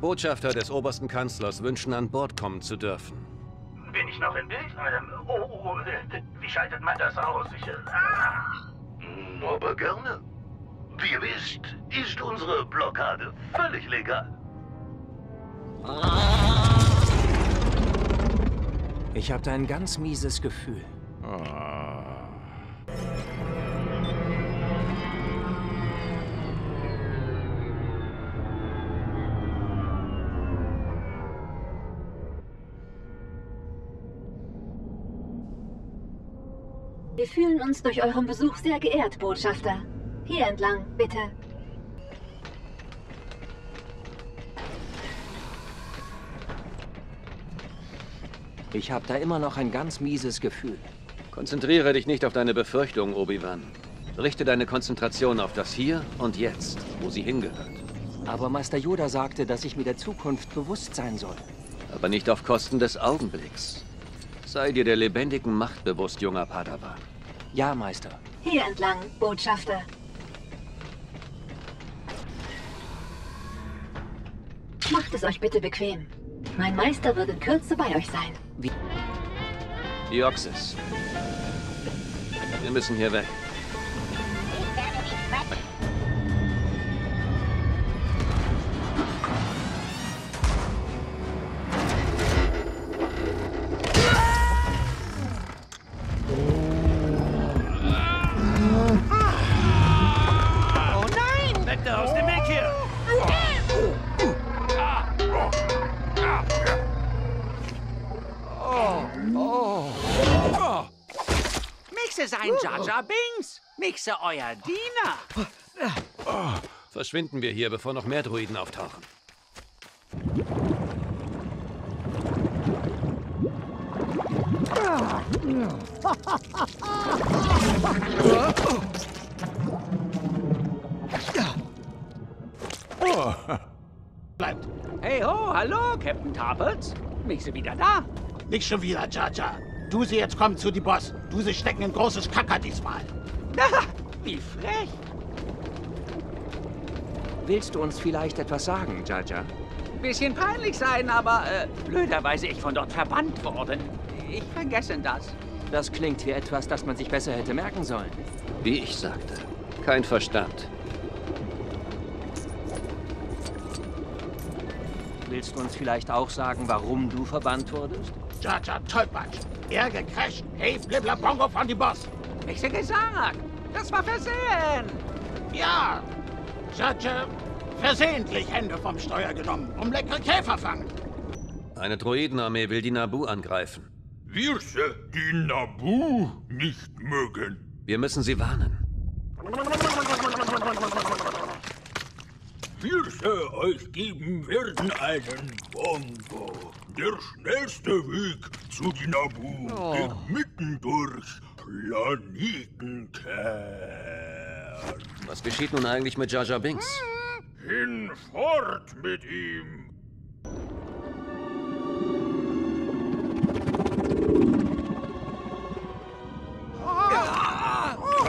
Botschafter des obersten Kanzlers wünschen, an Bord kommen zu dürfen. Bin ich noch im Bild? Ähm, oh, oh, äh, wie schaltet man das aus? Ich, äh, ah. Aber gerne. Wie ihr wisst, ist unsere Blockade völlig legal. Ich habe da ein ganz mieses Gefühl. Wir fühlen uns durch euren Besuch sehr geehrt, Botschafter. Hier entlang, bitte. Ich habe da immer noch ein ganz mieses Gefühl. Konzentriere dich nicht auf deine Befürchtungen, Obi-Wan. Richte deine Konzentration auf das Hier und Jetzt, wo sie hingehört. Aber Meister Yoda sagte, dass ich mir der Zukunft bewusst sein soll. Aber nicht auf Kosten des Augenblicks. Sei dir der lebendigen Macht bewusst, junger Padawan. Ja, Meister. Hier entlang, Botschafter. Macht es euch bitte bequem. Mein Meister wird in Kürze bei euch sein. Dioxys. Wir müssen hier weg. Oh Mixe euer Diener. Verschwinden wir hier, bevor noch mehr Druiden auftauchen. Bleibt. Hey ho, hallo, Captain Tarpels. Mixe wieder da. Nicht schon wieder, Jar. Du sie jetzt kommen zu die Boss. Du sie stecken in großes Kacker diesmal. Ah, wie frech. Willst du uns vielleicht etwas sagen, Jar? Bisschen peinlich sein, aber äh, blöderweise ich von dort verbannt worden. Ich vergesse das. Das klingt wie etwas, das man sich besser hätte merken sollen. Wie ich sagte, kein Verstand. Willst du uns vielleicht auch sagen, warum du verbannt wurdest? Jar Jar Tollpatsch. Er gecrasht. Hey, blibla Bongo von die Boss. Mixe gesagt. Das war Versehen. Ja. Jar versehentlich Hände vom Steuer genommen, um leckere Käfer fangen. Eine Droidenarmee will die Nabu angreifen. Wir die Nabu nicht mögen. Wir müssen sie warnen. Wir euch geben werden einen Bongo. Der schnellste Weg zu die Nabu geht mitten durch Planetenkern. Was geschieht nun eigentlich mit Jar Binks? Hinfort mit ihm. Warte.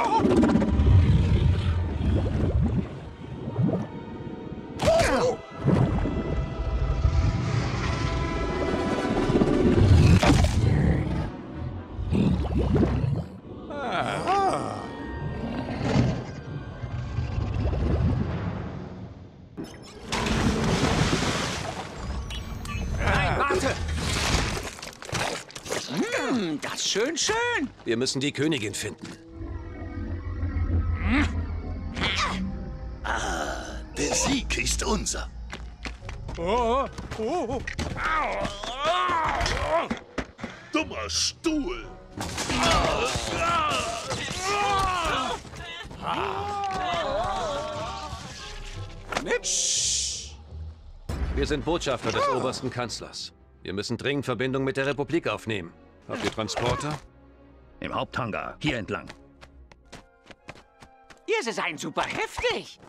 Wir müssen die Königin finden. Der Sieg ist unser. Dummer Stuhl. Wir sind Botschafter des obersten Kanzlers. Wir müssen dringend Verbindung mit der Republik aufnehmen. Habt ihr Transporter? Im Haupthangar. Hier entlang. Ihr seid super heftig.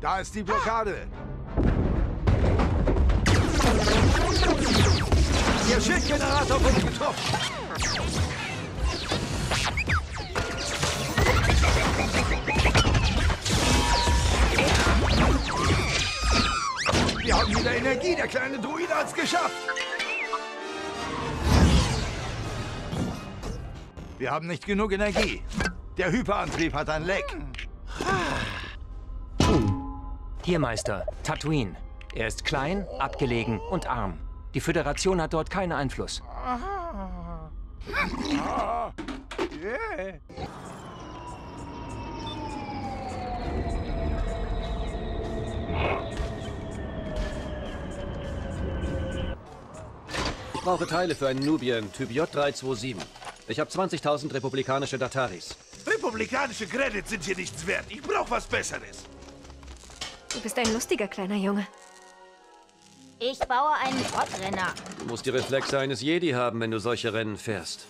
Da ist die Blockade. Der Schildgenerator wurde getroffen. Wir haben wieder Energie. Der kleine Druide hat's geschafft. Wir haben nicht genug Energie. Der Hyperantrieb hat ein Leck. Hier, Meister. Tatooine. Er ist klein, abgelegen und arm. Die Föderation hat dort keinen Einfluss. Brauche Teile für einen Nubian, Typ J327. Ich habe 20.000 republikanische Dataris. Republikanische Credits sind hier nichts wert. Ich brauche was Besseres. Du bist ein lustiger kleiner Junge. Ich baue einen Pottrenner. Du musst die Reflexe eines Jedi haben, wenn du solche Rennen fährst.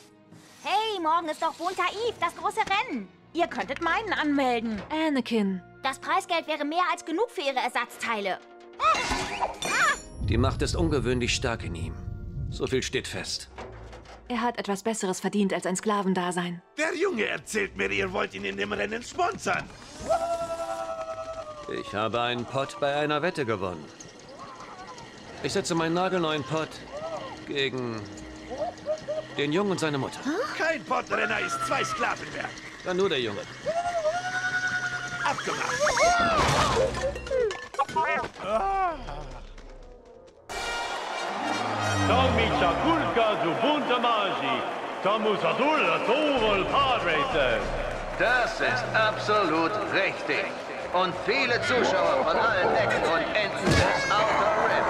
Hey, morgen ist doch Buntaif, das große Rennen. Ihr könntet meinen anmelden. Anakin. Das Preisgeld wäre mehr als genug für ihre Ersatzteile. Die Macht ist ungewöhnlich stark in ihm. So viel steht fest. Er hat etwas Besseres verdient als ein Sklavendasein. Der Junge erzählt mir, ihr wollt ihn in dem Rennen sponsern. Ich habe einen Pott bei einer Wette gewonnen. Ich setze meinen nagelneuen Pott gegen den Jungen und seine Mutter. Kein Pottrenner ist zwei Sklaven wert. Dann nur der Junge. Abgemacht. Tomica Kulka Zubunta Magi. Tomus Adulla Tovol Padracer. Das ist absolut richtig. Und viele Zuschauer von allen Ecken und Enden des Outer Rim.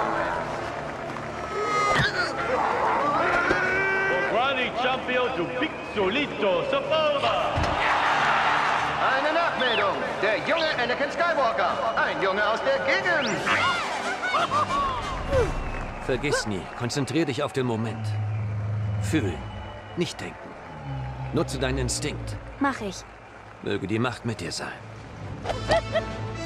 Grani Champion zu Pizzolito Saporva. Eine Nachmeldung. Der junge Anakin Skywalker. Ein Junge aus der Gegend. Vergiss nie, konzentrier dich auf den Moment. Fühlen, nicht denken. Nutze deinen Instinkt. Mach ich. Möge die Macht mit dir sein.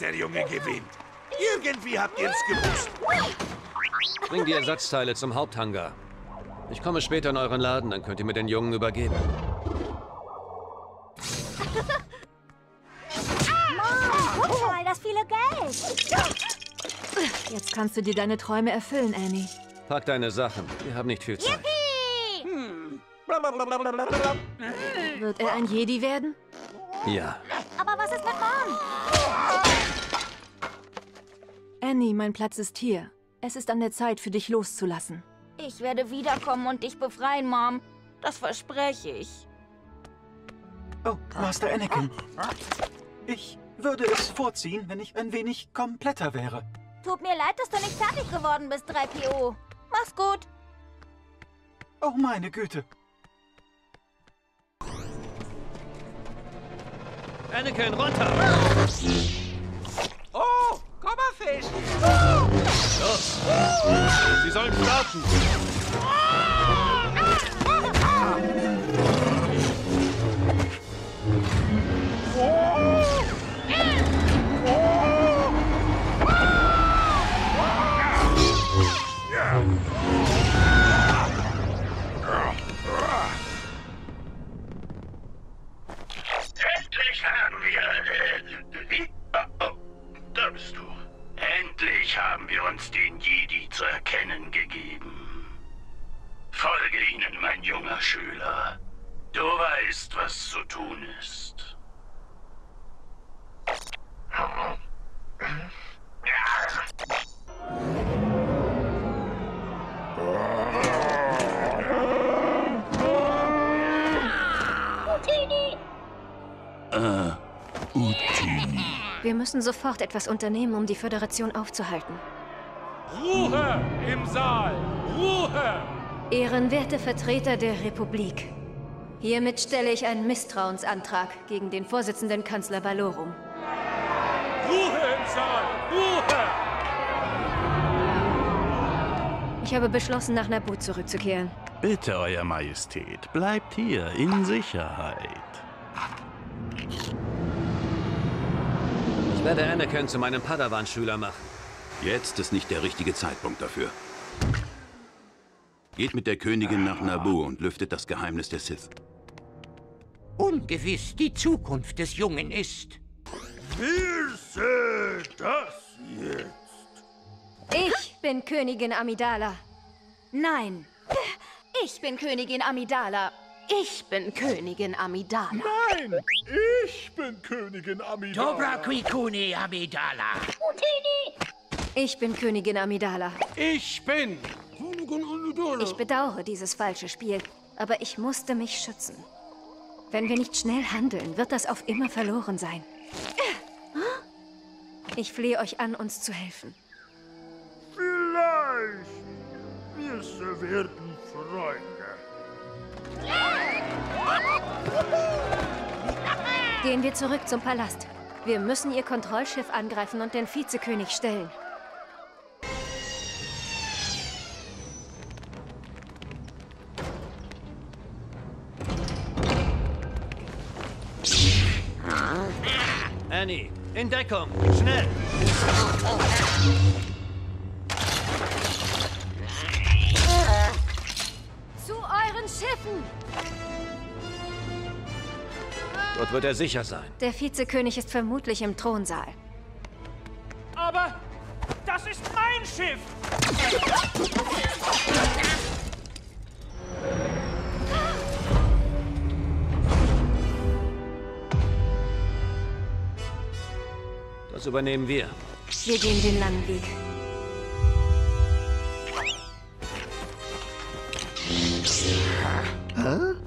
der Junge gewinnt. Irgendwie habt ihr es gewusst. Bring die Ersatzteile zum Haupthangar. Ich komme später in euren Laden, dann könnt ihr mir den Jungen übergeben. Guck mal, das viele Geld. Jetzt kannst du dir deine Träume erfüllen, Annie. Pack deine Sachen. Wir haben nicht viel Zeit. Wird er ein Jedi werden? Ja. Annie, mein Platz ist hier. Es ist an der Zeit, für dich loszulassen. Ich werde wiederkommen und dich befreien, Mom. Das verspreche ich. Oh, Master Anakin. Ich würde es vorziehen, wenn ich ein wenig kompletter wäre. Tut mir leid, dass du nicht fertig geworden bist, 3PO. Mach's gut. Oh, meine Güte. Anakin, runter! Oh, Kommafisch! Los! Sie sollen starten! Haben wir uns den Jedi zu erkennen gegeben. Folge ihnen, mein junger Schüler. Du weißt, was zu tun ist. Wir müssen sofort etwas unternehmen, um die Föderation aufzuhalten. Ruhe im Saal! Ruhe! Ehrenwerte Vertreter der Republik. Hiermit stelle ich einen Misstrauensantrag gegen den Vorsitzenden Kanzler Valorum. Ruhe im Saal! Ruhe! Ich habe beschlossen, nach Naboo zurückzukehren. Bitte, Euer Majestät, bleibt hier in Sicherheit. Ich werde Anakin zu meinem Padawan-Schüler machen. Jetzt ist nicht der richtige Zeitpunkt dafür. Geht mit der Königin nach Naboo und lüftet das Geheimnis der Sith. Ungewiss die Zukunft des Jungen ist. Wer seht das jetzt? Ich bin Königin Amidala. Nein, ich bin Königin Amidala. Ich bin Königin Amidala. Nein! Ich bin Königin Amidala! Dobra Quikuni Amidala. Ich bin Königin Amidala. Ich bin! Ich bedauere dieses falsche Spiel, aber ich musste mich schützen. Wenn wir nicht schnell handeln, wird das auf immer verloren sein. Ich flehe euch an, uns zu helfen. Vielleicht. Wir werden Freunde. Gehen wir zurück zum Palast. Wir müssen ihr Kontrollschiff angreifen und den Vizekönig stellen. Annie, in Deckung! Schnell! Zu euren Schiffen! Dort wird er sicher sein. Der Vizekönig ist vermutlich im Thronsaal. Aber das ist mein Schiff! Das übernehmen wir. Wir gehen den langen Weg. Obi-Wan,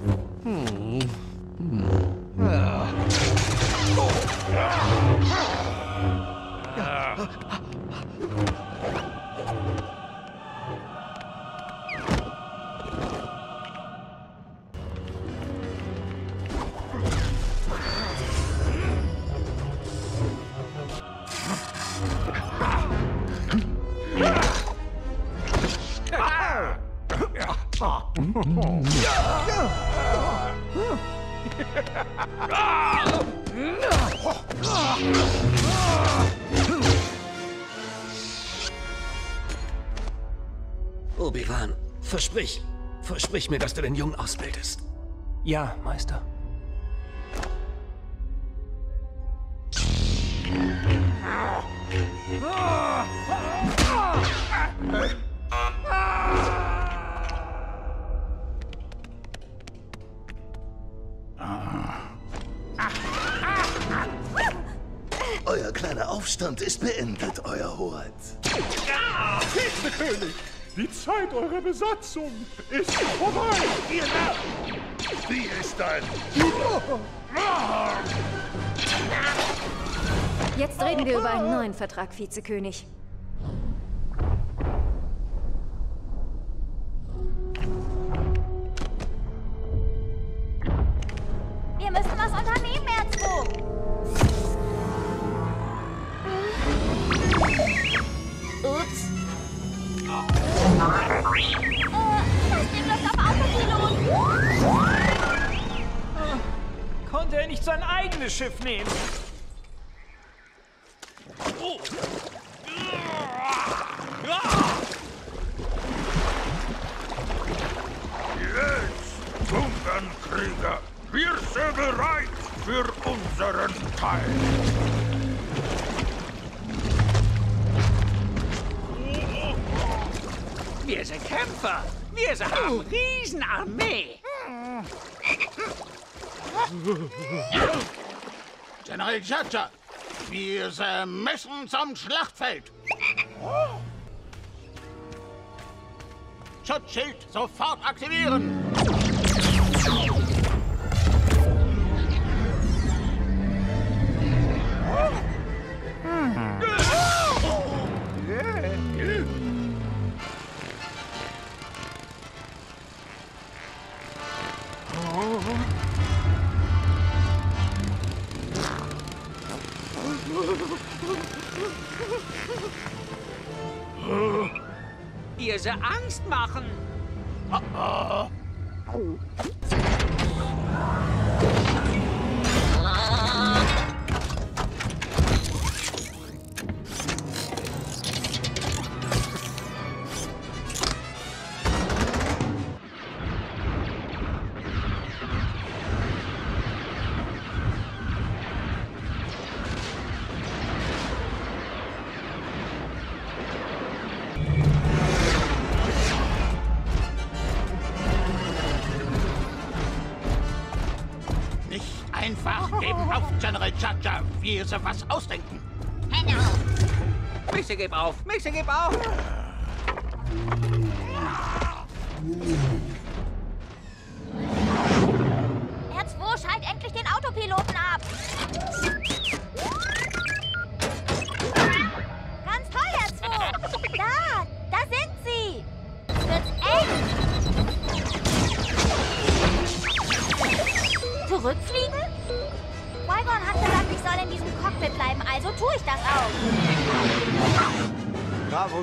den Jungen ausbildest. Ja, Meister. Euer kleiner Aufstand ist beendet, Euer Hoheit. Die Zeit eurer Besatzung ist vorbei! Ihr Narren! Wie ist das? Jetzt reden wir über einen neuen Vertrag, Vizekönig. Wir müssen was unternehmen, Konnte er nicht sein eigenes Schiff nehmen? Oh. Jetzt, Zungenkrieger, wir sind bereit für unseren Teil. Wir sind Kämpfer. Wir sind eine Riesenarmee. General Jaja, wir äh, müssen zum Schlachtfeld. Schutzschild sofort aktivieren. Ihr sie Angst machen. Nicht Sie was ausdenken. Hände auf. Mixi, gib auf. Mixi, gib auf.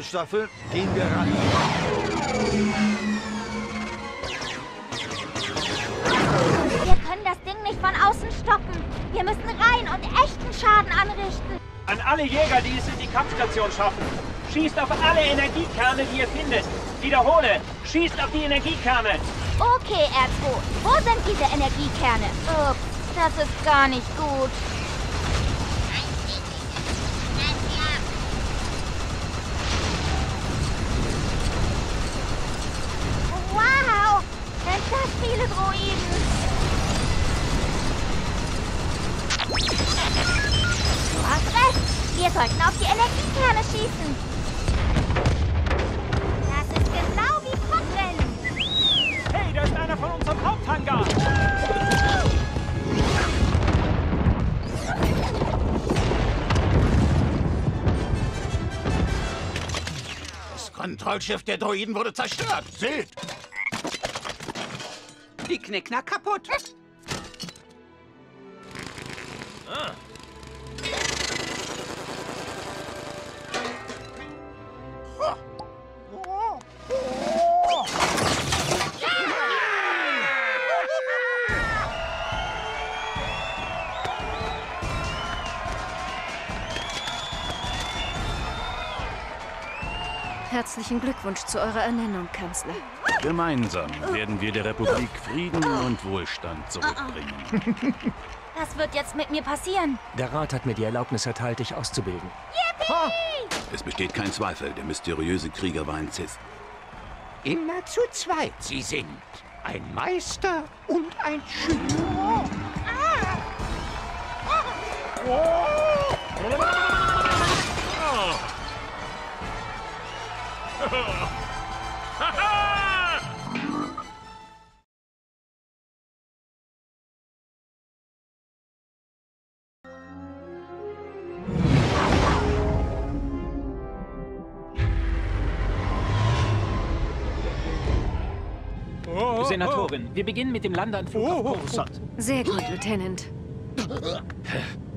Bravo-Staffel, gehen wir ran. Wir können das Ding nicht von außen stoppen. Wir müssen rein und echten Schaden anrichten. An alle Jäger, die es in die Kampfstation schaffen. Schießt auf alle Energiekerne, die ihr findet. Wiederhole, schießt auf die Energiekerne. Okay, Erzwo. Wo sind diese Energiekerne? Ups, das ist gar nicht gut. Kontrollschiff der Droiden wurde zerstört. Seht! Die Knickknack kaputt. Herzlichen Glückwunsch zu eurer Ernennung, Kanzler. Gemeinsam werden wir der Republik Frieden und Wohlstand zurückbringen. Was wird jetzt mit mir passieren? Der Rat hat mir die Erlaubnis erteilt, dich auszubilden. Es besteht kein Zweifel, der mysteriöse Krieger war ein Sith. Immer zu zweit sie sind. Ein Meister und ein Schüler. Haha! Senatorin, wir beginnen mit dem Landeanflug oh, auf Coruscant. Sehr gut, Lieutenant.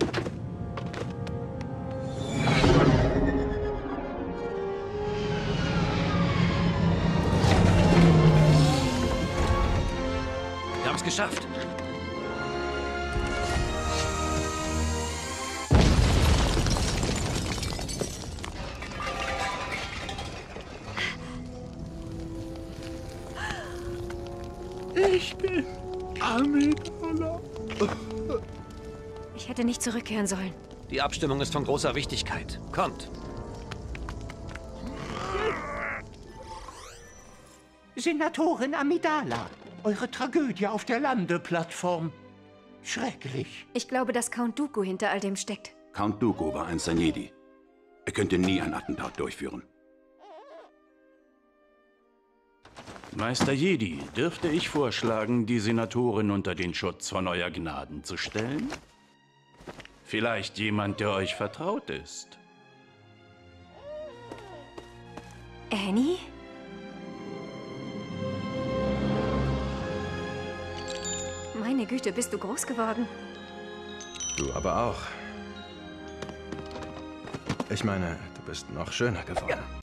geschafft. Ich bin Amidala. Ich hätte nicht zurückkehren sollen. Die Abstimmung ist von großer Wichtigkeit. Kommt. Senatorin Amidala, eure Tragödie auf der Landeplattform. Schrecklich. Ich glaube, dass Count Dooku hinter all dem steckt. Count Dooku war einst ein Jedi. Er könnte nie ein Attentat durchführen. Meister Jedi, dürfte ich vorschlagen, die Senatorin unter den Schutz von Euer Gnaden zu stellen? Vielleicht jemand, der euch vertraut ist. Annie? Meine Güte, bist du groß geworden? Du aber auch. Ich meine, du bist noch schöner geworden. Hm.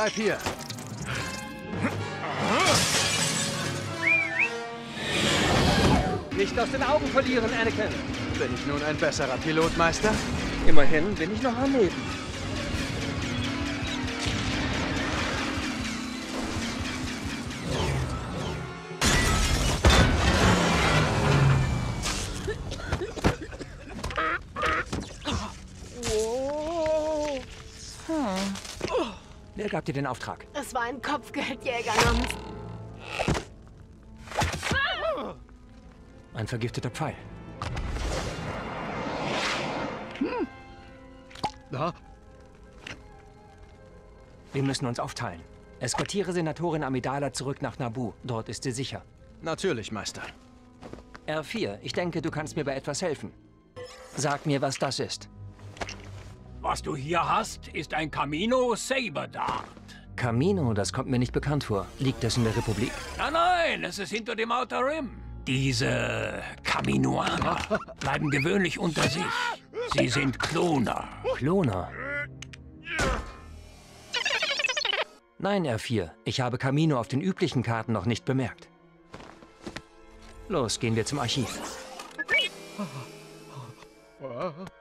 Bleib hier. Nicht aus den Augen verlieren, Anakin. Bin ich nun ein besserer Pilotmeister? Immerhin bin ich noch am Leben. Gab dir den Auftrag? Es war ein Kopfgeldjäger namens. Ein vergifteter Pfeil. Na? Wir müssen uns aufteilen. Eskortiere Senatorin Amidala zurück nach Naboo. Dort ist sie sicher. Natürlich, Meister. R4, ich denke, du kannst mir bei etwas helfen. Sag mir, was das ist. Was du hier hast, ist ein Camino Saber Dart. Camino, das kommt mir nicht bekannt vor. Liegt das in der Republik? Nein, nein, es ist hinter dem Outer Rim. Diese Caminoaner bleiben gewöhnlich unter sich. Sie sind Kloner. Kloner? Nein, R4. Ich habe Camino auf den üblichen Karten noch nicht bemerkt. Los, gehen wir zum Archiv.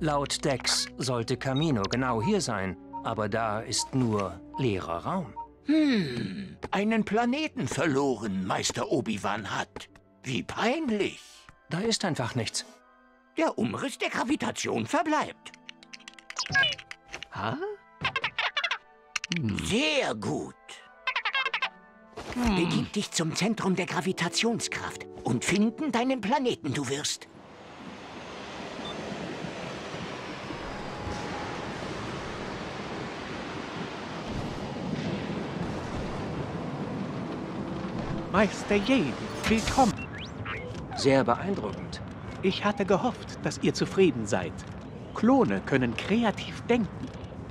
Laut Dex sollte Camino genau hier sein, aber da ist nur leerer Raum. Hm, einen Planeten verloren, Meister Obi-Wan hat. Wie peinlich. Da ist einfach nichts. Der Umriss der Gravitation verbleibt. Ha? Sehr gut. Begib dich zum Zentrum der Gravitationskraft und finden deinen Planeten du wirst. Meister Jade, willkommen. Sehr beeindruckend. Ich hatte gehofft, dass ihr zufrieden seid. Klone können kreativ denken.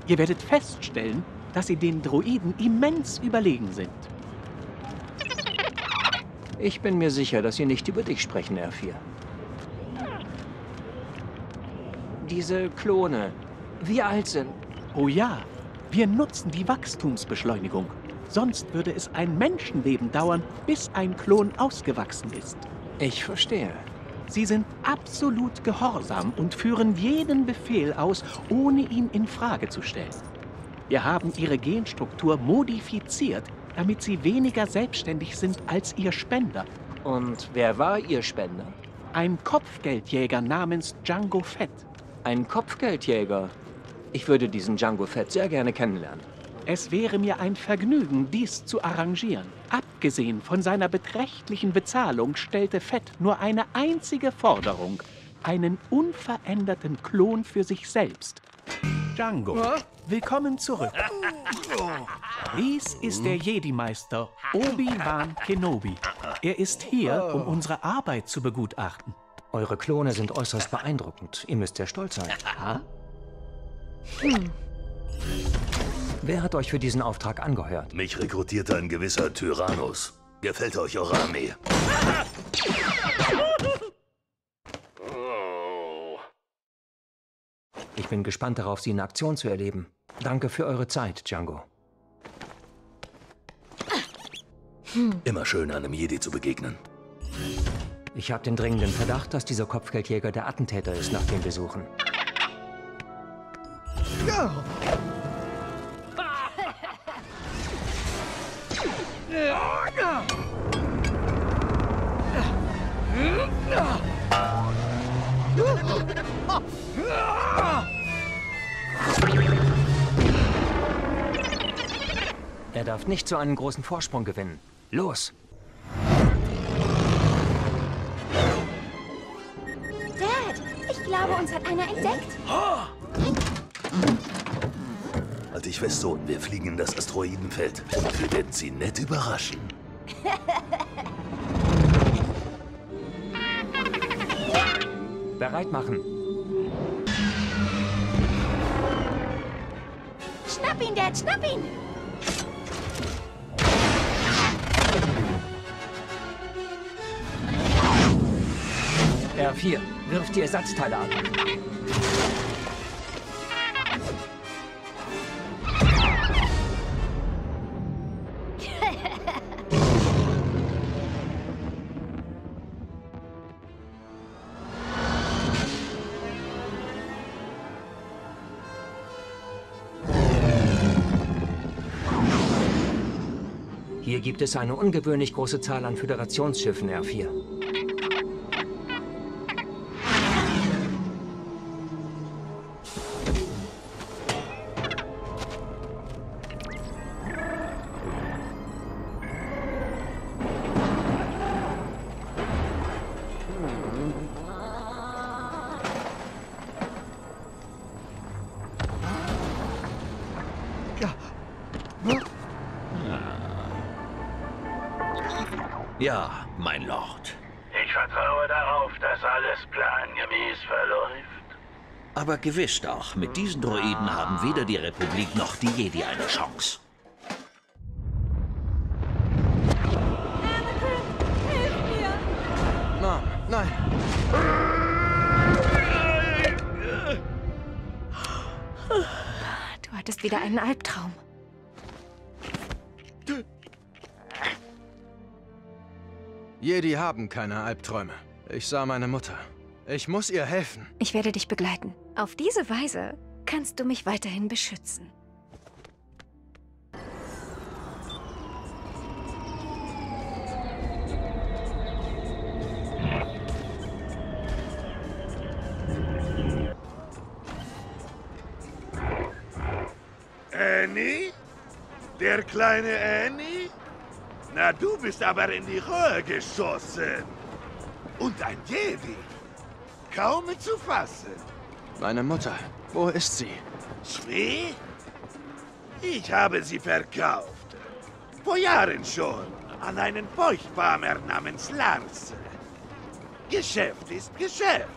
Ihr werdet feststellen, dass sie den Droiden immens überlegen sind. Ich bin mir sicher, dass Sie nicht über dich sprechen, R4. Diese Klone, wie alt sind? Oh ja, wir nutzen die Wachstumsbeschleunigung. Sonst würde es ein Menschenleben dauern, bis ein Klon ausgewachsen ist. Ich verstehe. Sie sind absolut gehorsam und führen jeden Befehl aus, ohne ihn in Frage zu stellen. Wir haben ihre Genstruktur modifiziert, damit sie weniger selbstständig sind als ihr Spender. Und wer war Ihr Spender? Ein Kopfgeldjäger namens Django Fett. Ein Kopfgeldjäger. Ich würde diesen Django Fett sehr gerne kennenlernen. Es wäre mir ein Vergnügen, dies zu arrangieren. Abgesehen von seiner beträchtlichen Bezahlung stellte Fett nur eine einzige Forderung. Einen unveränderten Klon für sich selbst. Django, willkommen zurück. Dies ist der Jedi-Meister Obi-Wan Kenobi. Er ist hier, um unsere Arbeit zu begutachten. Eure Klone sind äußerst beeindruckend. Ihr müsst sehr stolz sein. Hm. Wer hat euch für diesen Auftrag angeheuert? Mich rekrutierte ein gewisser Tyrannus. Gefällt euch eure Armee? Ich bin gespannt darauf, Sie in Aktion zu erleben. Danke für eure Zeit, Django. Immer schön, einem Jedi zu begegnen. Ich habe den dringenden Verdacht, dass dieser Kopfgeldjäger der Attentäter ist, nach dem wir suchen. Er darf nicht so einen großen Vorsprung gewinnen. Los! Dad, ich glaube, uns hat einer entdeckt. Halt dich fest, Sohn. Wir fliegen in das Asteroidenfeld. Und wir werden sie nett überraschen. Bereit machen. Schnapp ihn, Dad, schnapp ihn! R4, wirf die Ersatzteile ab. Gibt es eine ungewöhnlich große Zahl an Föderationsschiffen, R4. Ja, mein Lord. Ich vertraue darauf, dass alles plangemäß verläuft. Aber gewiss doch, mit diesen Droiden haben weder die Republik noch die Jedi eine Chance. Mom, nein. Du hattest wieder einen Albtraum. Jedi haben keine Albträume. Ich sah meine Mutter. Ich muss ihr helfen. Ich werde dich begleiten. Auf diese Weise kannst du mich weiterhin beschützen. Annie? Der kleine Annie? Na, du bist aber in die Röhre geschossen. Und ein Jedi. Kaum zu fassen. Meine Mutter. Wo ist sie? Schwee? Ich habe sie verkauft. Vor Jahren schon. An einen Feuchtfarmer namens Lars. Geschäft ist Geschäft.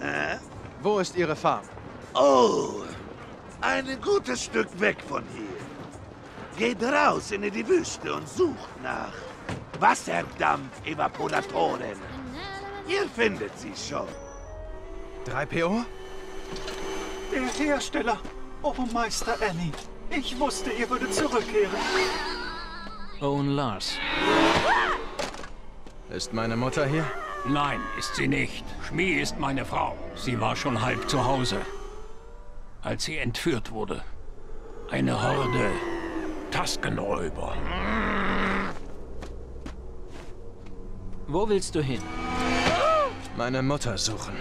Äh? Wo ist ihre Farm? Oh, ein gutes Stück weg von hier. Geht raus in die Wüste und sucht nach Wasserdampf-Evaporatoren. Ihr findet sie schon. 3PO? Der Hersteller. Oh, Meister Annie. Ich wusste, ihr würdet zurückkehren. Owen Lars. Ist meine Mutter hier? Nein, ist sie nicht. Schmi ist meine Frau. Sie war schon halb zu Hause, als sie entführt wurde. Eine Horde Taskenräuber. Wo willst du hin? Meine Mutter suchen.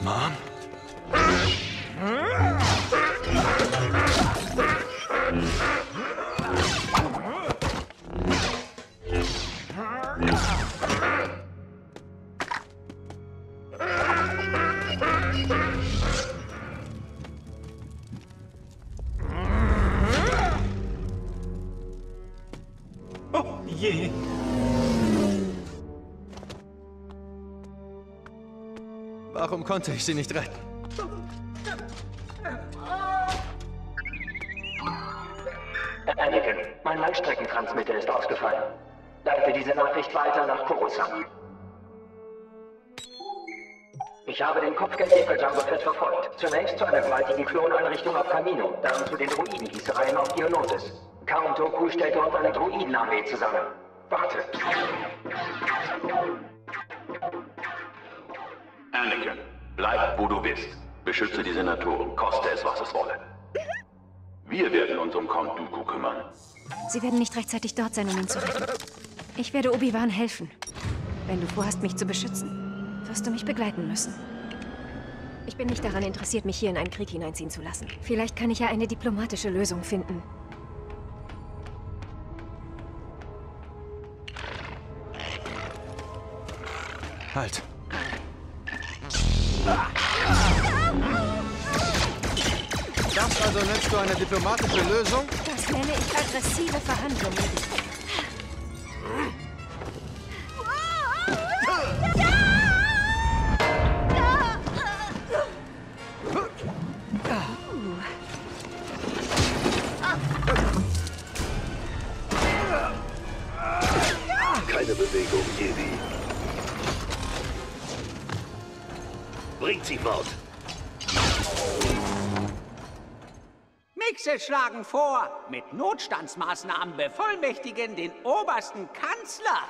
Mom? Je. Warum konnte ich sie nicht retten? Anakin, mein Langstreckentransmitter ist ausgefallen. Leite diese Nachricht weiter nach Coruscant. Ich habe den Kopfgeldjäger Jango Fett verfolgt. Zunächst zu einer gewaltigen Kloneinrichtung auf Camino, dann zu den Druidengießereien auf Geonosis. Count Dooku stellt dort eine Druidenarmee zusammen. Warte. Anakin, bleib, wo du bist. Beschütze die Senatoren, koste es, was es wolle. Wir werden uns um Count Dooku kümmern. Sie werden nicht rechtzeitig dort sein, um ihn zu retten. Ich werde Obi-Wan helfen. Wenn du vorhast, mich zu beschützen, wirst du mich begleiten müssen. Ich bin nicht daran interessiert, mich hier in einen Krieg hineinziehen zu lassen. Vielleicht kann ich ja eine diplomatische Lösung finden. Halt. Das also nennst du eine diplomatische Lösung? Das nenne ich aggressive Verhandlungen. Fort. Mixe schlagen vor, mit Notstandsmaßnahmen bevollmächtigen den obersten Kanzler.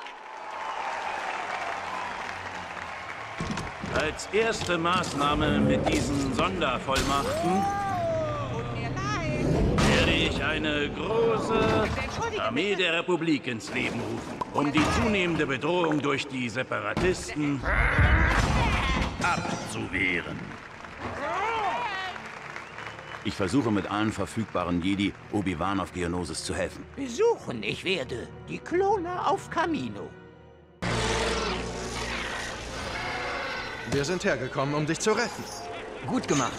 Als erste Maßnahme mit diesen Sondervollmachten werde ich eine große Armee der Republik ins Leben rufen, um die zunehmende Bedrohung durch die Separatisten abzuwehren. Ich versuche mit allen verfügbaren Jedi, Obi-Wan auf Geonosis zu helfen. Besuchen, ich werde die Klone auf Camino. Wir sind hergekommen, um dich zu retten. Gut gemacht.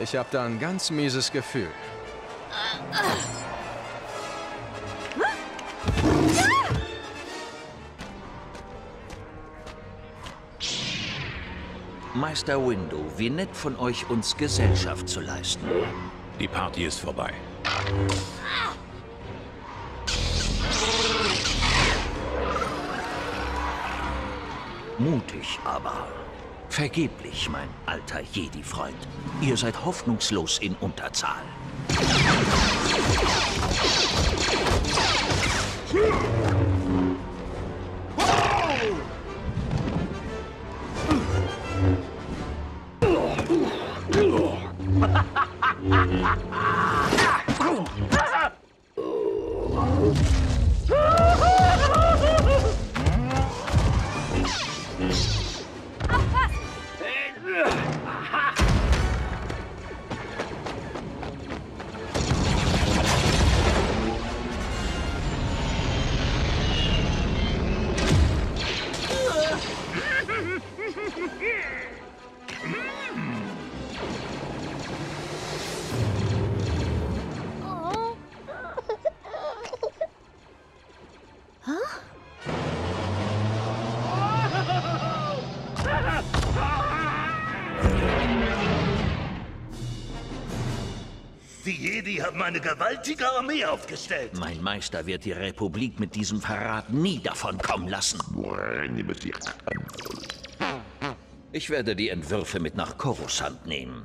Ich habe da ein ganz mieses Gefühl. Meister Window, wie nett von euch, uns Gesellschaft zu leisten. Die Party ist vorbei. Mutig aber. Vergeblich, mein alter Jedi-Freund. Ihr seid hoffnungslos in Unterzahl. Die eine gewaltige Armee aufgestellt. Mein Meister wird die Republik mit diesem Verrat nie davonkommen lassen. Ich werde die Entwürfe mit nach Coruscant nehmen.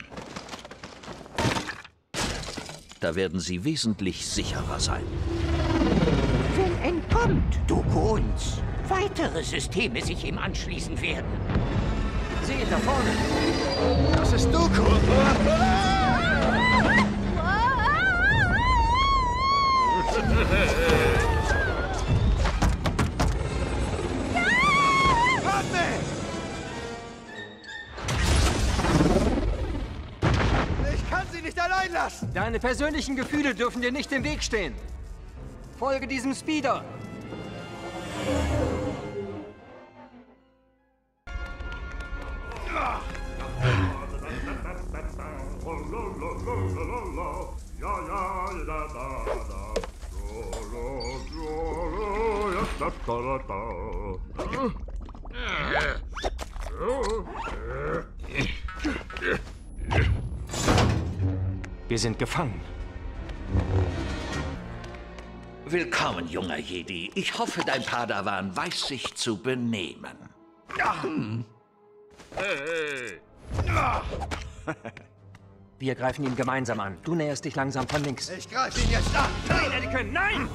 Da werden sie wesentlich sicherer sein. Wenn entkommt Dooku uns, weitere Systeme sich ihm anschließen werden. Seht da vorne! Das ist Dooku! Deine persönlichen Gefühle dürfen dir nicht im Weg stehen. Folge diesem Speeder. Wir sind gefangen. Willkommen, junger Jedi. Ich hoffe, dein Padawan weiß sich zu benehmen. Hm. Wir greifen ihn gemeinsam an. Du näherst dich langsam von links. Ich greife ihn jetzt an! Nein, Anakin, nein!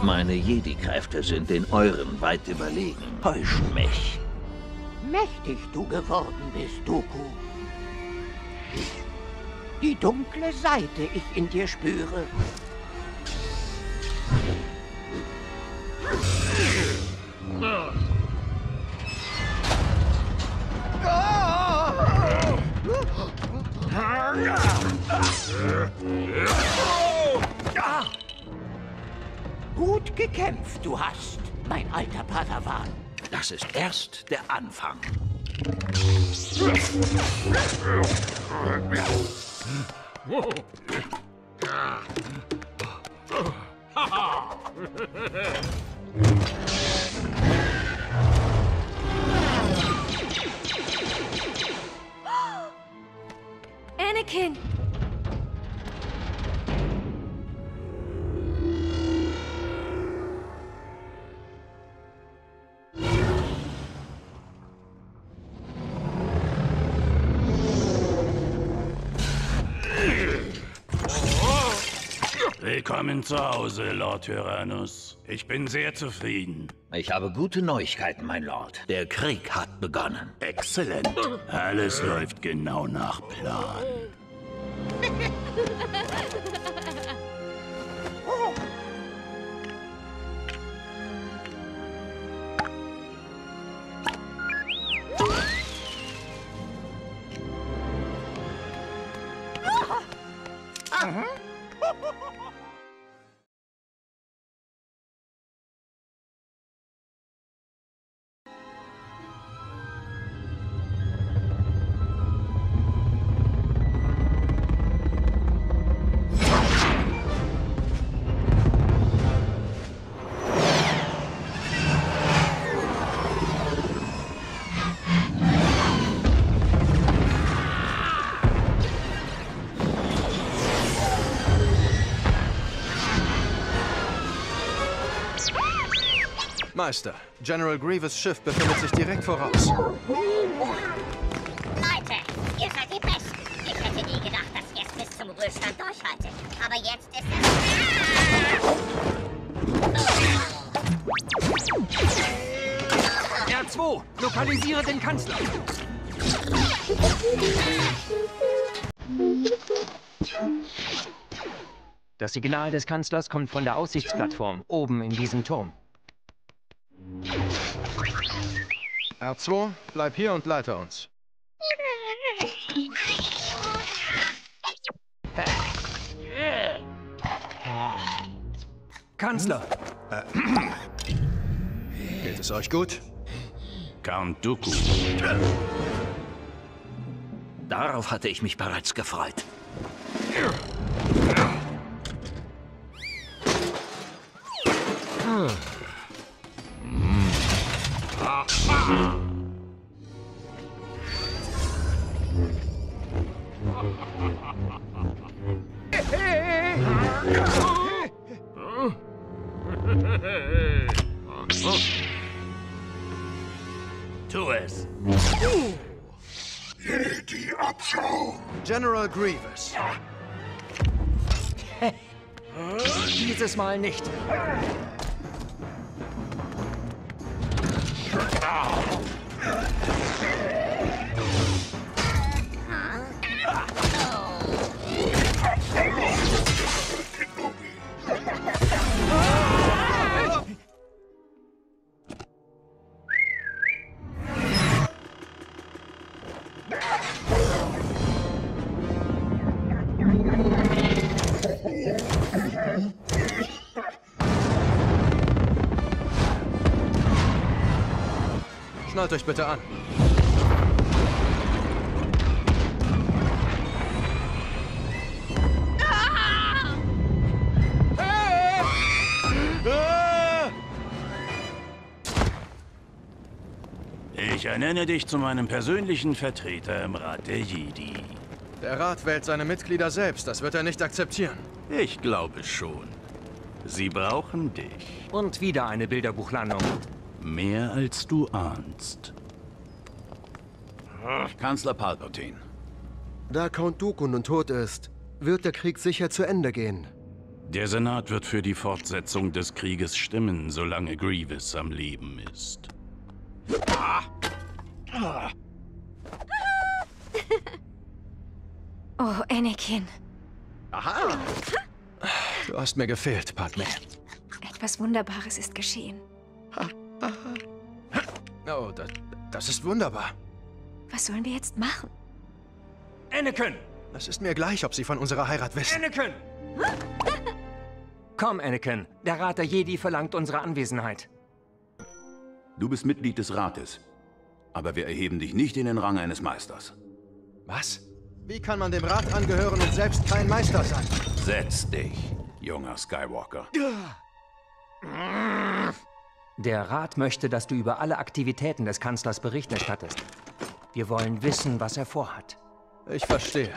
Meine Jedi-Kräfte sind den euren weit überlegen. Täuscht mich. Mächtig du geworden bist, Dooku. Die dunkle Seite ich in dir spüre. Gut gekämpft, du hast, mein alter Padawan. Das ist erst der Anfang. Anakin! Willkommen zu Hause, Lord Tyrannus. Ich bin sehr zufrieden. Ich habe gute Neuigkeiten, mein Lord. Der Krieg hat begonnen. Exzellent. Alles läuft genau nach Plan. Meister, General Grievous Schiff befindet sich direkt voraus. Leute, ihr seid die Besten. Ich hätte nie gedacht, dass ihr es bis zum Ruhestand durchhaltet. Aber jetzt ist R2, lokalisiere den Kanzler. Das Signal des Kanzlers kommt von der Aussichtsplattform oben in diesem Turm. R2, bleib hier und leite uns. Kanzler! Geht es euch gut? Count Dooku. Darauf hatte ich mich bereits gefreut. General Grievous. Dieses Mal nicht. Schnallt euch bitte an. Ich ernenne dich zu meinem persönlichen Vertreter im Rat der Jedi. Der Rat wählt seine Mitglieder selbst. Das wird er nicht akzeptieren. Ich glaube schon. Sie brauchen dich. Und wieder eine Bilderbuchlandung. Mehr als du ahnst. Kanzler Palpatine. Da Count Dooku nun tot ist, wird der Krieg sicher zu Ende gehen. Der Senat wird für die Fortsetzung des Krieges stimmen, solange Grievous am Leben ist. Oh, Anakin. Aha! Du hast mir gefehlt, Padme. Etwas Wunderbares ist geschehen. Oh, das, das ist wunderbar. Was sollen wir jetzt machen? Anakin! Es ist mir gleich, ob sie von unserer Heirat wissen. Anakin! Komm, Anakin. Der Rat der Jedi verlangt unsere Anwesenheit. Du bist Mitglied des Rates. Aber wir erheben dich nicht in den Rang eines Meisters. Was? Wie kann man dem Rat angehören und selbst kein Meister sein? Setz dich, junger Skywalker. Der Rat möchte, dass du über alle Aktivitäten des Kanzlers Bericht erstattest. Wir wollen wissen, was er vorhat. Ich verstehe.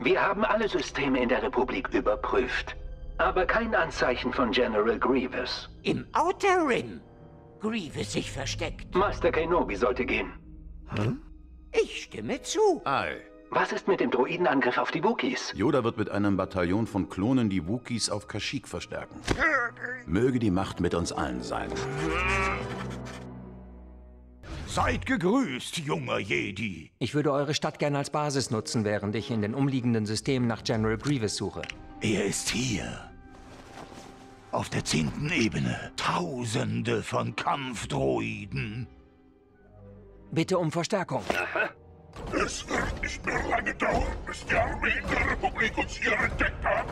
Wir haben alle Systeme in der Republik überprüft. Aber kein Anzeichen von General Grievous. Im Outer Rim. Grievous sich versteckt. Master Kenobi sollte gehen. Ich stimme zu. Ei. Was ist mit dem Droidenangriff auf die Wookies? Yoda wird mit einem Bataillon von Klonen die Wookies auf Kashyyyk verstärken. Möge die Macht mit uns allen sein. Seid gegrüßt, junger Jedi. Ich würde eure Stadt gerne als Basis nutzen, während ich in den umliegenden Systemen nach General Grievous suche. Er ist hier. Auf der zehnten Ebene. Tausende von Kampfdroiden. Bitte um Verstärkung. Es wird nicht mehr lange dauern, bis die Armeen der Republik uns hier entdeckt haben.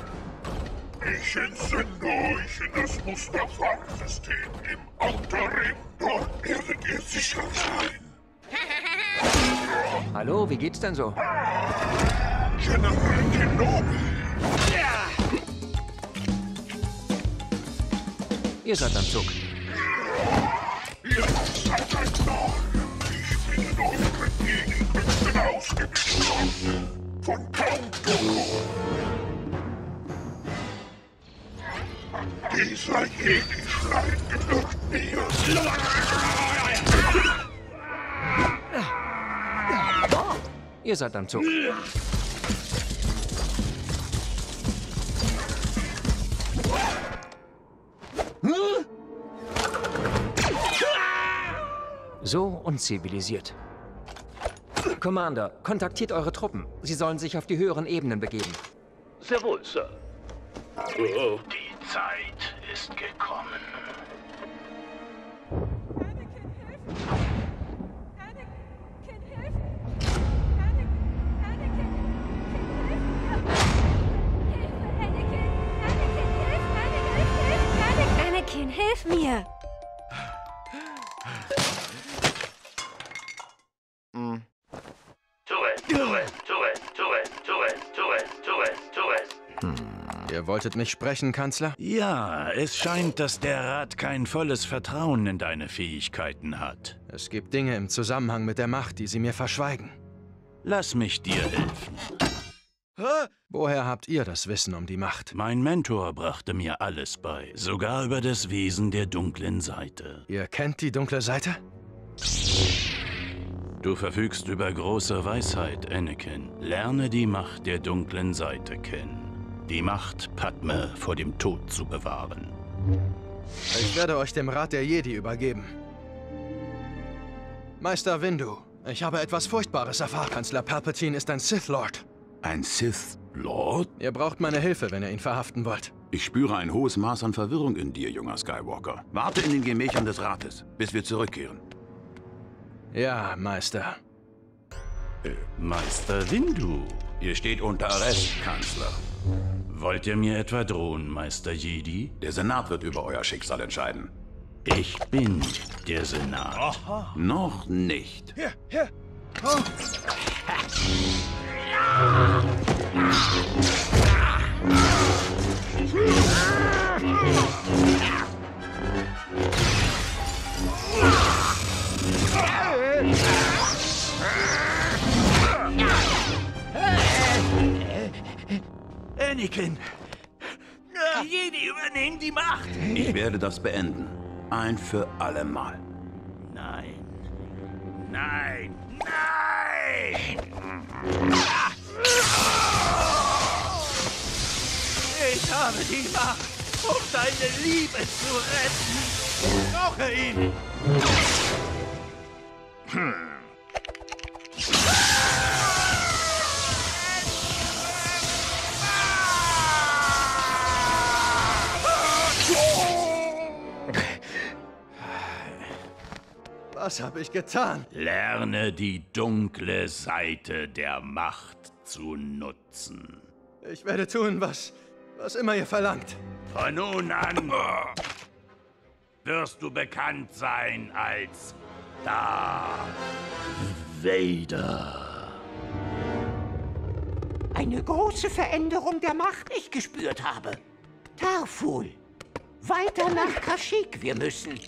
Ich entsende euch in das Mustafa-System im Outer. Dort werdet ihr sicher sein. Hallo, wie geht's denn so? General Kenobi. Ihr seid am Zug. Ihr seid ein Narr. Von Count Dooku. Dieser Jedi-Schleim gehört mir. Ihr seid am Zug. So unzivilisiert. Commander, kontaktiert eure Truppen. Sie sollen sich auf die höheren Ebenen begeben. Sehr wohl, Sir. Die Zeit ist gekommen. Anakin, hilf mir! Tu es, tu es, tu es, tu es, tu es, tu es, tu es, tu es. Ihr wolltet nicht sprechen, Kanzler? Ja, es scheint, dass der Rat kein volles Vertrauen in deine Fähigkeiten hat. Es gibt Dinge im Zusammenhang mit der Macht, die sie mir verschweigen. Lass mich dir helfen. Woher habt ihr das Wissen um die Macht? Mein Mentor brachte mir alles bei, sogar über das Wesen der dunklen Seite. Ihr kennt die dunkle Seite? Du verfügst über große Weisheit, Anakin. Lerne die Macht der dunklen Seite kennen. Die Macht, Padme vor dem Tod zu bewahren. Ich werde euch dem Rat der Jedi übergeben. Meister Windu, ich habe etwas Furchtbares erfahren. Kanzler Palpatine ist ein Sith Lord. Ein Sith Lord? Ihr braucht meine Hilfe, wenn ihr ihn verhaften wollt. Ich spüre ein hohes Maß an Verwirrung in dir, junger Skywalker. Warte in den Gemächern des Rates, bis wir zurückkehren. Ja, Meister. Äh, Meister Windu. Ihr steht unter Arrest, Kanzler. Wollt ihr mir etwa drohen, Meister Jedi? Der Senat wird über euer Schicksal entscheiden. Ich bin der Senat. Noch nicht. Hier, hier. Oh. Anakin! Die Jedi übernehmen die Macht! Ich werde das beenden. Ein für alle Mal. Nein. Nein. Ich habe die Macht, um deine Liebe zu retten. Brauche ihn. Hm. Was habe ich getan? Lerne die dunkle Seite der Macht zu nutzen. Ich werde tun, was, was immer ihr verlangt. Von nun an wirst du bekannt sein als Darth Vader. Eine große Veränderung der Macht, die ich gespürt habe. Tarful. Weiter nach Kashyyyk wir müssen.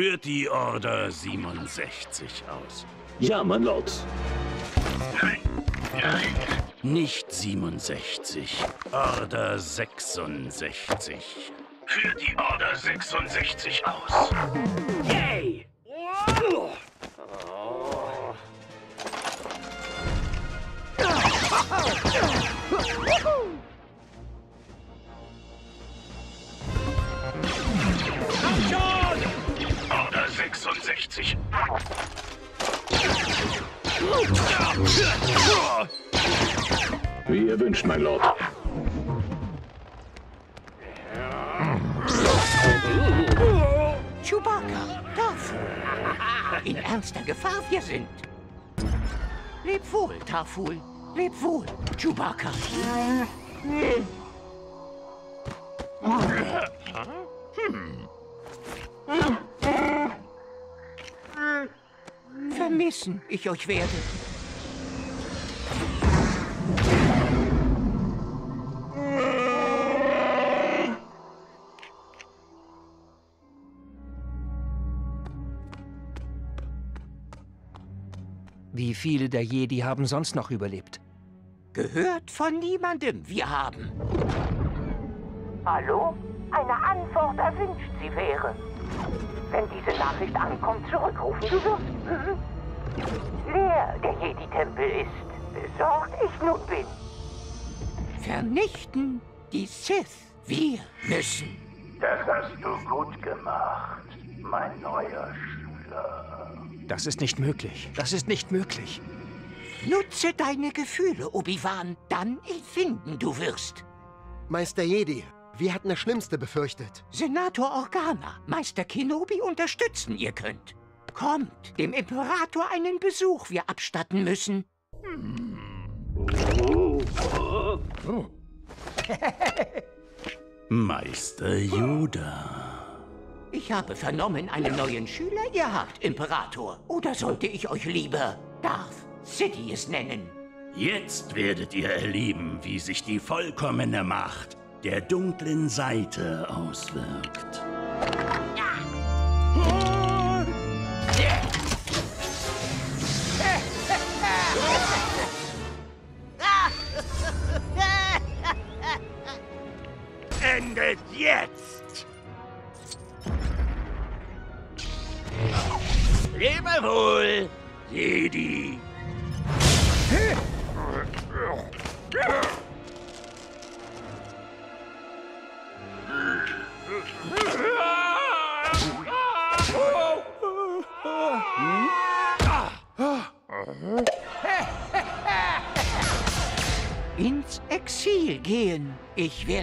Führt die Order 67 aus. Ja, mein Lord. Nein, nein. Nicht 67, Order 66. Führt die Order 66 aus. Yay! Order 66. Wie ihr wünscht, mein Lord. Chewbacca, Tarful. In ernster Gefahr wir sind. Leb wohl, Tarful. Leb wohl, Chewbacca. Vermissen ich euch werde. Wie viele der Jedi haben sonst noch überlebt? Gehört von niemandem. Wir haben. Hallo? Eine Antwort erwünscht sie wäre. Wenn diese Nachricht ankommt, zurückrufen. Du wirst hm, leer der Jedi-Tempel ist. Besorgt ich nun bin. Vernichten die Sith. Wir müssen. Das hast du gut gemacht, mein neuer Schüler. Das ist nicht möglich. Das ist nicht möglich. Nutze deine Gefühle, Obi-Wan. Dann empfinden du wirst. Meister Jedi, wir hatten das Schlimmste befürchtet. Senator Organa, Meister Kenobi unterstützen, ihr könnt. Kommt, dem Imperator einen Besuch wir abstatten müssen. Meister Yoda. Ich habe vernommen, einen neuen Schüler ihr habt, Imperator. Oder sollte ich euch lieber Darth Sidious nennen? Jetzt werdet ihr erleben, wie sich die vollkommene Macht der dunklen Seite auswirkt. Endet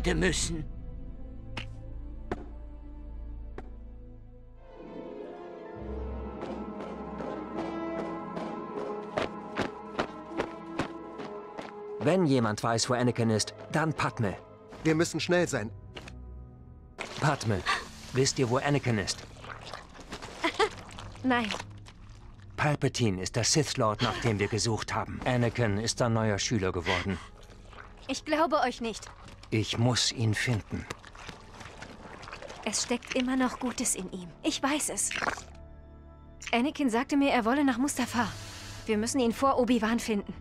Werde müssen. Wenn jemand weiß, wo Anakin ist, dann Padme. Wir müssen schnell sein. Padme, wisst ihr, wo Anakin ist? Nein. Palpatine ist der Sith Lord, nach dem wir gesucht haben. Anakin ist ein neuer Schüler geworden. Ich glaube euch nicht. Ich muss ihn finden. Es steckt immer noch Gutes in ihm. Ich weiß es. Anakin sagte mir, er wolle nach Mustafa. Wir müssen ihn vor Obi-Wan finden.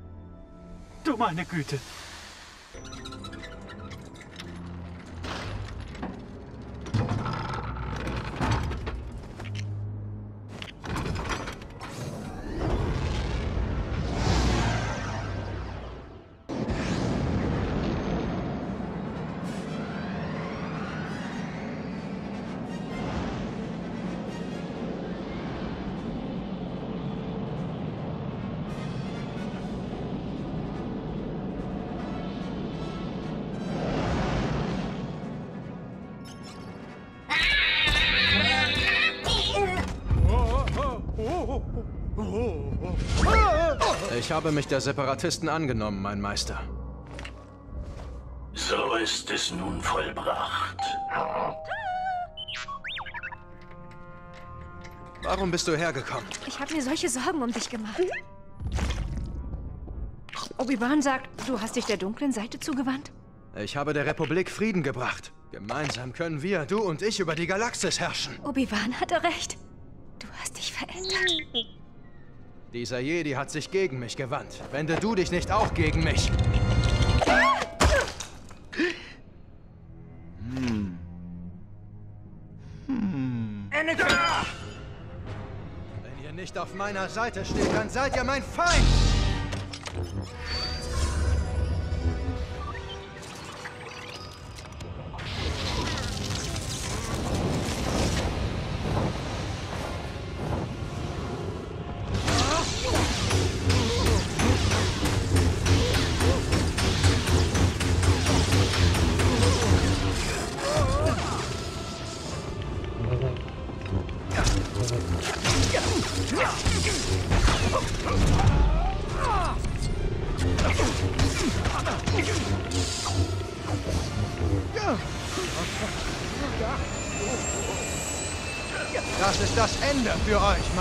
Du meine Güte. Habe mich der Separatisten angenommen, mein Meister. So ist es nun vollbracht. Warum bist du hergekommen? Ich habe mir solche Sorgen um dich gemacht. Obi-Wan sagt, du hast dich der dunklen Seite zugewandt? Ich habe der Republik Frieden gebracht. Gemeinsam können wir, du und ich, über die Galaxis herrschen. Obi-Wan hatte recht. Du hast dich verändert. Dieser Jedi hat sich gegen mich gewandt. Wende du dich nicht auch gegen mich. Hm. Hm. Anakin! Wenn ihr nicht auf meiner Seite steht, dann seid ihr mein Feind!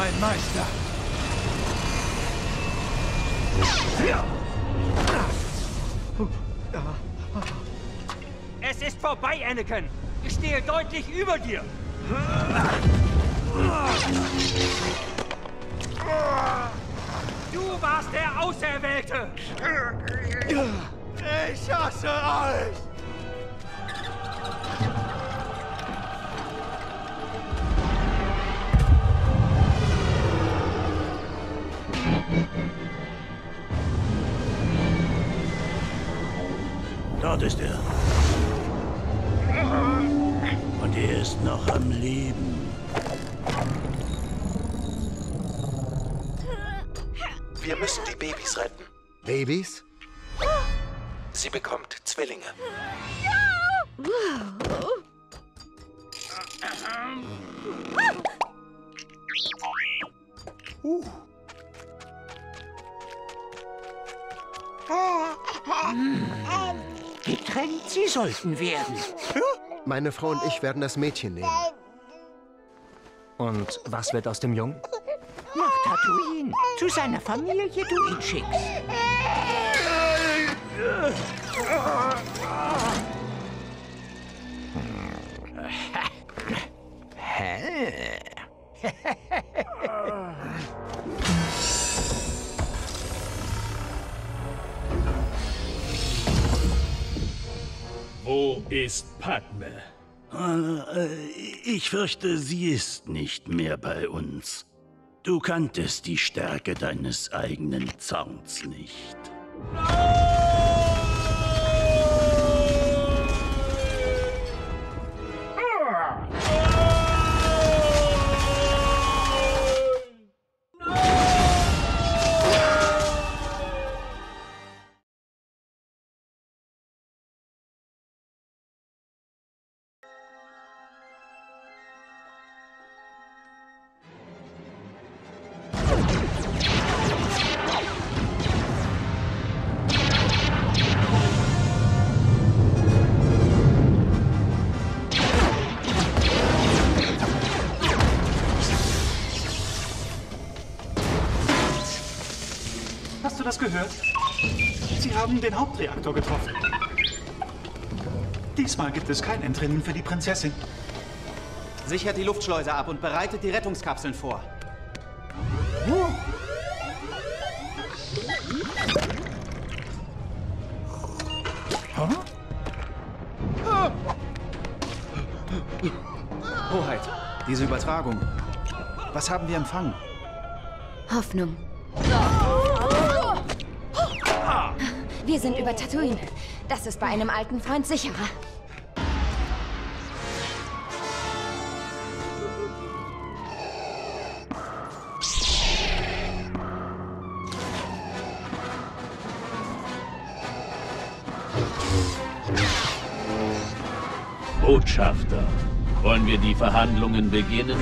Mein Meister. Es ist vorbei, Anakin. Ich stehe deutlich über dir. Sollten werden. Meine Frau und ich werden das Mädchen nehmen. Und was wird aus dem Jungen? Nach Tatooine. Zu seiner Familie du ihn schickst. Hä? Wo ist Padme? Äh, Ich fürchte, sie ist nicht mehr bei uns. Du kanntest die Stärke deines eigenen Zorns nicht. Das gehört? Sie haben den Hauptreaktor getroffen. Diesmal gibt es kein Entrinnen für die Prinzessin. Sichert die Luftschleuse ab und bereitet die Rettungskapseln vor. Hoheit, diese Übertragung. Was haben wir empfangen? Hoffnung. Wir sind über Tatooine. Das ist bei einem alten Freund sicherer. Botschafter, wollen wir die Verhandlungen beginnen?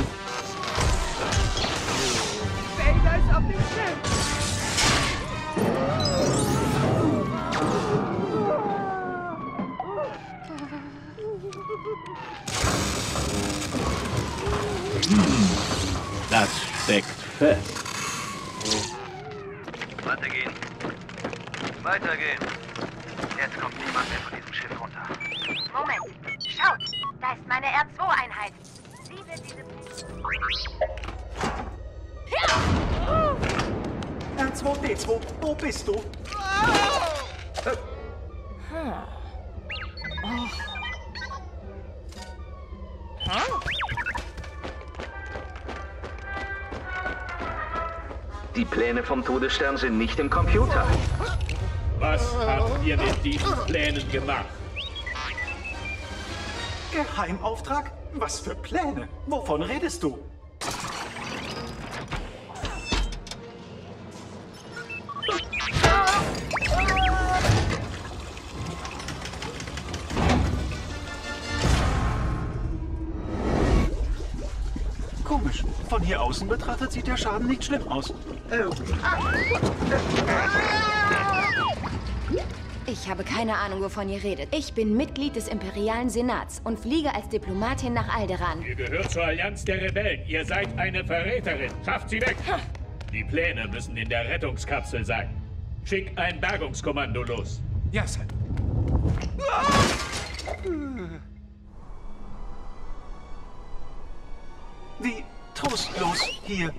Todesstern sind nicht im Computer. Was habt ihr mit diesen Plänen gemacht? Geheimauftrag? Was für Pläne? Wovon redest du? Komisch. Von hier außen betrachtet sieht der Schaden nicht schlimm aus. Ich habe keine Ahnung, wovon ihr redet. Ich bin Mitglied des Imperialen Senats und fliege als Diplomatin nach Alderan. Ihr gehört zur Allianz der Rebellen. Ihr seid eine Verräterin. Schafft sie weg. Die Pläne müssen in der Rettungskapsel sein. Schick ein Bergungskommando los. Ja, Sir. Wie trostlos hier.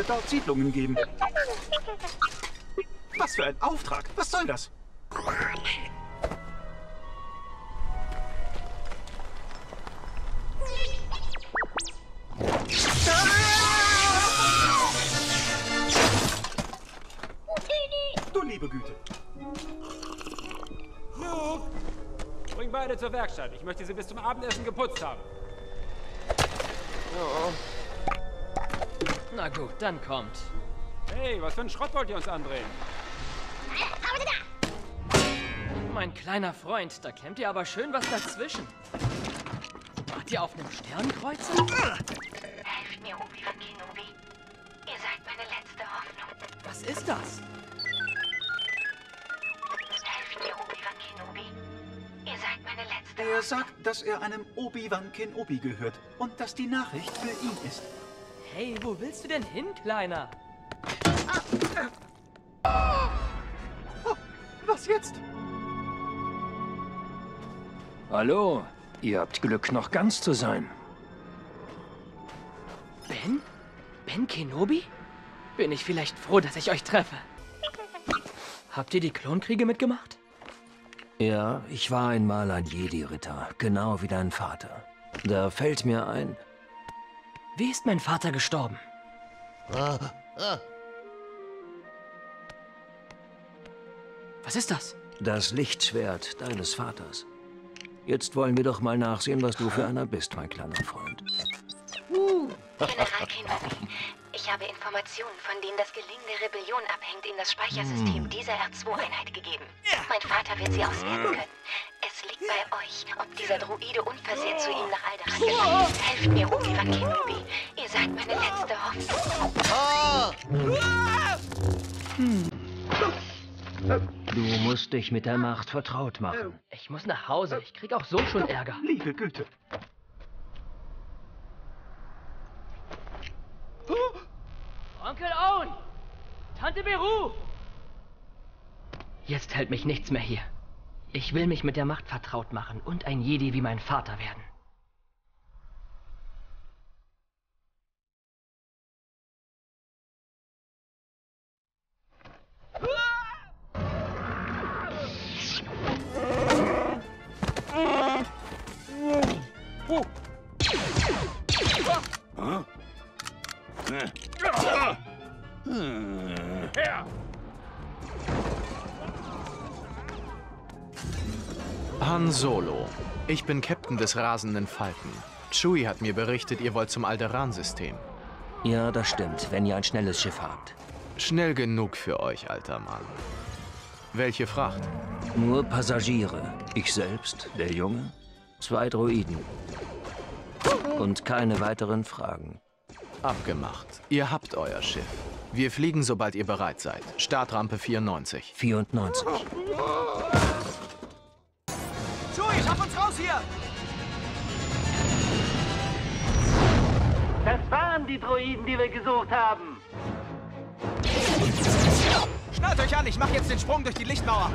Gerade dort Siedlungen geben? Was für ein Auftrag? Was soll das? Du liebe Güte. Luke! Bring beide zur Werkstatt. Ich möchte sie bis zum Abendessen geputzt haben. Oh. Na gut, dann kommt. Hey, was für einen Schrott wollt ihr uns andrehen? Mein kleiner Freund, da klemmt ihr aber schön was dazwischen. Wart ihr auf einem Sternkreuzer? Helft mir, Obi-Wan Kenobi. Ihr seid meine letzte Hoffnung. Was ist das? Helft mir, Obi-Wan Kenobi. Ihr seid meine letzte Er sagt, dass er einem Obi-Wan Kenobi gehört und dass die Nachricht für ihn ist. Hey, wo willst du denn hin, Kleiner? Oh, was jetzt? Hallo, ihr habt Glück, noch ganz zu sein. Ben? Ben Kenobi? Bin ich vielleicht froh, dass ich euch treffe. Habt ihr die Klonkriege mitgemacht? Ja, ich war einmal ein Jedi-Ritter, genau wie dein Vater. Da fällt mir ein. Wie ist mein Vater gestorben? Was ist das? Das Lichtschwert deines Vaters. Jetzt wollen wir doch mal nachsehen, was du für einer bist, mein kleiner Freund. General Kenobi, ich habe Informationen, von denen das Gelingen der Rebellion abhängt, in das Speichersystem Hm. dieser R2-Einheit gegeben. Mein Vater wird sie auswerten können. Es liegt bei euch, ob dieser Druide unversehrt zu ihm nach Alderaan gelangt. Helft mir, Obi-Wan Kenobi. Ihr seid meine letzte Hoffnung. Hm. Du musst dich mit der Macht vertraut machen. Ich muss nach Hause. Ich krieg auch so schon Ärger. Liebe Güte. Onkel Owen! Tante Beru! Jetzt hält mich nichts mehr hier. Ich will mich mit der Macht vertraut machen und ein Jedi wie mein Vater werden. Huh? Han Solo. Ich bin Captain des rasenden Falken. Chewie hat mir berichtet, ihr wollt zum Alderan-System. Ja, das stimmt, wenn ihr ein schnelles Schiff habt. Schnell genug für euch, alter Mann. Welche Fracht? Nur Passagiere. Ich selbst, der Junge, zwei Droiden. Und keine weiteren Fragen. Abgemacht. Ihr habt euer Schiff. Wir fliegen, sobald ihr bereit seid. Startrampe 94. 94. Chewie, schaff uns raus hier! Das waren die Droiden, die wir gesucht haben. Schnallt euch an, ich mach jetzt den Sprung durch die Lichtmauer.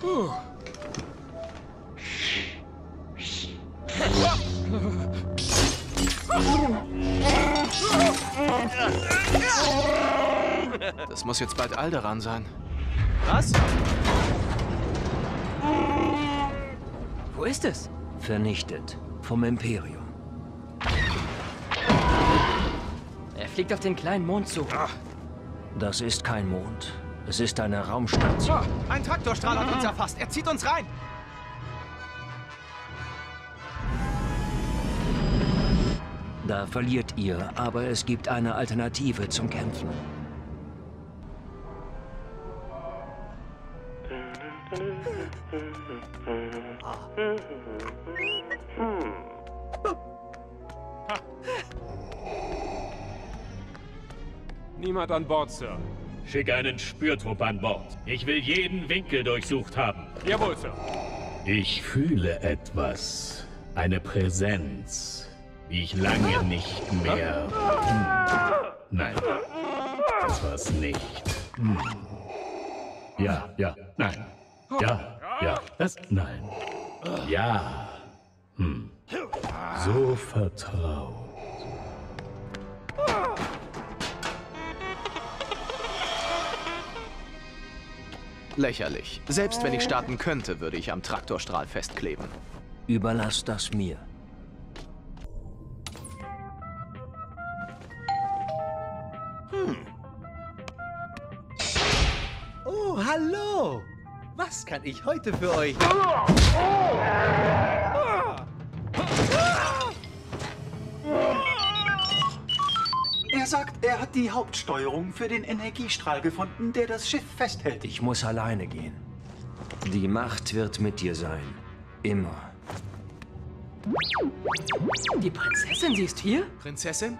Puh. Das muss jetzt bald Alderan sein. Was? Wo ist es? Vernichtet. Vom Imperium. Er fliegt auf den kleinen Mond zu. Das ist kein Mond. Es ist eine Raumstation. Oh, ein Traktorstrahl hat uns erfasst. Er zieht uns rein. Da verliert ihr, aber es gibt eine Alternative zum Kämpfen. Niemand an Bord, Sir. Schick einen Spürtrupp an Bord. Ich will jeden Winkel durchsucht haben. Jawohl, Sir. Ich fühle etwas. Eine Präsenz, ich lange nicht mehr... Hm. Nein, das war's nicht. Hm. Ja, ja, nein. Ja, ja, das... Nein. Ja. Hm. So vertraut. Lächerlich. Selbst wenn ich starten könnte, würde ich am Traktorstrahl festkleben. Überlass das mir. Oh, hallo! Was kann ich heute für euch? Er sagt, er hat die Hauptsteuerung für den Energiestrahl gefunden, der das Schiff festhält. Ich muss alleine gehen. Die Macht wird mit dir sein. Immer. Die Prinzessin, sie ist hier? Prinzessin?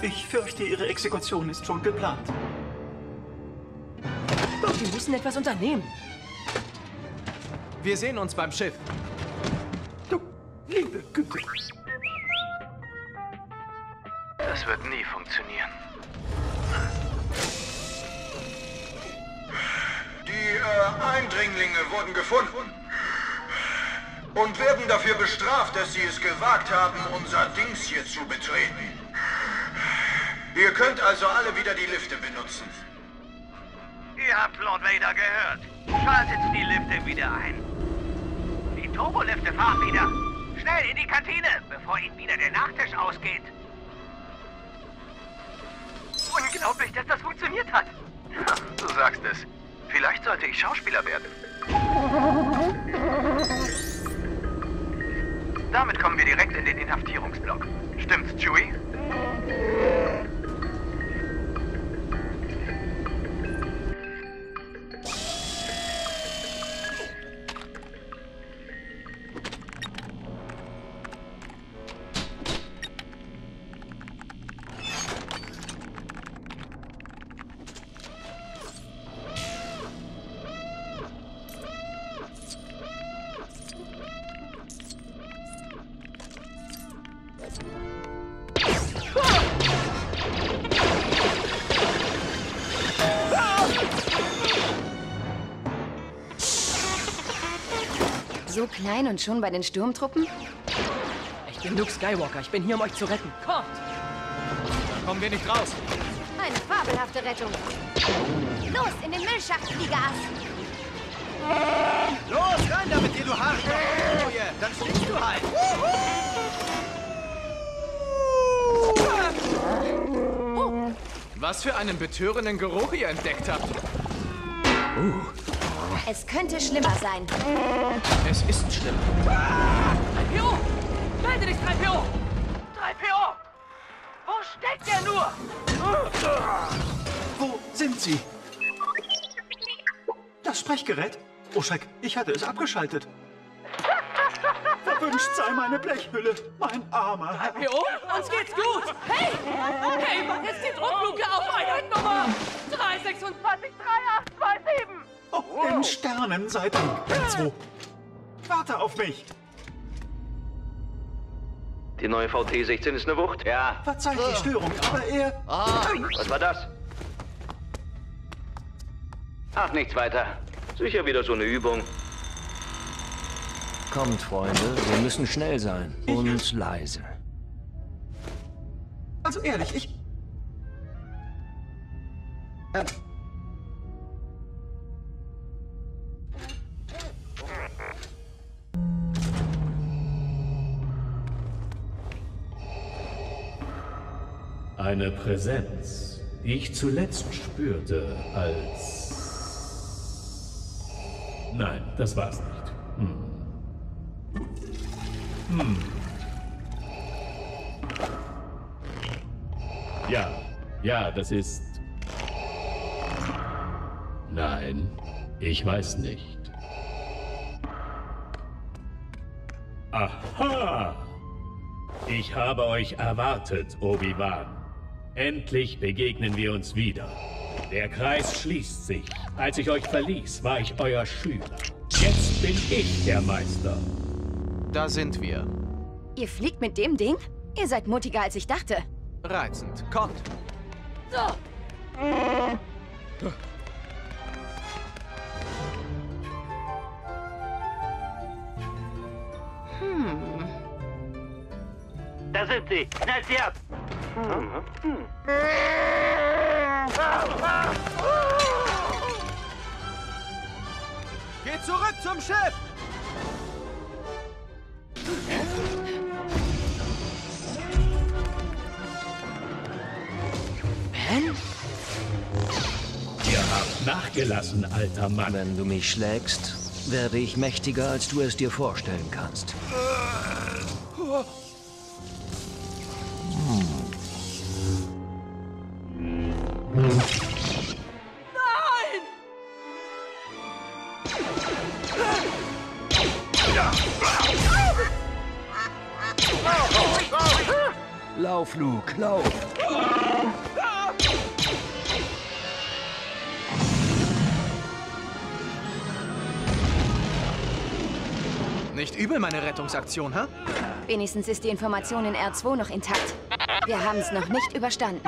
Ich fürchte, ihre Exekution ist schon geplant. Wir müssen etwas unternehmen. Wir sehen uns beim Schiff. Liebe Güte. Das wird nie funktionieren. Die äh, Eindringlinge wurden gefunden und werden dafür bestraft, dass sie es gewagt haben, unser Dings hier zu betreten. Ihr könnt also alle wieder die Lifte benutzen. Ihr habt Lord Vader gehört. Schaltet die Lifte wieder ein. Die Turbolifte fahren wieder. Schnell in die Kantine, bevor Ihnen wieder der Nachtisch ausgeht. Unglaublich, dass das funktioniert hat. Du sagst es. Vielleicht sollte ich Schauspieler werden. Damit kommen wir direkt in den Inhaftierungsblock. Stimmt's, Chewie? Und schon bei den Sturmtruppen? Ich bin Luke Skywalker. Ich bin hier, um euch zu retten. Kommt! Da kommen wir nicht raus. Eine fabelhafte Rettung. Los, in den Müllschacht, Fliegeass. Los, rein da mit dir, du Haarstoffolie! Dann stinkst du halt! Was für einen betörenden Geruch ihr entdeckt habt. Es könnte schlimmer sein. Es ist schlimm. 3PO! Melde dich, 3PO! 3PO! Wo steckt der nur? Wo sind Sie? Das Sprechgerät? Oh Schreck, ich hatte es abgeschaltet. Verwünscht sei meine Blechhülle, mein armer Herr. 3PO, uns geht's gut! Hey! Hey, mach jetzt die Druckluke auf Einheitennummer! 326 3827! Oh, in Sternen sei Dank, Benzo. Warte auf mich. Die neue VT-16 ist eine Wucht? Ja. Verzeiht die Störung, aber er... Was war das? Ach, nichts weiter. Sicher wieder so eine Übung. Kommt, Freunde, wir müssen schnell sein und leise. Also ehrlich, ich... Ähm, Eine Präsenz, die ich zuletzt spürte, als... Nein, das war's nicht. Hm. Hm. Ja, ja, das ist... Nein, ich weiß nicht. Aha! Ich habe euch erwartet, Obi-Wan. Endlich begegnen wir uns wieder. Der Kreis schließt sich. Als ich euch verließ, war ich euer Schüler. Jetzt bin ich der Meister. Da sind wir. Ihr fliegt mit dem Ding? Ihr seid mutiger, als ich dachte. Reizend. Kommt. So. Hm. Da sind sie. Schnell sie ab. Geh zurück zum Schiff! Ben? Ihr habt nachgelassen, alter Mann. Wenn du mich schlägst, werde ich mächtiger, als du es dir vorstellen kannst. Lauf, Luke, lauf! Nicht übel, meine Rettungsaktion, hä? Wenigstens ist die Information in R2 noch intakt. Wir haben es noch nicht überstanden.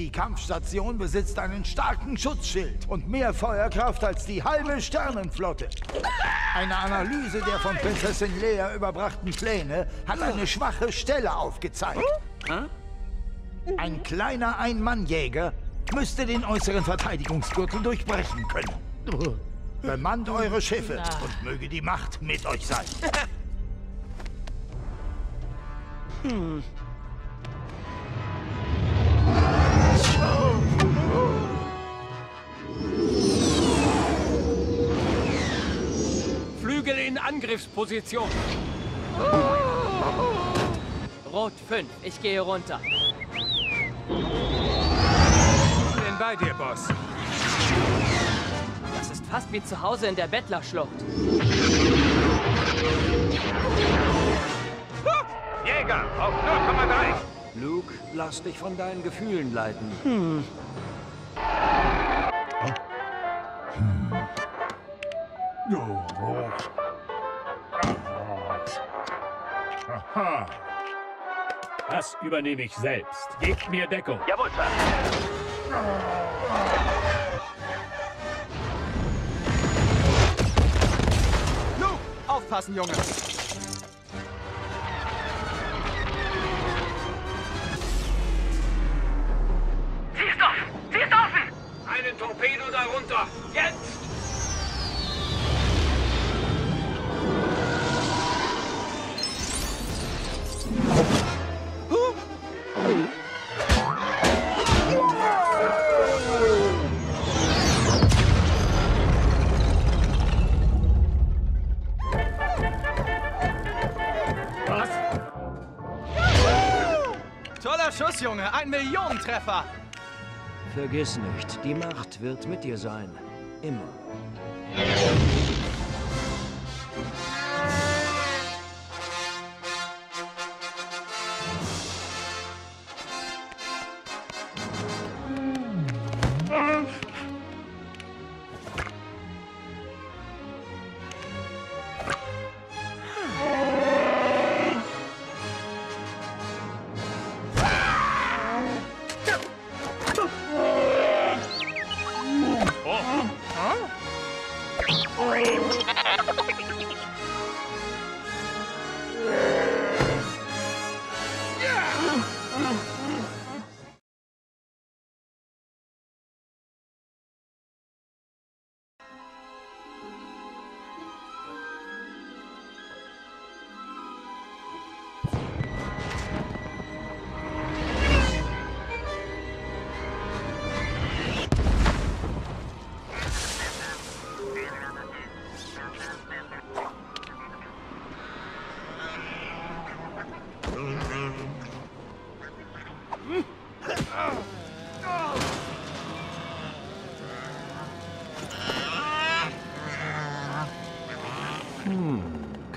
Die Kampfstation besitzt einen starken Schutzschild und mehr Feuerkraft als die halbe Sternenflotte. Eine Analyse der von Prinzessin Leia überbrachten Pläne hat eine schwache Stelle aufgezeigt. Ein kleiner Ein-Mann-Jäger müsste den äußeren Verteidigungsgürtel durchbrechen können. Bemannt eure Schiffe und möge die Macht mit euch sein. Hm. Flügel in Angriffsposition. Rot 5, ich gehe runter. Bin bei dir, Boss. Das ist fast wie zu Hause in der Bettlerschlucht. Jäger, auf 0,3. Luke, lass dich von deinen Gefühlen leiten. Hm. Aha. Das übernehme ich selbst. Gebt mir Deckung. Jawohl, Sir. Luke, aufpassen, Junge. Sie ist offen! Sie ist offen! Einen Torpedo darunter! Jetzt! Schuss, Junge. Ein Millionentreffer. Vergiss nicht, die Macht wird mit dir sein. Immer.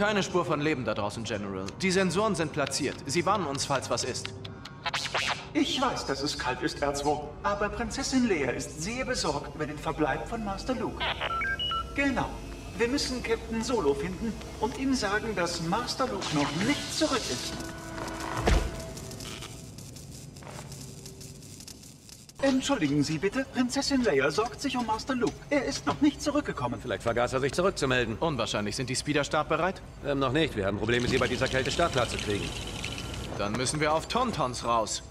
Keine Spur von Leben da draußen, General. Die Sensoren sind platziert. Sie warnen uns, falls was ist. Ich weiß, dass es kalt ist, Erzwo, aber Prinzessin Leia ist sehr besorgt über den Verbleib von Master Luke. Genau. Wir müssen Captain Solo finden und ihm sagen, dass Master Luke noch nicht zurück ist. Entschuldigen Sie bitte, Prinzessin Leia sorgt sich um Master Luke. Er ist noch nicht zurückgekommen. Vielleicht vergaß er sich zurückzumelden. Unwahrscheinlich. Sind die Speeder startbereit? Ähm, noch nicht. Wir haben Probleme, sie bei dieser Kälte startklar zu kriegen. Dann müssen wir auf Tontons raus.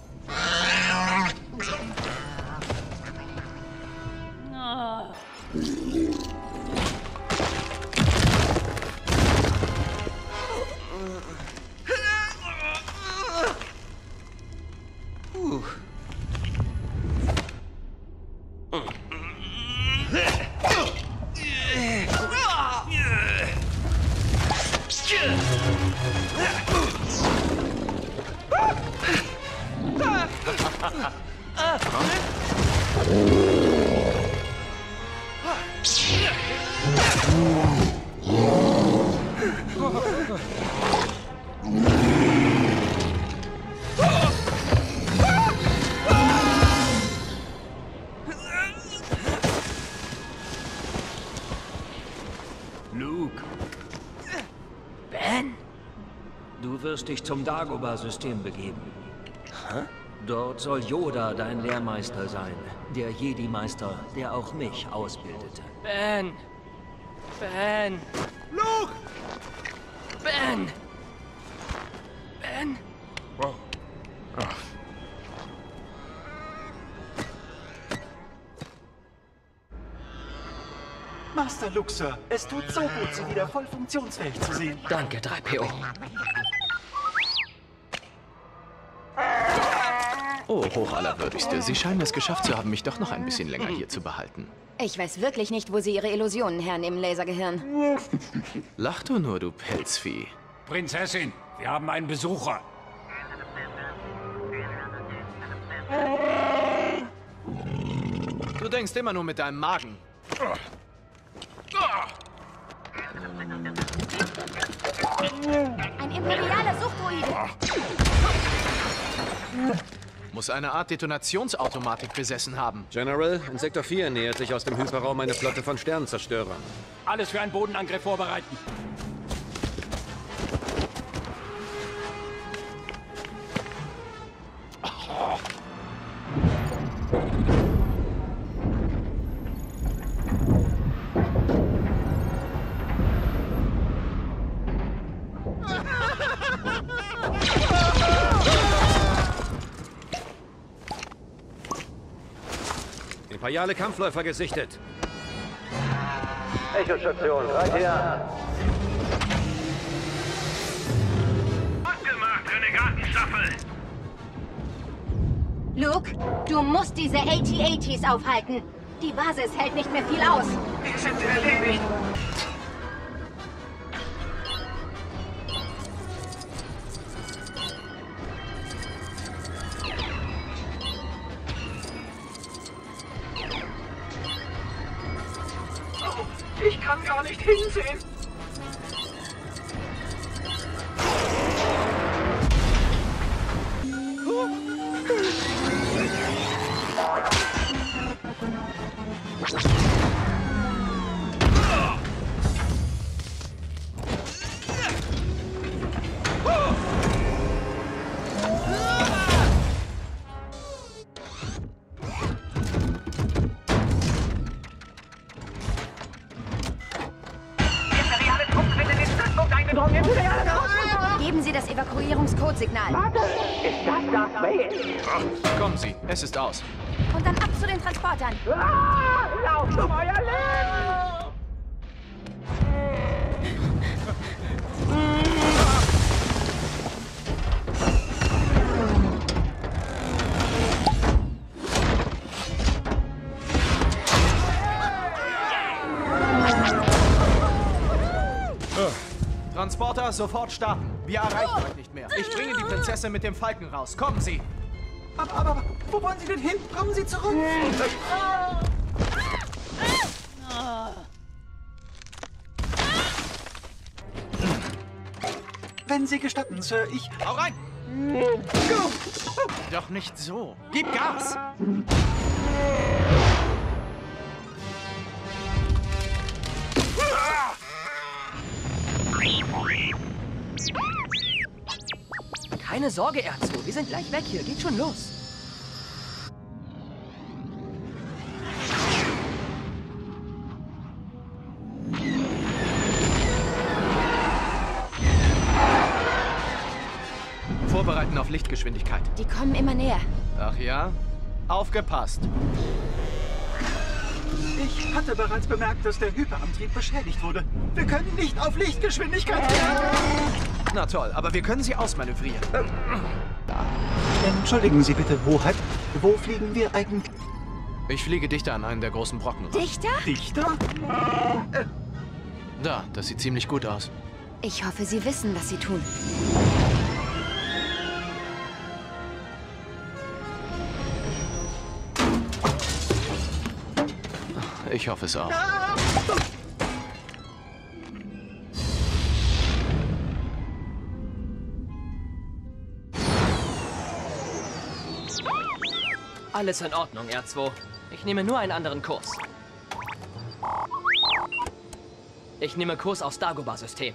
Dich zum Dagobah-System begeben. Hä? Dort soll Yoda dein Lehrmeister sein. Der Jedi-Meister, der auch mich ausbildete. Ben! Ben! Luke! Ben! Ben! Master Luke, Sir, es tut so gut, Sie wieder voll funktionsfähig zu sehen. Danke, 3PO. Hochallerwürdigste. Sie scheinen es geschafft zu haben, mich doch noch ein bisschen länger hier zu behalten. Ich weiß wirklich nicht, wo Sie Ihre Illusionen hernehmen, Lasergehirn. Lach du nur, du Pelzvieh. Prinzessin, wir haben einen Besucher. Du denkst immer nur mit deinem Magen. Ein imperialer Suchtdroide. Muss eine Art Detonationsautomatik besessen haben. General, in Sektor 4 nähert sich aus dem Hyperraum eine Flotte von Sternenzerstörern. Alles für einen Bodenangriff vorbereiten. Imperiale Kampfläufer gesichtet. Echo-Station, bereit her. Gut gemacht, Renegatenstaffel. Luke, du musst diese AT-ATs aufhalten. Die Basis hält nicht mehr viel aus. Wir sind erledigt. Transporter, sofort starten. Wir erreichen euch nicht mehr. Ich bringe die Prinzessin mit dem Falken raus. Kommen Sie. Aber, aber, wo wollen Sie denn hin? Kommen Sie zurück. Wenn Sie gestatten, Sir, ich... Hau rein! Doch nicht so. Gib Gas! Keine Sorge, R2. Wir sind gleich weg hier. Geht schon los. Vorbereiten auf Lichtgeschwindigkeit. Die kommen immer näher. Ach ja? Aufgepasst. Ich hatte bereits bemerkt, dass der Hyperantrieb beschädigt wurde. Wir können nicht auf Lichtgeschwindigkeit. Na toll, aber wir können sie ausmanövrieren. Entschuldigen Sie bitte, Hoheit. Wo fliegen wir eigentlich? Ich fliege dichter an einen der großen Brocken. ran. Dichter? Dichter? Da, das sieht ziemlich gut aus. Ich hoffe, Sie wissen, was Sie tun. Ich hoffe es auch. Alles in Ordnung, R2. Ich nehme nur einen anderen Kurs. Ich nehme Kurs aufs Dagobah-System.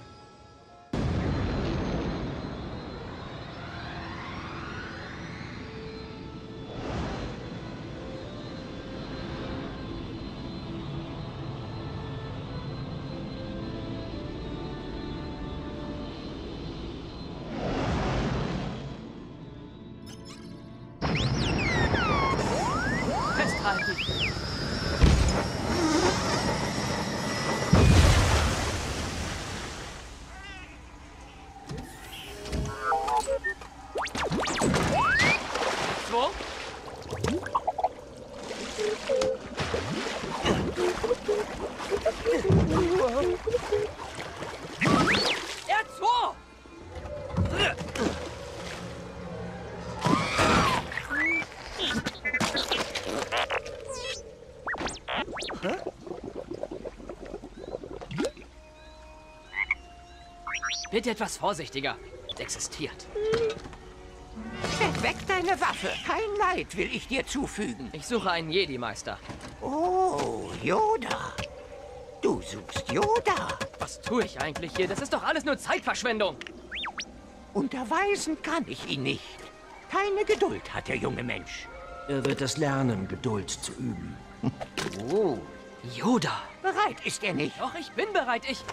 Bitte etwas vorsichtiger. Es existiert. Steck weg deine Waffe. Kein Leid will ich dir zufügen. Ich suche einen Jedi-Meister. Oh, Yoda. Du suchst Yoda. Was tue ich eigentlich hier? Das ist doch alles nur Zeitverschwendung. Unterweisen kann ich ihn nicht. Keine Geduld hat der junge Mensch. Er wird es lernen, Geduld zu üben. Oh. Yoda. Bereit ist er nicht. Doch, ich bin bereit. Ich.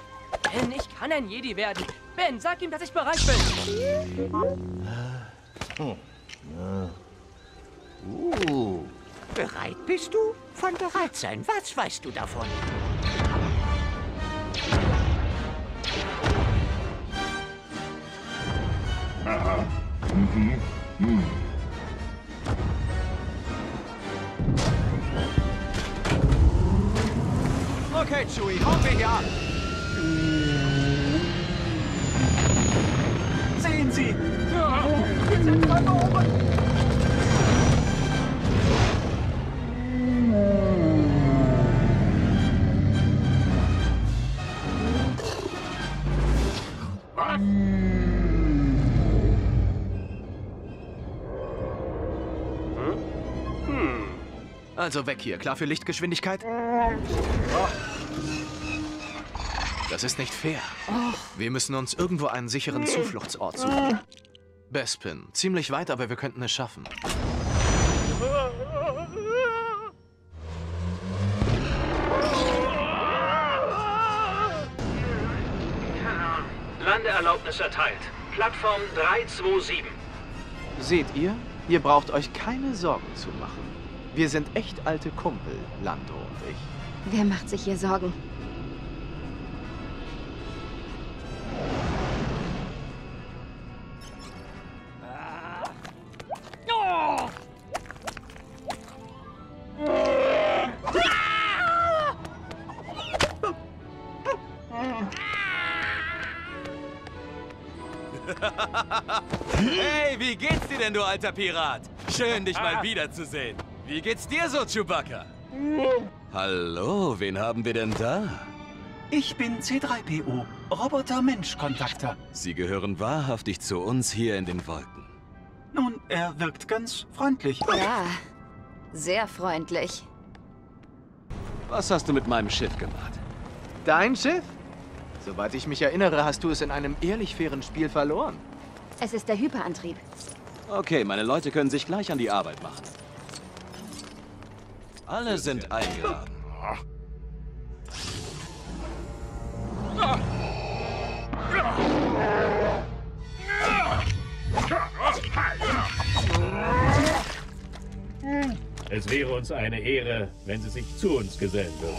Ben, ich kann ein Jedi werden. Ben, sag ihm, dass ich bereit bin. Uh, bereit bist du? Von bereit sein. Was weißt du davon? Aha. Mhm. Hm. Okay, Chewie, hauen wir hier ab. Sie! Wir sind verloren! Also weg hier. Klar für Lichtgeschwindigkeit? Das ist nicht fair. Wir müssen uns irgendwo einen sicheren Zufluchtsort suchen. Bespin. Ziemlich weit, aber wir könnten es schaffen. Landeerlaubnis erteilt. Plattform 327. Seht ihr? Ihr braucht euch keine Sorgen zu machen. Wir sind echt alte Kumpel, Lando und ich. Wer macht sich hier Sorgen? Hey, wie geht's dir denn, du alter Pirat? Schön, dich mal wiederzusehen. Wie geht's dir so, Chewbacca? Hallo, wen haben wir denn da? Ich bin C3PO, Roboter-Mensch-Kontakter. Sie gehören wahrhaftig zu uns hier in den Wolken. Nun, er wirkt ganz freundlich. Ja, sehr freundlich. Was hast du mit meinem Schiff gemacht? Dein Schiff? Soweit ich mich erinnere, hast du es in einem ehrlich fairen Spiel verloren. Es ist der Hyperantrieb. Okay, meine Leute können sich gleich an die Arbeit machen. Alle sind eingeladen. Wäre uns eine Ehre, wenn Sie sich zu uns gesellen würden.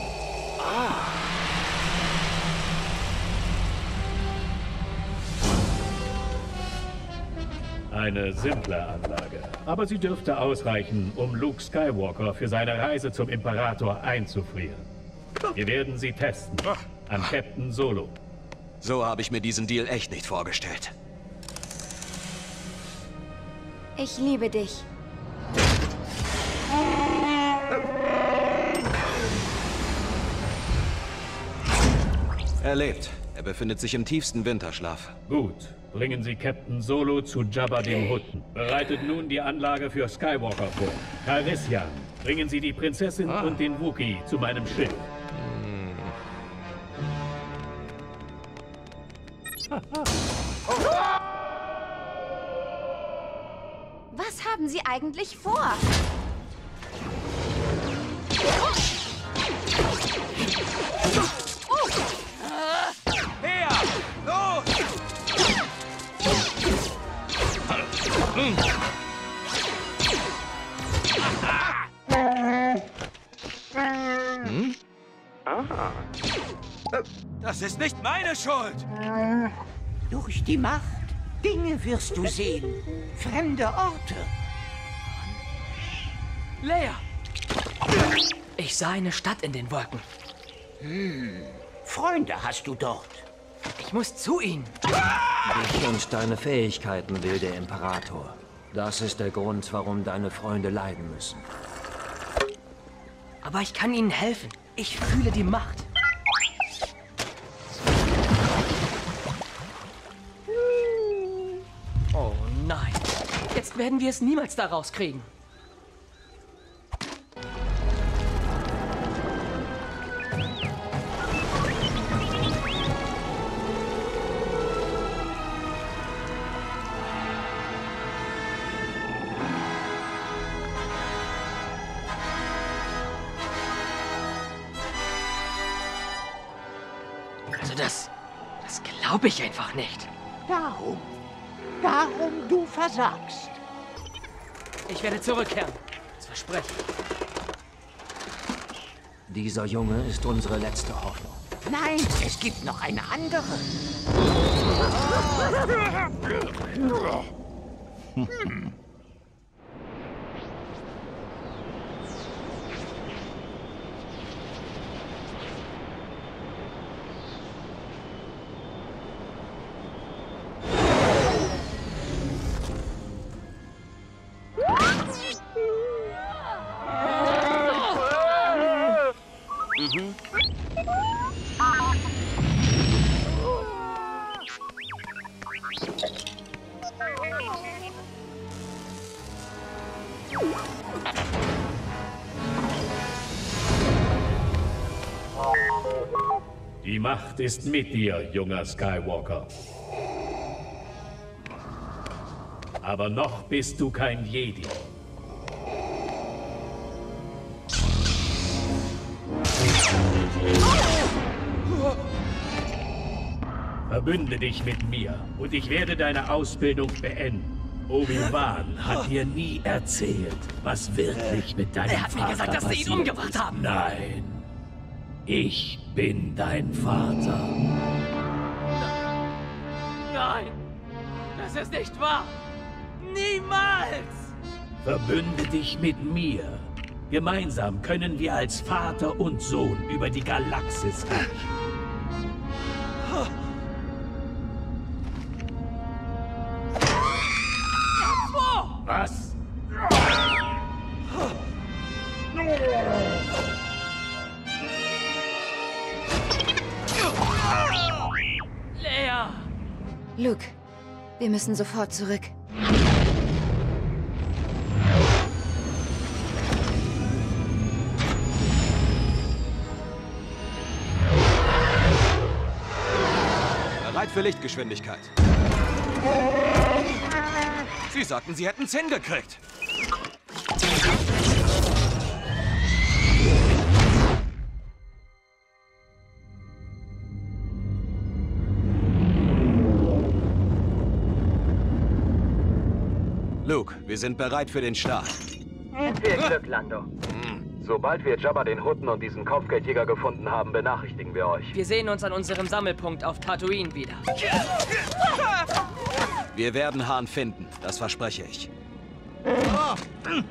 Eine simple Anlage, aber sie dürfte ausreichen, um Luke Skywalker für seine Reise zum Imperator einzufrieren. Wir werden sie testen. An Captain Solo. So habe ich mir diesen Deal echt nicht vorgestellt. Ich liebe dich. Er lebt. Er befindet sich im tiefsten Winterschlaf. Gut. Bringen Sie Captain Solo zu Jabba dem Hutten. Bereitet nun die Anlage für Skywalker vor. Calrissian, bringen Sie die Prinzessin und den Wookiee zu meinem Schiff. Was haben Sie eigentlich vor? Her! Hm? Das ist nicht meine Schuld! Durch die Macht Dinge wirst du sehen. Fremde Orte. Leia! Ich sah eine Stadt in den Wolken. Hm. Freunde hast du dort. Ich muss zu ihnen. Dich und deine Fähigkeiten will der Imperator. Das ist der Grund, warum deine Freunde leiden müssen. Aber ich kann ihnen helfen. Ich fühle die Macht. Oh nein. Jetzt werden wir es niemals da rauskriegen. Glaube ich einfach nicht. Darum. Darum du versagst. Ich werde zurückkehren. Das verspreche ich. Dieser Junge ist unsere letzte Hoffnung. Nein, es gibt noch eine andere. Macht ist mit dir, junger Skywalker. Aber noch bist du kein Jedi. Verbünde dich mit mir und ich werde deine Ausbildung beenden. Obi-Wan hat dir nie erzählt, was wirklich mit deinem Er hat mir Vater gesagt, dass sie ihn passiert umgebracht haben. Nein. Ich bin dein Vater. Nein, das ist nicht wahr. Niemals! Verbünde dich mit mir. Gemeinsam können wir als Vater und Sohn über die Galaxis reichen. Wir müssen sofort zurück. Bereit für Lichtgeschwindigkeit. Sie sagten, Sie hätten es hingekriegt. Wir sind bereit für den Start. Viel Glück, Lando. Sobald wir Jabba den Hutten und diesen Kopfgeldjäger gefunden haben, benachrichtigen wir euch. Wir sehen uns an unserem Sammelpunkt auf Tatooine wieder. Wir werden Hahn finden, das verspreche ich. Ihr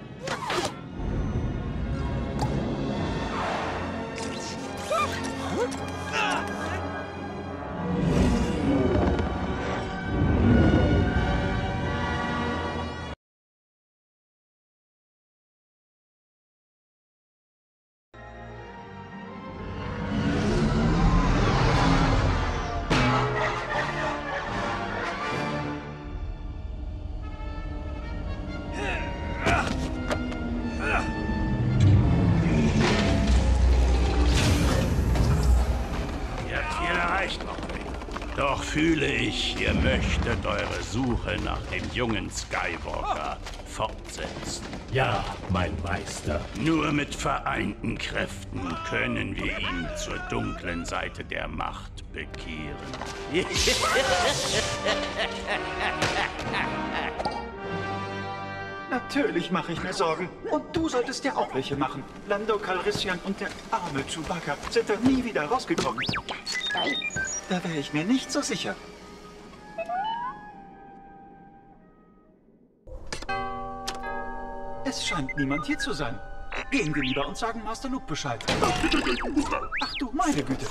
ihr möchtet eure Suche nach dem jungen Skywalker fortsetzen. Ja, mein Meister. Nur mit vereinten Kräften können wir ihn zur dunklen Seite der Macht bekehren. Natürlich mache ich mir Sorgen. Und du solltest dir auch welche machen. Lando Calrissian und der arme Chewbacca sind da nie wieder rausgekommen. Da wäre ich mir nicht so sicher. Es scheint niemand hier zu sein. Gehen wir lieber und sagen Master Luke Bescheid. Ach du, meine Güte.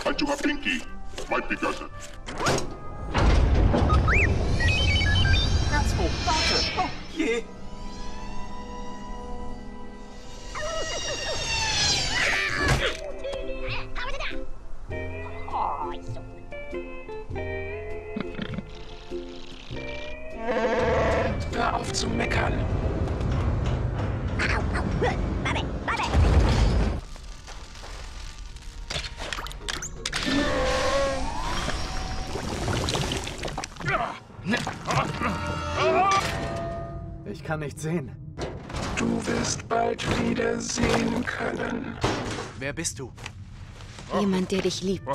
Herzog, warte! Oh je! Hör auf zu meckern. Ich kann nicht sehen. Du wirst bald wieder sehen können. Wer bist du? Jemand, der dich liebt.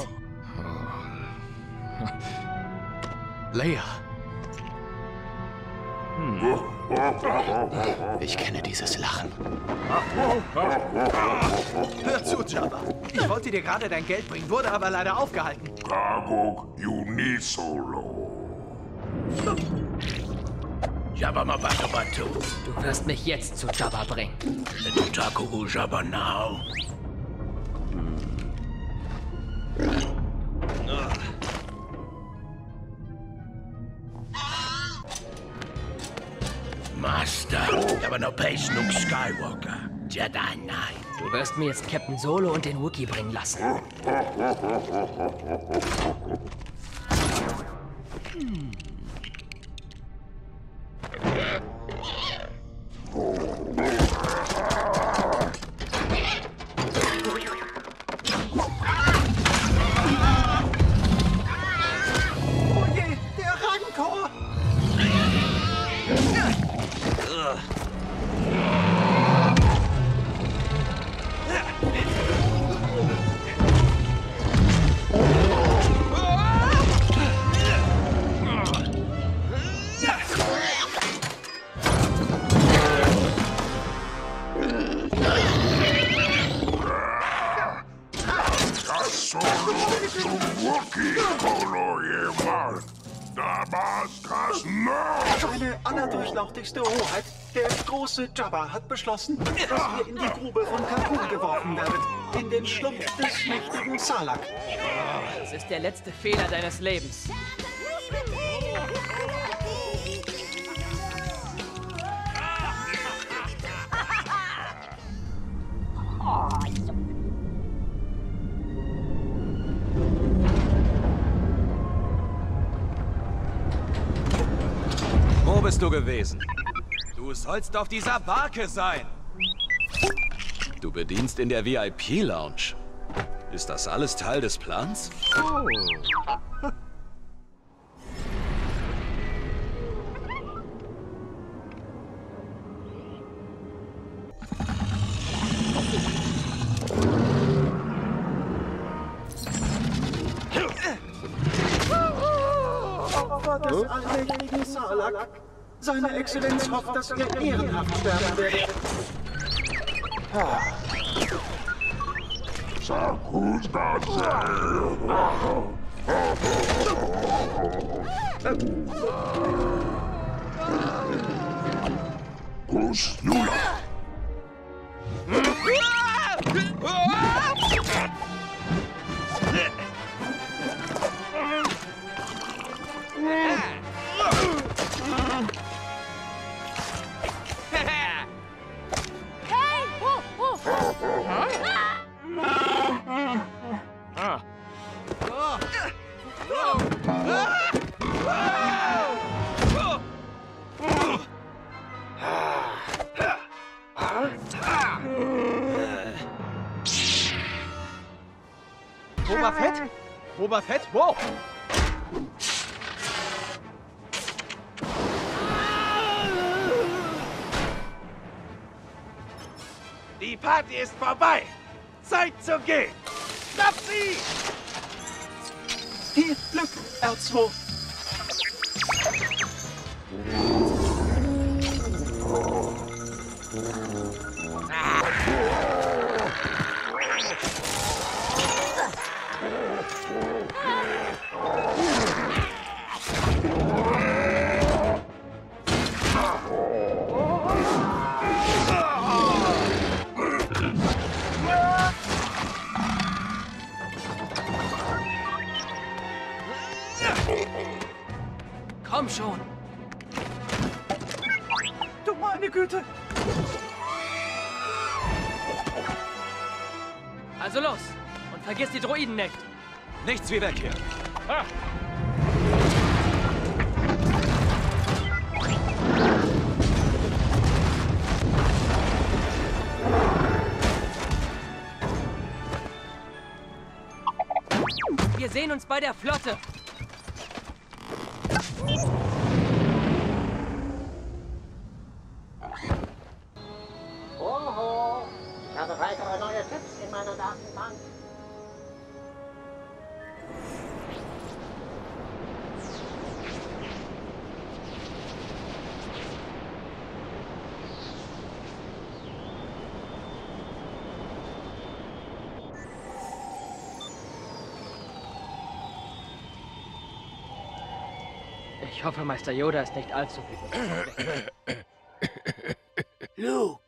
Leia. Hm. Ich kenne dieses Lachen. Hör zu, Jabba. Ich wollte dir gerade dein Geld bringen, wurde aber leider aufgehalten. Kagok Unisolo. Jabba Mabatu. Du wirst mich jetzt zu Jabba bringen. Taku Jabba Now. Master, Jabba no Pace Luke Skywalker. Jedi Knight. Du wirst mir jetzt Captain Solo und den Wookie bringen lassen. Oh Jabba, hat beschlossen, dass ihr in die Grube von Kakun geworfen werdet. In den Schlupf des mächtigen Salak. Das ist der letzte Fehler deines Lebens. Wo bist du gewesen? Du sollst auf dieser Barke sein. Du bedienst in der VIP-Lounge. Ist das alles Teil des Plans? Opfer Seine Exzellenz hofft, dass ihr ehrenhaft sterben werdet. Kus Nula. Hey! Boba Fett? Boba Fett? Wo? Die Party ist vorbei. Zeit zu gehen. Schnapp sie! Viel Glück, R2. Komm schon. Du meine Güte. Also los. Vergiss die Droiden nicht. Nichts wie weg hier. Wir sehen uns bei der Flotte. Hoffe, Meister Yoda ist nicht allzu wütend. Luke.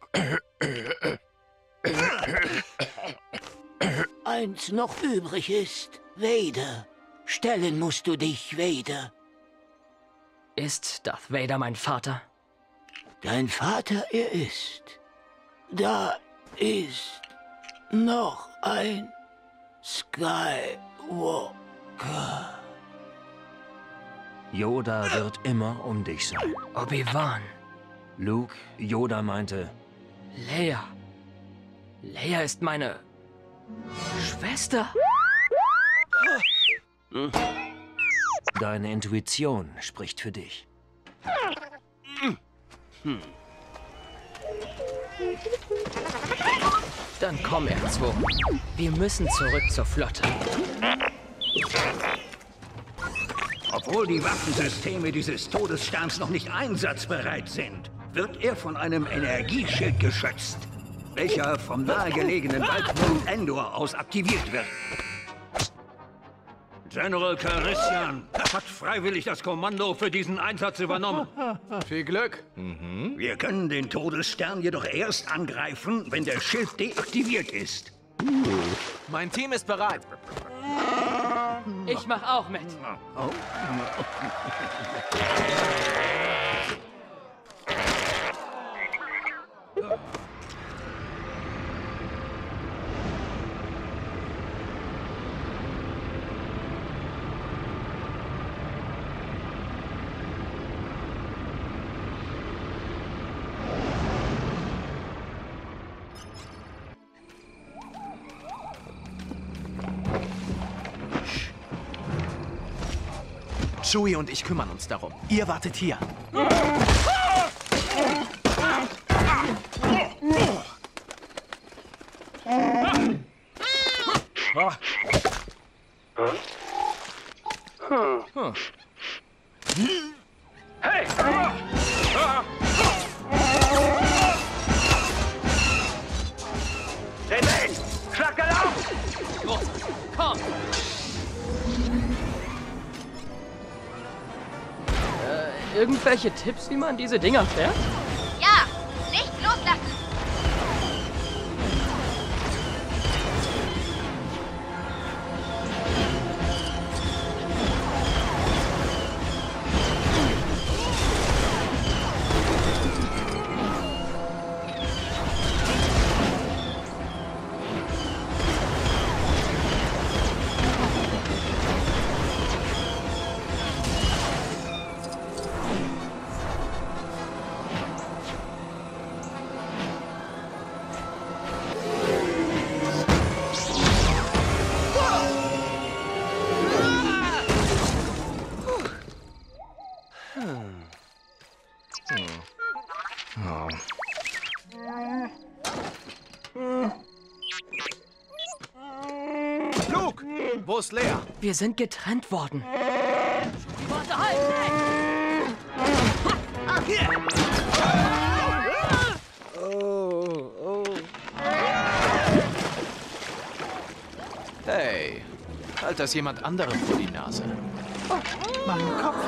Eins noch übrig ist. Vader. Stellen musst du dich, Vader. Ist Darth Vader mein Vater? Dein Vater er ist. Da ist noch ein Skywalker. Yoda wird immer um dich sein. Obi-Wan. Luke, Yoda meinte, Leia. Leia ist meine Schwester. deine Intuition spricht für dich. Hm. Dann komm, R2. Wir müssen zurück zur Flotte. Obwohl die Waffensysteme dieses Todessterns noch nicht einsatzbereit sind, wird er von einem Energieschild geschützt, welcher vom nahegelegenen Waldmond Endor aus aktiviert wird. General Carissian hat freiwillig das Kommando für diesen Einsatz übernommen. Viel Glück. Wir können den Todesstern jedoch erst angreifen, wenn der Schild deaktiviert ist. Mein Team ist bereit. Ich mach auch mit. Chewie und ich kümmern uns darum. Ihr wartet hier. Irgendwelche Tipps, wie man diese Dinger fährt? Wir sind getrennt worden. Warte, halt! Oh, oh. Hey, halt das jemand anderem vor die Nase. Mein Kopf.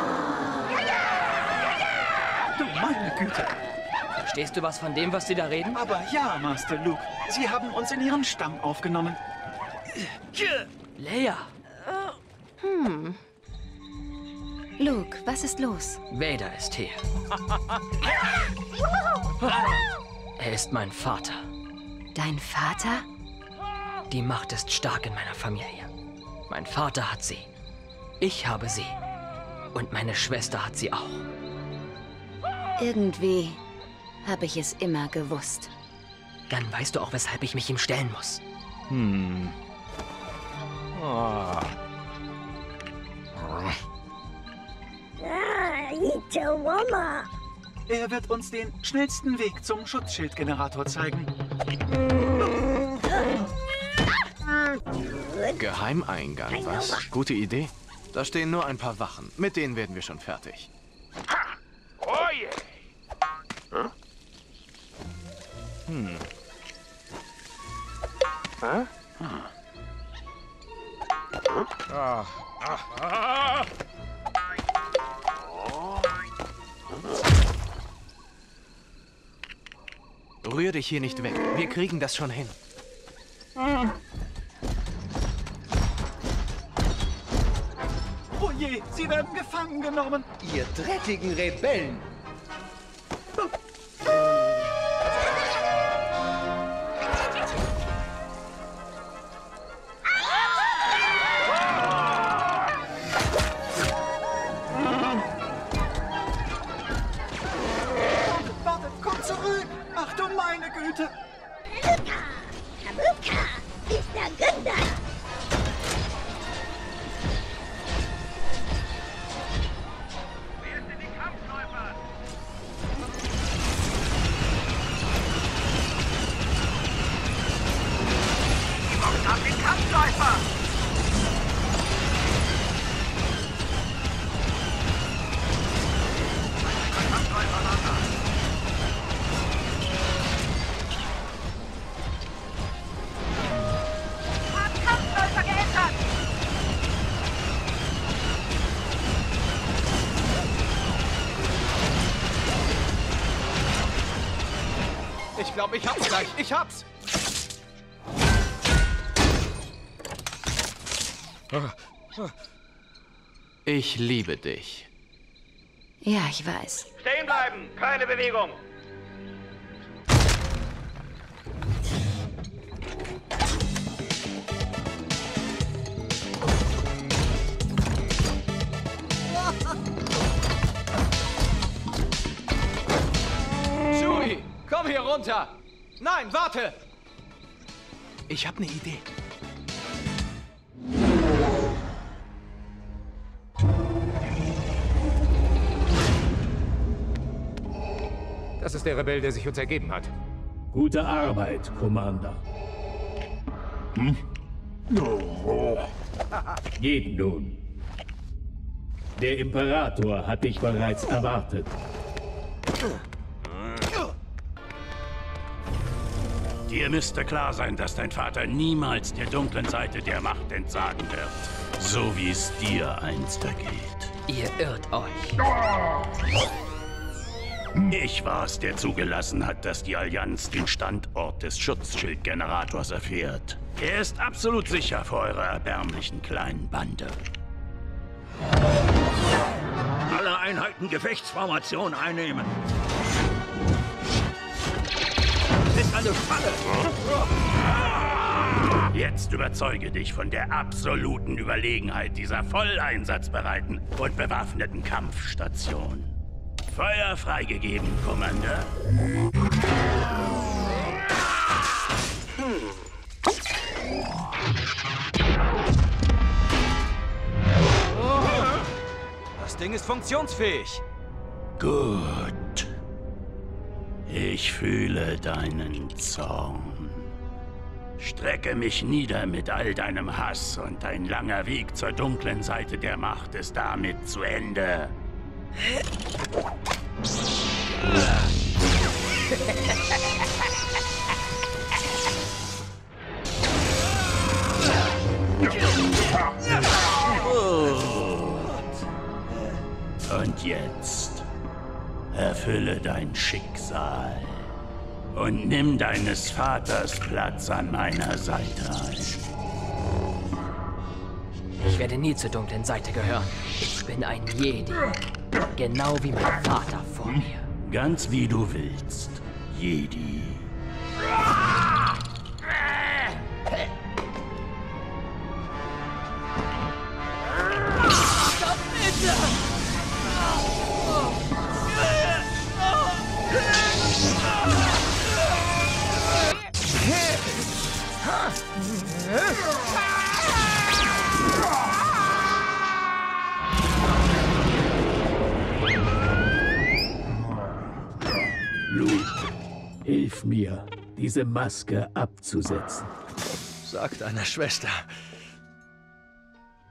Du meine Güte. Verstehst du was von dem, was sie da reden? Aber ja, Master Luke. Sie haben uns in ihren Stamm aufgenommen. Leia! Hm. Luke, was ist los? Vader ist hier. Er ist mein Vater. Dein Vater? Die Macht ist stark in meiner Familie. Mein Vater hat sie. Ich habe sie. Und meine Schwester hat sie auch. Irgendwie habe ich es immer gewusst. Dann weißt du auch, weshalb ich mich ihm stellen muss. Hm. Oh. Er wird uns den schnellsten Weg zum Schutzschildgenerator zeigen. Geheimeingang, was? Gute Idee. Da stehen nur ein paar Wachen. Mit denen werden wir schon fertig. Oje! Hm. Hä? Rühr dich hier nicht weg. Wir kriegen das schon hin. Oh je, sie werden gefangen genommen. Ihr dreckigen Rebellen. Ich hab's. Ich liebe dich. Ja, ich weiß. Stehen bleiben! Keine Bewegung! Shui, komm hier runter! Nein, warte! Ich habe eine Idee. Das ist der Rebell, der sich uns ergeben hat. Gute Arbeit, Commander. Hm? Geht nun. Der Imperator hat dich bereits erwartet. Dir müsste klar sein, dass dein Vater niemals der dunklen Seite der Macht entsagen wird. So wie es dir einst ergeht. Ihr irrt euch. Ich war es, der zugelassen hat, dass die Allianz den Standort des Schutzschildgenerators erfährt. Er ist absolut sicher vor eurer erbärmlichen kleinen Bande. Alle Einheiten Gefechtsformation einnehmen. Ist eine Falle. Jetzt überzeuge dich von der absoluten Überlegenheit dieser voll einsatzbereiten und bewaffneten Kampfstation. Feuer freigegeben, Commander. Das Ding ist funktionsfähig. Gut. Ich fühle deinen Zorn. Strecke mich nieder mit all deinem Hass und dein langer Weg zur dunklen Seite der Macht ist damit zu Ende. Und jetzt erfülle dein Schicksal und nimm deines Vaters Platz an meiner Seite ein. Ich werde nie zur dunklen Seite gehören. Ich bin ein Jedi. Genau wie mein Vater vor mir. Ganz wie du willst, Jedi. diese Maske abzusetzen. Sag deiner Schwester,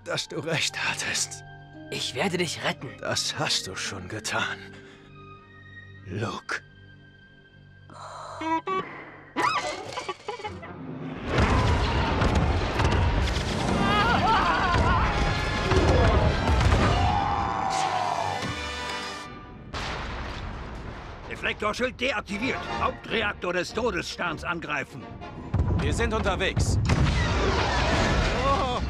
dass du recht hattest. Ich werde dich retten. Das hast du schon getan. Luke. Reaktorschild deaktiviert. Hauptreaktor des Todessterns angreifen. Wir sind unterwegs. Wow!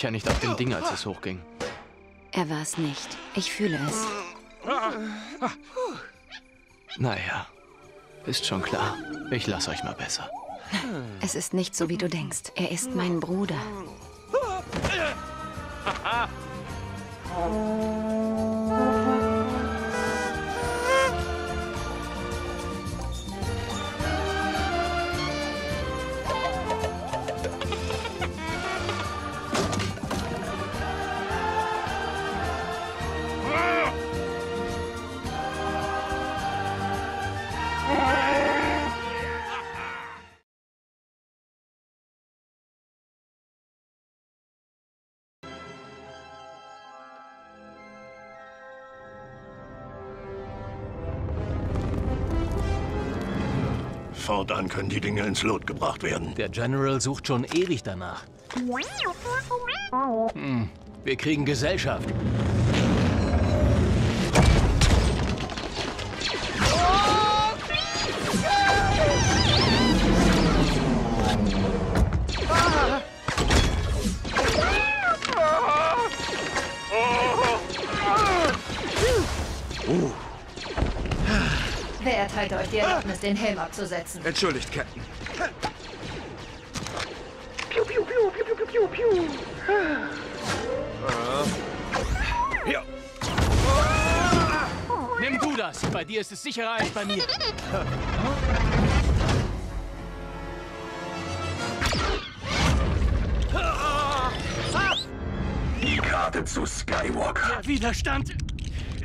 Sicher nicht auf dem Ding, als es hochging. Er war es nicht. Ich fühle es. Naja, ist schon klar. Ich lass euch mal besser. Es ist nicht so, wie du denkst. Er ist mein Bruder. Fortan können die Dinge ins Lot gebracht werden. Der General sucht schon ewig danach. Hm, wir kriegen Gesellschaft. Wer erteilt euch die Erlaubnis, den Helm abzusetzen? Entschuldigt, Captain. Piu, piu, piu, piu, piu, piu, piu. Ja. Nimm du das. Bei dir ist es sicherer als bei mir. Die Karte zu Skywalker. Der Widerstand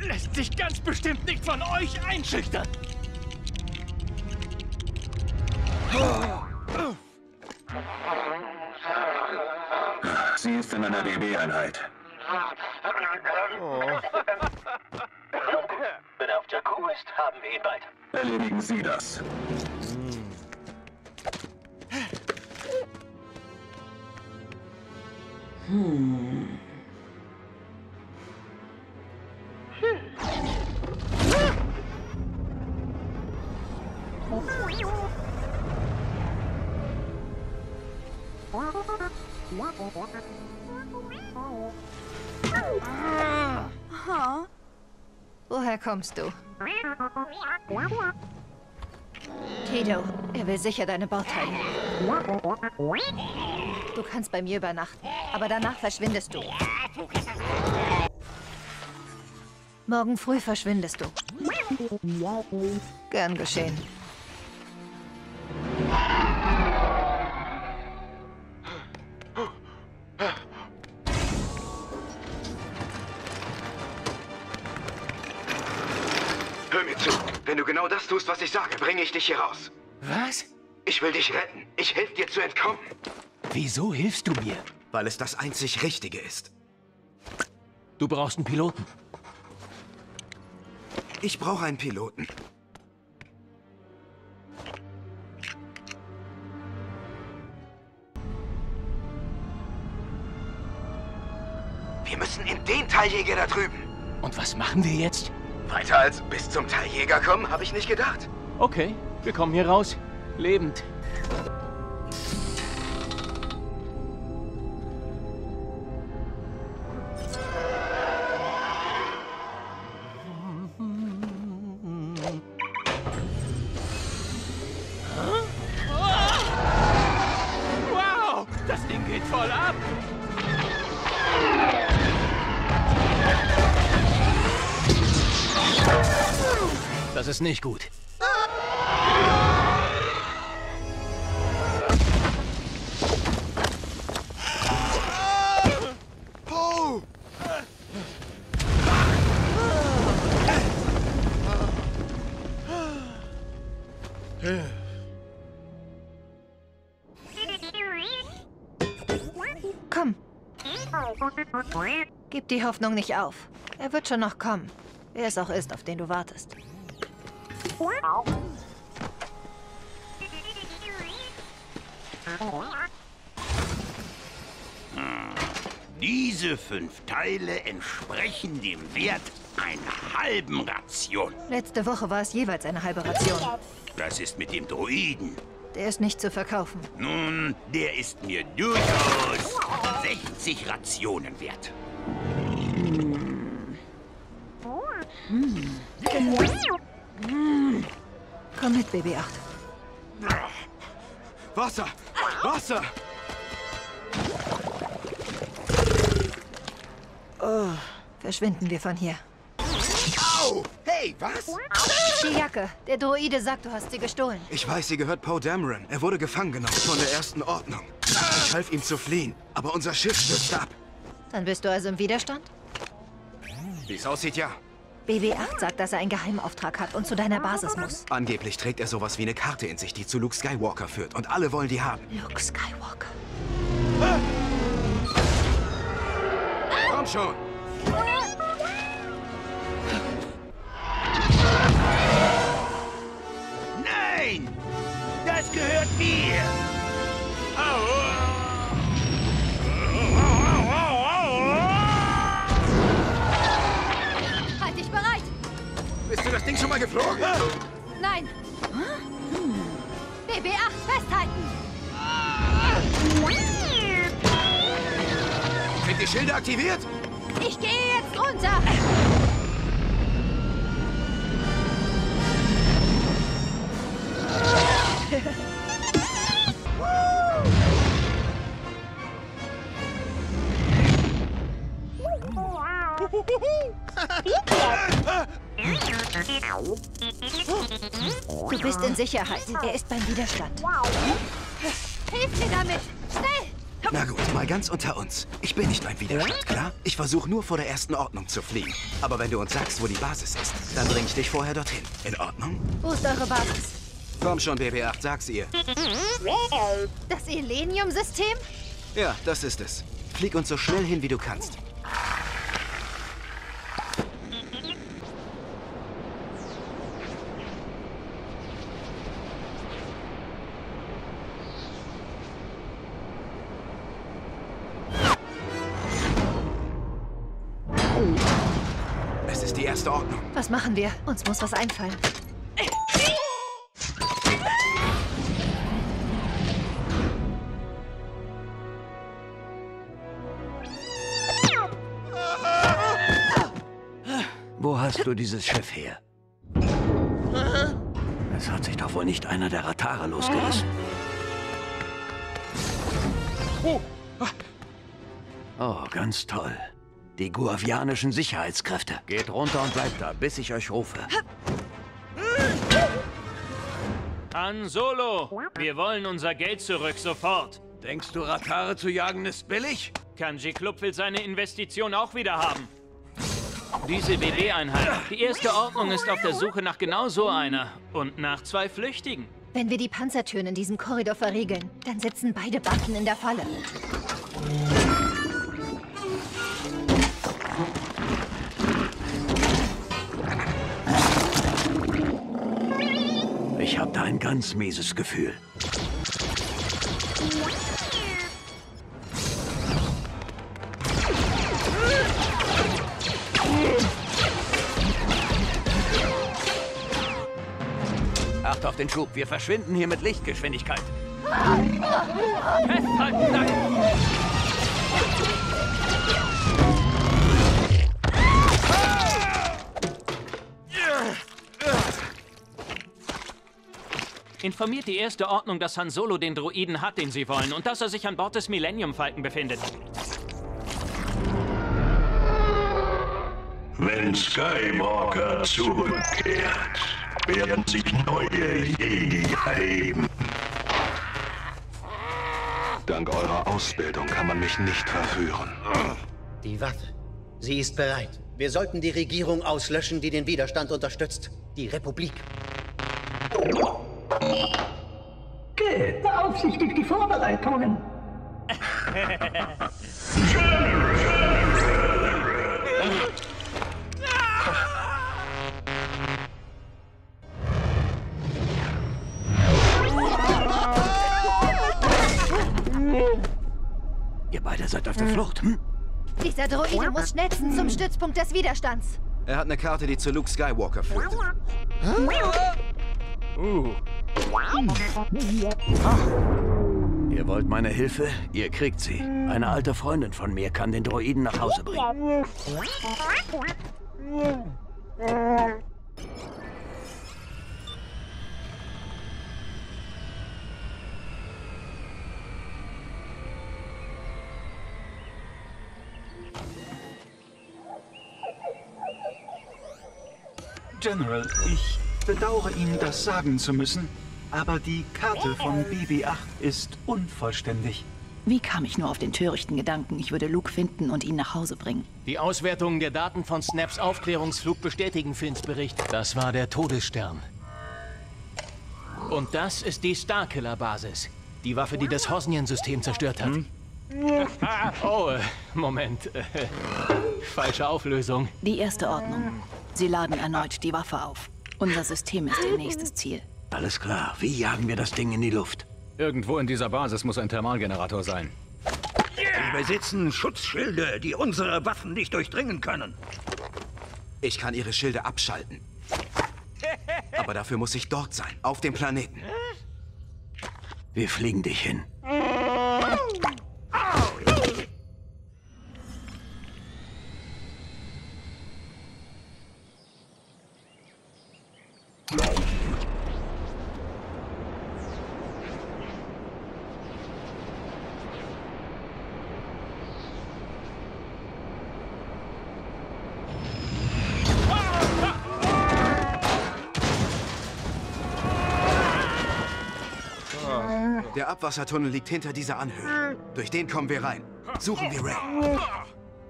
lässt sich ganz bestimmt nicht von euch einschüchtern. Sie ist in einer DB-Einheit. Wenn er auf Jakku ist, haben wir ihn bald. Erledigen Sie das. Hm. Kommst du? Tito, er will sicher deine Bauteile. Du kannst bei mir übernachten, aber danach verschwindest du. Morgen früh verschwindest du. Gern geschehen. Bringe ich dich hier raus. Was? Ich will dich retten. Ich helfe dir zu entkommen. Wieso hilfst du mir? Weil es das einzig Richtige ist. Du brauchst einen Piloten. Ich brauche einen Piloten. Wir müssen in den Teiljäger da drüben. Und was machen wir jetzt? Weiter als bis zum Teiljäger kommen, habe ich nicht gedacht. Okay, wir kommen hier raus. Lebend. Wow, das Ding geht voll ab. Das ist nicht gut. Gib die Hoffnung nicht auf. Er wird schon noch kommen. Wer es auch ist, auf den du wartest. Diese fünf Teile entsprechen dem Wert einer halben Ration. Letzte Woche war es jeweils eine halbe Ration. Das ist mit dem Droiden. Der ist nicht zu verkaufen. Nun, der ist mir durchaus 60 Rationen wert. Komm mit, BB-8. Wasser! Wasser! Oh, verschwinden wir von hier. Au! Hey, was? Die Jacke. Der Droide sagt, du hast sie gestohlen. Ich weiß, sie gehört Poe Dameron. Er wurde gefangen genommen von der ersten Ordnung. Ich half ihm zu fliehen, aber unser Schiff stürzte ab. Dann bist du also im Widerstand? Wie es aussieht, ja. BB-8 sagt, dass er einen Geheimauftrag hat und zu deiner Basis muss. Angeblich trägt er sowas wie eine Karte in sich, die zu Luke Skywalker führt. Und alle wollen die haben. Luke Skywalker. Komm schon! Nein! Das gehört mir! Halt Bist du das Ding schon mal geflogen? Nein! BB-8 festhalten! Sind die Schilde aktiviert? Ich gehe jetzt runter! Du bist in Sicherheit. Er ist beim Widerstand. Hilf mir damit! Schnell! Na gut, mal ganz unter uns. Ich bin nicht beim Widerstand, klar? Ich versuche nur vor der ersten Ordnung zu fliehen. Aber wenn du uns sagst, wo die Basis ist, dann bring ich dich vorher dorthin. In Ordnung? Wo ist eure Basis? Komm schon, BB-8, sag's ihr. Das Elenium-System? Ja, das ist es. Flieg uns so schnell hin, wie du kannst. Was machen wir? Uns muss was einfallen. Wo hast du dieses Schiff her? Es hat sich doch wohl nicht einer der Ratare losgerissen. Oh, ganz toll. Die guavianischen Sicherheitskräfte. Geht runter und bleibt da, bis ich euch rufe. Han Solo, wir wollen unser Geld zurück, sofort. Denkst du, Ratare zu jagen ist billig? Kanji Club will seine Investition auch wieder haben. Diese BB-Einheit. Die erste Ordnung ist auf der Suche nach genau so einer. Und nach zwei Flüchtigen. Wenn wir die Panzertüren in diesem Korridor verriegeln, dann sitzen beide Banden in der Falle. Ich habe da ein ganz mieses Gefühl. Acht auf den Schub, wir verschwinden hier mit Lichtgeschwindigkeit. Festhalten, nein! Informiert die erste Ordnung, dass Han Solo den Droiden hat, den sie wollen, und dass er sich an Bord des Millennium Falken befindet. Wenn Skywalker zurückkehrt, werden sich neue Jedi erheben. Dank eurer Ausbildung kann man mich nicht verführen. Die Waffe. Sie ist bereit. Wir sollten die Regierung auslöschen, die den Widerstand unterstützt. Die Republik. Good. Beaufsichtigt die Vorbereitungen. Ihr beide seid auf der Flucht, hm? Dieser Droide muss schnellstens zum Stützpunkt des Widerstands. Er hat eine Karte, die zu Luke Skywalker führt. Uh. Ihr wollt meine Hilfe? Ihr kriegt sie. Eine alte Freundin von mir kann den Droiden nach Hause bringen. General, ich bedauere Ihnen das sagen zu müssen, aber die Karte von BB-8 ist unvollständig. Wie kam ich nur auf den törichten Gedanken, ich würde Luke finden und ihn nach Hause bringen? Die Auswertungen der Daten von Snaps Aufklärungsflug bestätigen Finns Bericht. Das war der Todesstern. Und das ist die Starkiller-Basis. Die Waffe, die das Hosnian-System zerstört hat. oh, äh, Moment. Falsche Auflösung. Die erste Ordnung. Sie laden erneut die Waffe auf. Unser System ist ihr nächstes Ziel. Alles klar. Wie jagen wir das Ding in die Luft? Irgendwo in dieser Basis muss ein Thermalgenerator sein. Wir besitzen Schutzschilde, die unsere Waffen nicht durchdringen können. Ich kann ihre Schilde abschalten. Aber dafür muss ich dort sein, auf dem Planeten. Wir fliegen dich hin. Der Abwassertunnel liegt hinter dieser Anhöhe. Durch den kommen wir rein. Suchen wir Ray.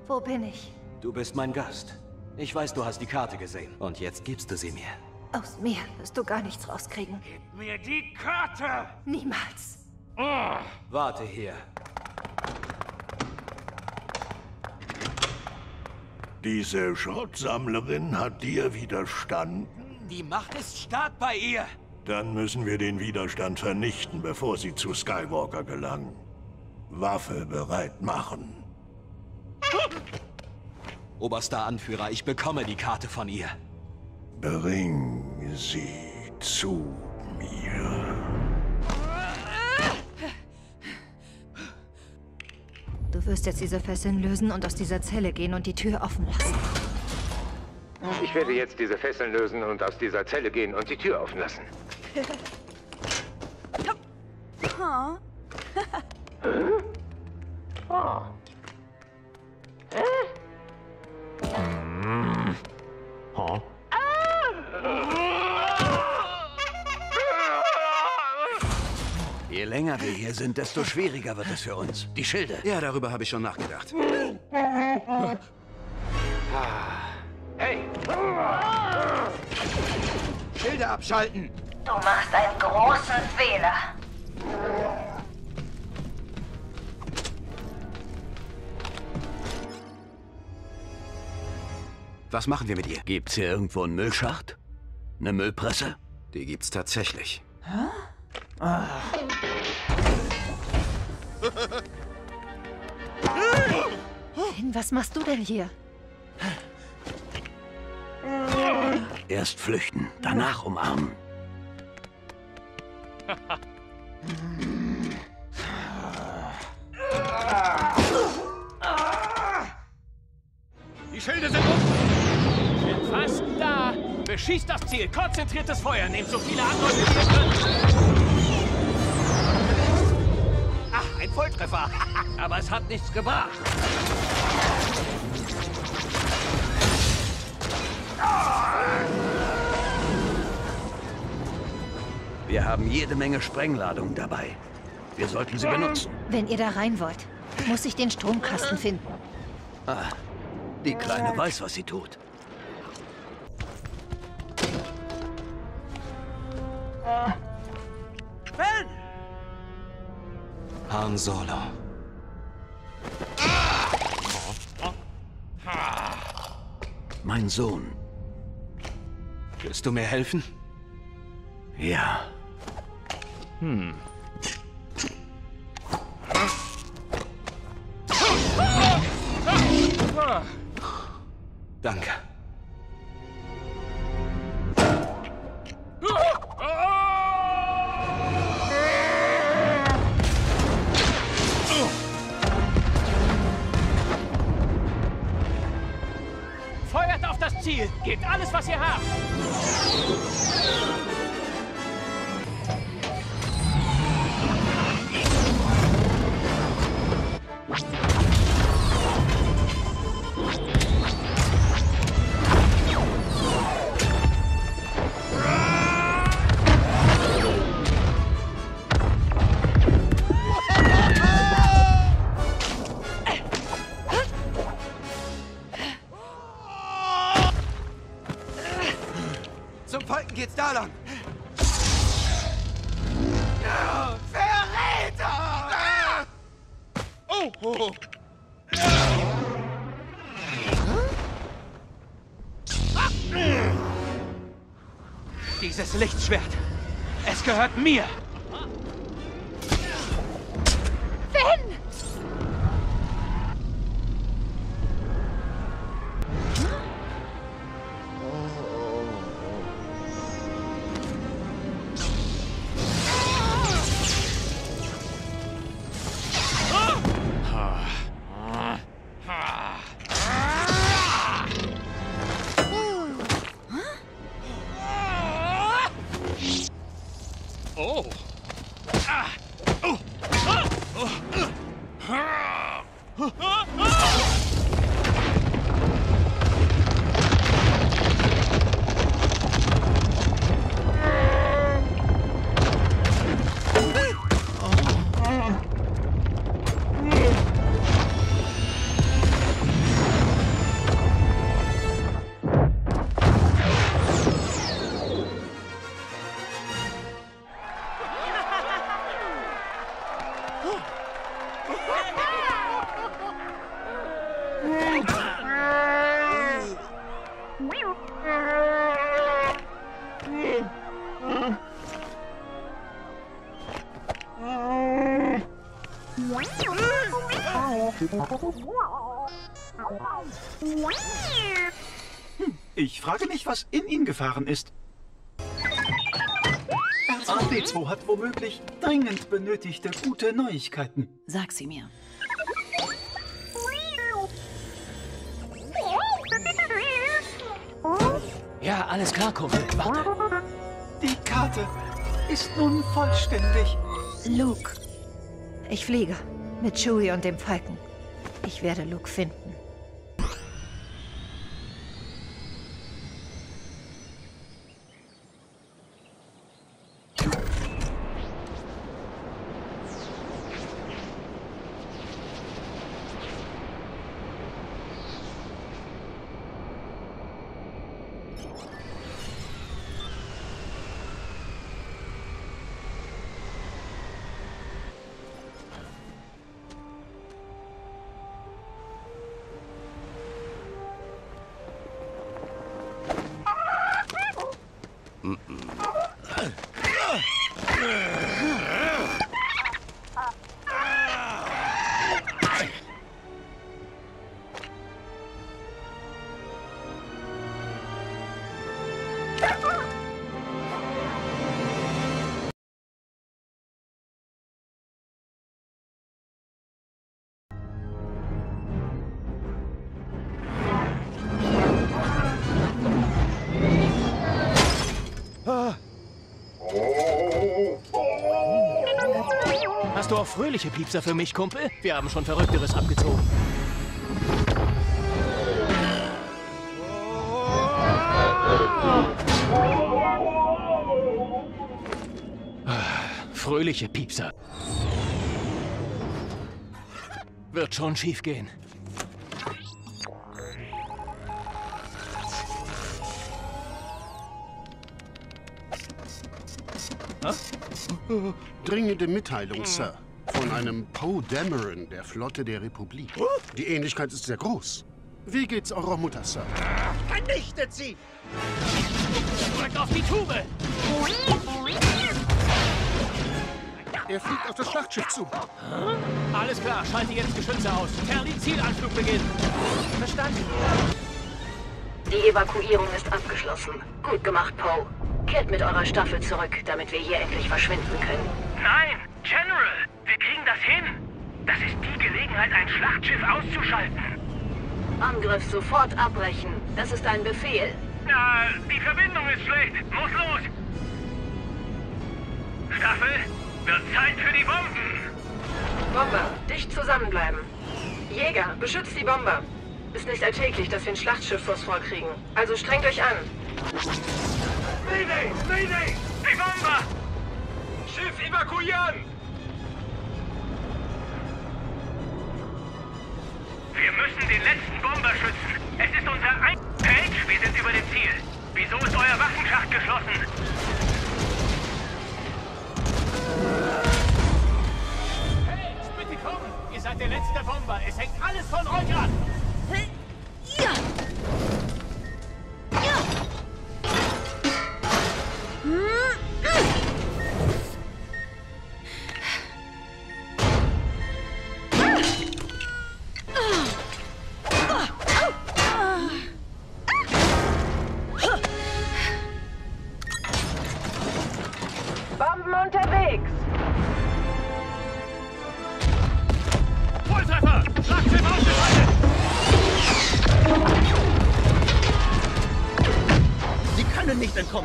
Wo bin ich? Du bist mein Gast. Ich weiß, du hast die Karte gesehen. Und jetzt gibst du sie mir. Aus mir wirst du gar nichts rauskriegen. Gib mir die Karte! Niemals. Warte hier. Diese Schrottsammlerin hat dir widerstanden? Die Macht ist stark bei ihr. Dann müssen wir den Widerstand vernichten, bevor sie zu Skywalker gelangen. Waffe bereit machen. Oberster Anführer, ich bekomme die Karte von ihr. Bring sie zu mir. Du wirst jetzt diese Fesseln lösen und aus dieser Zelle gehen und die Tür offen lassen. Ich werde jetzt diese Fesseln lösen und aus dieser Zelle gehen und die Tür offen lassen. Oh. Je länger wir hier sind, desto schwieriger wird es für uns. Die Schilde. Ja, darüber habe ich schon nachgedacht. Hey! Schilde abschalten! Du machst einen großen Fehler. Was machen wir mit ihr? Gibt's hier irgendwo einen Müllschacht? Eine Müllpresse? Die gibt's tatsächlich. Finn, was machst du denn hier? Erst flüchten, danach umarmen. Die Schilde sind um. Sind fast da. Beschießt das Ziel. Konzentriertes Feuer. Nehmt so viele Anläufe, wie ihr könnt. Ach, ein Volltreffer. Aber es hat nichts gebracht. Wir haben jede Menge Sprengladungen dabei. Wir sollten sie benutzen. Wenn ihr da rein wollt, muss ich den Stromkasten finden. Ah, die Kleine weiß, was sie tut. Ben! Han Solo. Mein Sohn. Willst du mir helfen? Ja. Hm. Danke. Feuert auf das Ziel! Gebt alles, was ihr habt! Es Ich frage mich, was in ihn gefahren ist. RCD2 hat womöglich dringend benötigte gute Neuigkeiten. Sag sie mir. Ja, alles klar, Kumpel. Warte. Die Karte ist nun vollständig. Luke. Ich fliege. Mit Chewie und dem Falken. Ich werde Luke finden. Auch fröhliche Piepser für mich, Kumpel? Wir haben schon Verrückteres abgezogen. Ah, Fröhliche Piepser. Wird schon schief gehen. Dringende Mitteilung, Sir. Von einem Poe Dameron der Flotte der Republik. Die Ähnlichkeit ist sehr groß. Wie geht's eurer Mutter, Sir? Vernichtet sie! Drückt auf die Tube! Er fliegt auf das Schlachtschiff zu. Alles klar, schalte jetzt Geschütze aus. Terli, Zielanflug beginnen. Verstanden. Die Evakuierung ist abgeschlossen. Gut gemacht, Poe. Kehrt mit eurer Staffel zurück, damit wir hier endlich verschwinden können. Nein, General, wir kriegen das hin. Das ist die Gelegenheit, ein Schlachtschiff auszuschalten. Angriff sofort abbrechen. Das ist ein Befehl. Na, die Verbindung ist schlecht. Muss los. Staffel, wird Zeit für die Bomben. Bomber, dicht zusammenbleiben. Jäger, beschützt die Bomber. Ist nicht alltäglich, dass wir ein Schlachtschiff vors Vor kriegen. Also strengt euch an. Mayday! Mayday! Die Bomber! Schiff evakuieren! Wir müssen den letzten Bomber schützen. Es ist unser Ein... Page, wir sind über dem Ziel. Wieso ist euer Waffenschacht geschlossen? Hey, bitte kommen! Ihr seid der letzte Bomber. Es hängt alles von euch ab. Ja! Ja!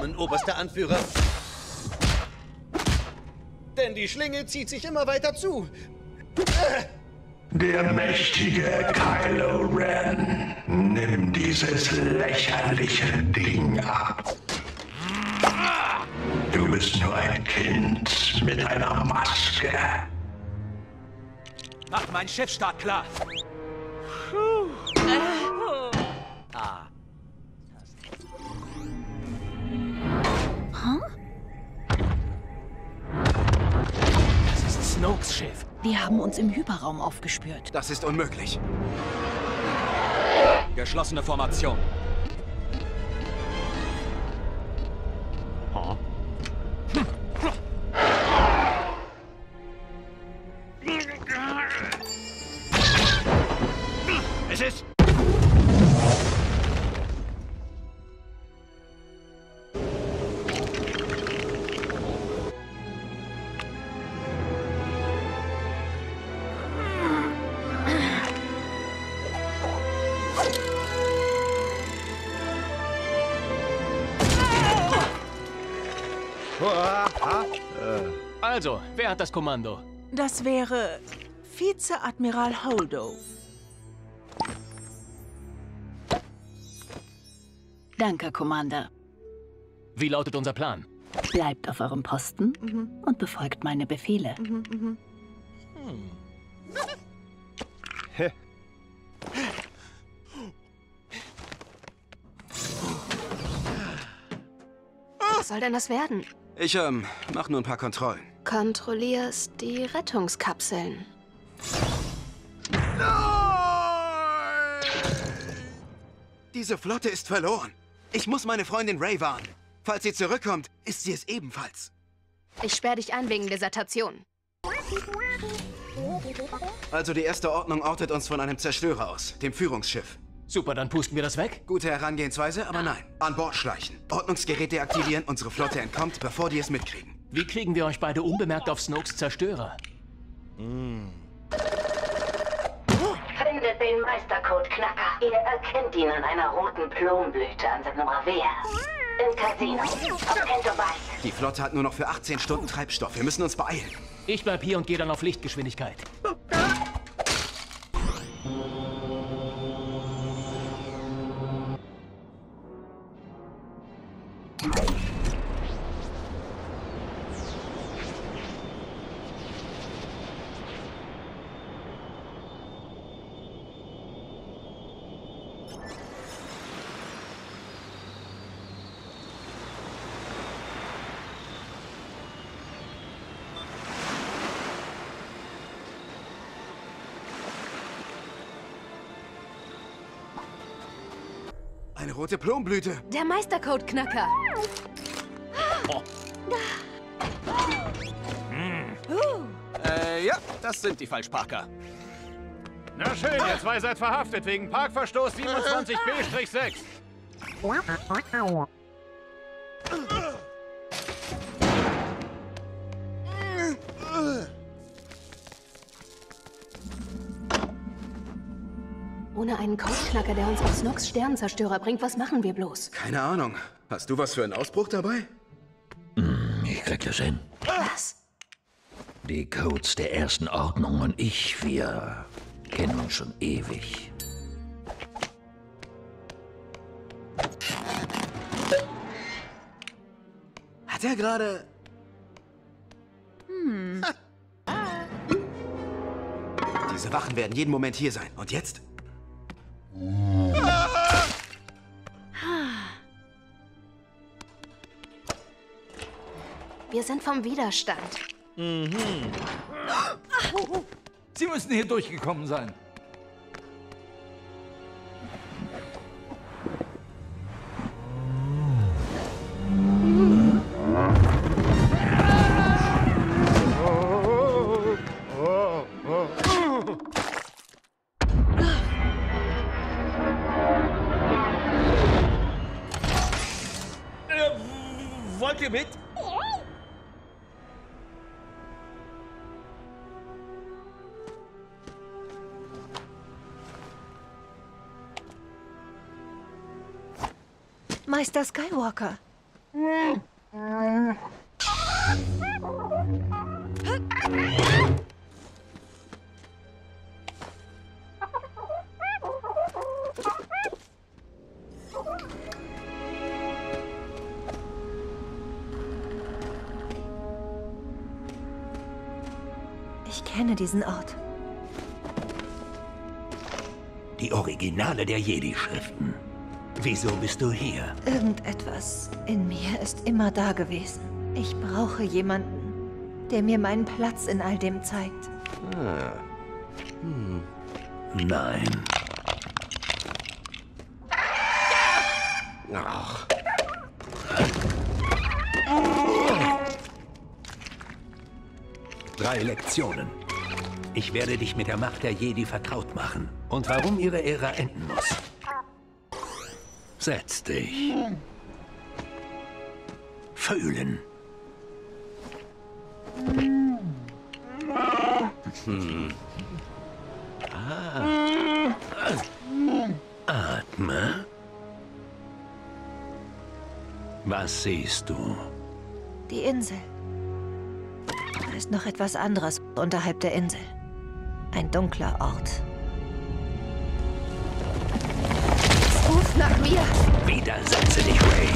Entkommen, oberster Anführer. Denn die Schlinge zieht sich immer weiter zu. Der mächtige Kylo Ren, nimm dieses lächerliche Ding ab. Du bist nur ein Kind mit einer Maske. Macht mein Schiffstart klar. Snokes Schiff. Die haben uns im Hyperraum aufgespürt. Das ist unmöglich. Geschlossene Formation. Wer hat das Kommando? Das wäre Vizeadmiral Holdo. Danke, Commander. Wie lautet unser Plan? Bleibt auf eurem Posten und befolgt meine Befehle. Was soll denn das werden? Ich, ähm, mach nur ein paar Kontrollen. Kontrollierst die Rettungskapseln. Diese Flotte ist verloren. Ich muss meine Freundin Ray warnen. Falls sie zurückkommt, ist sie es ebenfalls. Ich sperre dich ein wegen Desertation. Also die erste Ordnung ortet uns von einem Zerstörer aus, dem Führungsschiff. Super, dann pusten wir das weg? Gute Herangehensweise, aber nein. An Bord schleichen. Ordnungsgerät deaktivieren, unsere Flotte entkommt, bevor die es mitkriegen. Wie kriegen wir euch beide unbemerkt auf Snokes Zerstörer? Findet den Meistercode-Knacker. Ihr erkennt ihn an einer roten Plomblüte an der Nummer Wehr. Im Casino. Auf. Die Flotte hat nur noch für 18 Stunden Treibstoff. Wir müssen uns beeilen. Ich bleib hier und gehe dann auf Lichtgeschwindigkeit. Rote Plomblüte. Der Meistercode-Knacker. Oh. Uh. Ja, das sind die Falschparker. Na schön, ihr zwei seid verhaftet wegen Parkverstoß 27b-6. Ohne einen Codeknacker, der uns auf Snox Sternenzerstörer bringt, was machen wir bloß? Keine Ahnung. Hast du was für einen Ausbruch dabei? Ich krieg das hin. Was? Die Codes der ersten Ordnung und ich, wir kennen uns schon ewig. Hat er gerade... Hm. Diese Wachen werden jeden Moment hier sein. Und jetzt? Wir sind vom Widerstand. Mhm. Sie müssen hier durchgekommen sein. Meister Skywalker. Ich kenne diesen Ort. Die Originale der Jedi-Schriften. Wieso bist du hier? Irgendetwas in mir ist immer da gewesen. Ich brauche jemanden, der mir meinen Platz in all dem zeigt. Ah. Hm. Nein. Ach. Drei Lektionen. Ich werde dich mit der Macht der Jedi vertraut machen und warum ihre Ära enden muss. Setz dich. Fühlen. Hm. Ah. Atme. Was siehst du? Die Insel. Da ist noch etwas anderes unterhalb der Insel. Ein dunkler Ort. Nach mir! Widersetze dich, Ray.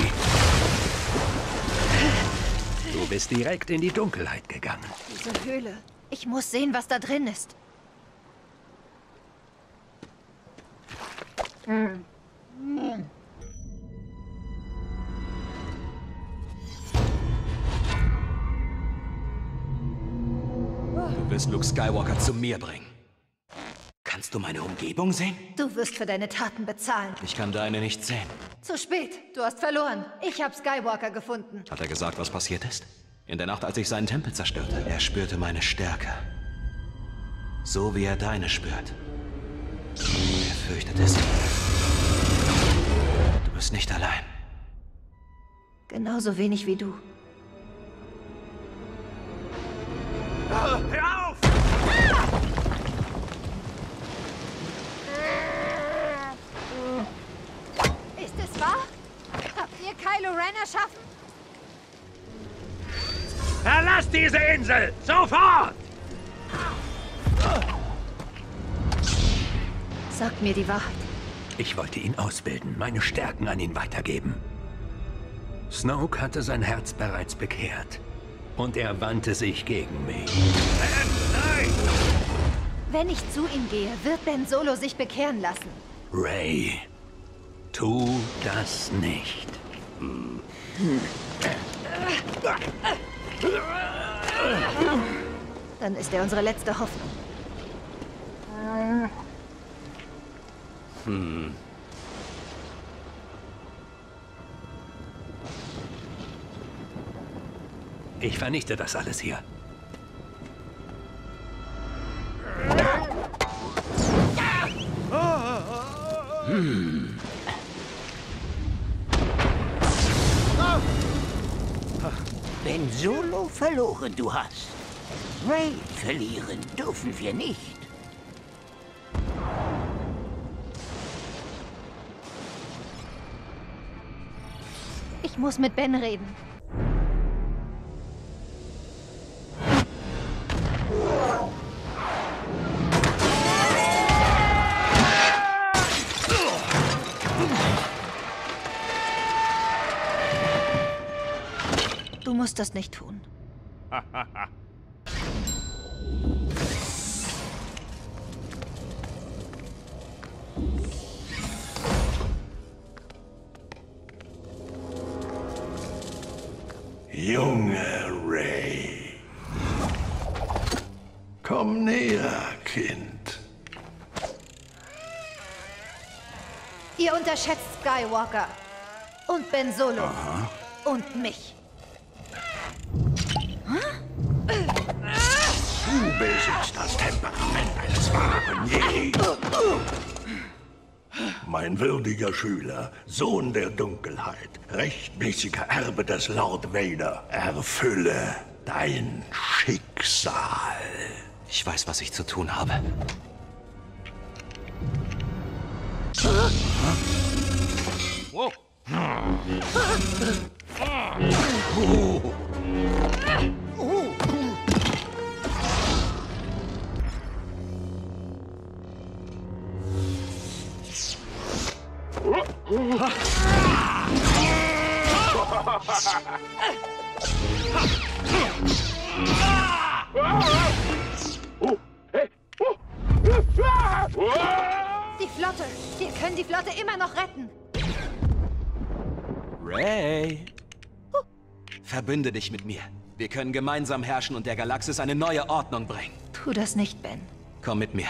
Du bist direkt in die Dunkelheit gegangen. Diese Höhle. Ich muss sehen, was da drin ist. Du wirst Luke Skywalker zu mir bringen. Du meine Umgebung sehen? Du wirst für deine Taten bezahlen. Ich kann deine nicht sehen. Zu spät. Du hast verloren. Ich habe Skywalker gefunden. Hat er gesagt, was passiert ist? In der Nacht, als ich seinen Tempel zerstörte. Er spürte meine Stärke. So wie er deine spürt. Er fürchtet es. Du bist nicht allein. Genauso wenig wie du. Hör auf! Ist es wahr? Habt ihr Kylo Ren erschaffen? Verlass diese Insel! Sofort! Sagt mir die Wahrheit. Ich wollte ihn ausbilden, meine Stärken an ihn weitergeben. Snoke hatte sein Herz bereits bekehrt. Und er wandte sich gegen mich. Wenn ich zu ihm gehe, wird Ben Solo sich bekehren lassen. Ray, tu das nicht. Hm. Dann ist er unsere letzte Hoffnung. Hm. Ich vernichte das alles hier. Hm. Ben Solo verloren du hast. Ray verlieren dürfen wir nicht. Ich muss mit Ben reden. Musst das nicht tun. Junge Ray. Komm näher, Kind. Ihr unterschätzt Skywalker. Und Ben Solo. Und mich. Du besitzt das Temperament eines wahren Jedi. Mein würdiger Schüler, Sohn der Dunkelheit, rechtmäßiger Erbe des Lord Vader, erfülle dein Schicksal. Ich weiß, was ich zu tun habe. Wow. Die Flotte. Wir können die Flotte immer noch retten. Ray. Verbünde dich mit mir. Wir können gemeinsam herrschen und der Galaxis eine neue Ordnung bringen. Tu das nicht, Ben. Komm mit mir.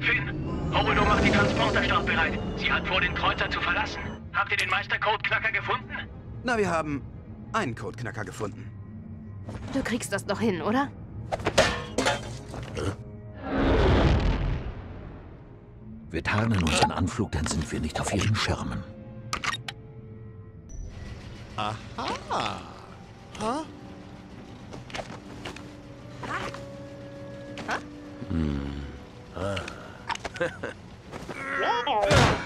Finn, Holdo macht die Transporter startbereit. Sie hat vor, den Kreuzer zu verlassen. Habt ihr den Meistercode-Knacker gefunden? Na, wir haben einen Codeknacker gefunden. Du kriegst das doch hin, oder? Wir tarnen unseren Anflug, dann sind wir nicht auf ihren Schirmen. Aha. Ha?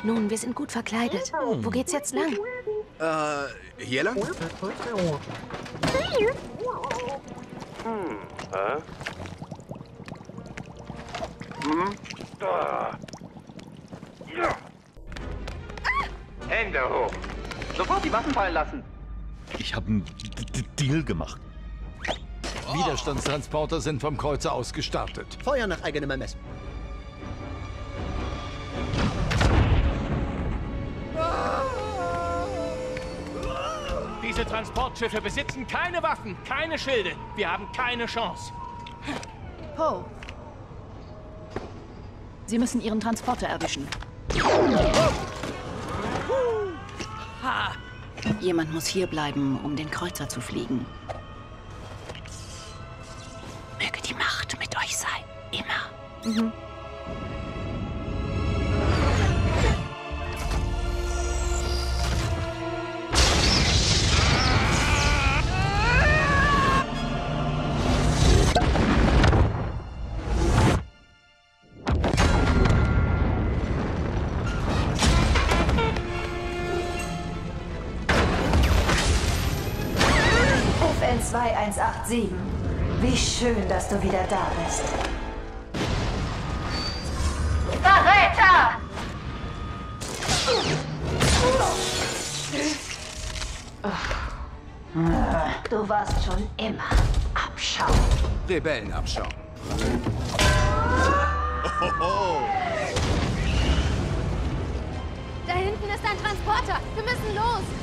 Nun, wir sind gut verkleidet. Wo geht's jetzt lang? Äh, hier lang? Hm, hä? Hm? Da. Ja. Hände hoch. Sofort die Waffen fallen lassen. Ich habe einen Deal gemacht. Widerstandstransporter sind vom Kreuzer aus gestartet. Feuer nach eigenem Ermessen. Diese Transportschiffe besitzen keine Waffen, keine Schilde. Wir haben keine Chance. Poe. Sie müssen Ihren Transporter erwischen. Ha! Jemand muss hier bleiben, um den Kreuzer zu fliegen. Möge die Macht mit euch sein. Immer. Mhm. Schön, dass du wieder da bist. Verräter! Du warst schon immer Abschau. Rebellenabschau. Da hinten ist ein Transporter. Wir müssen los.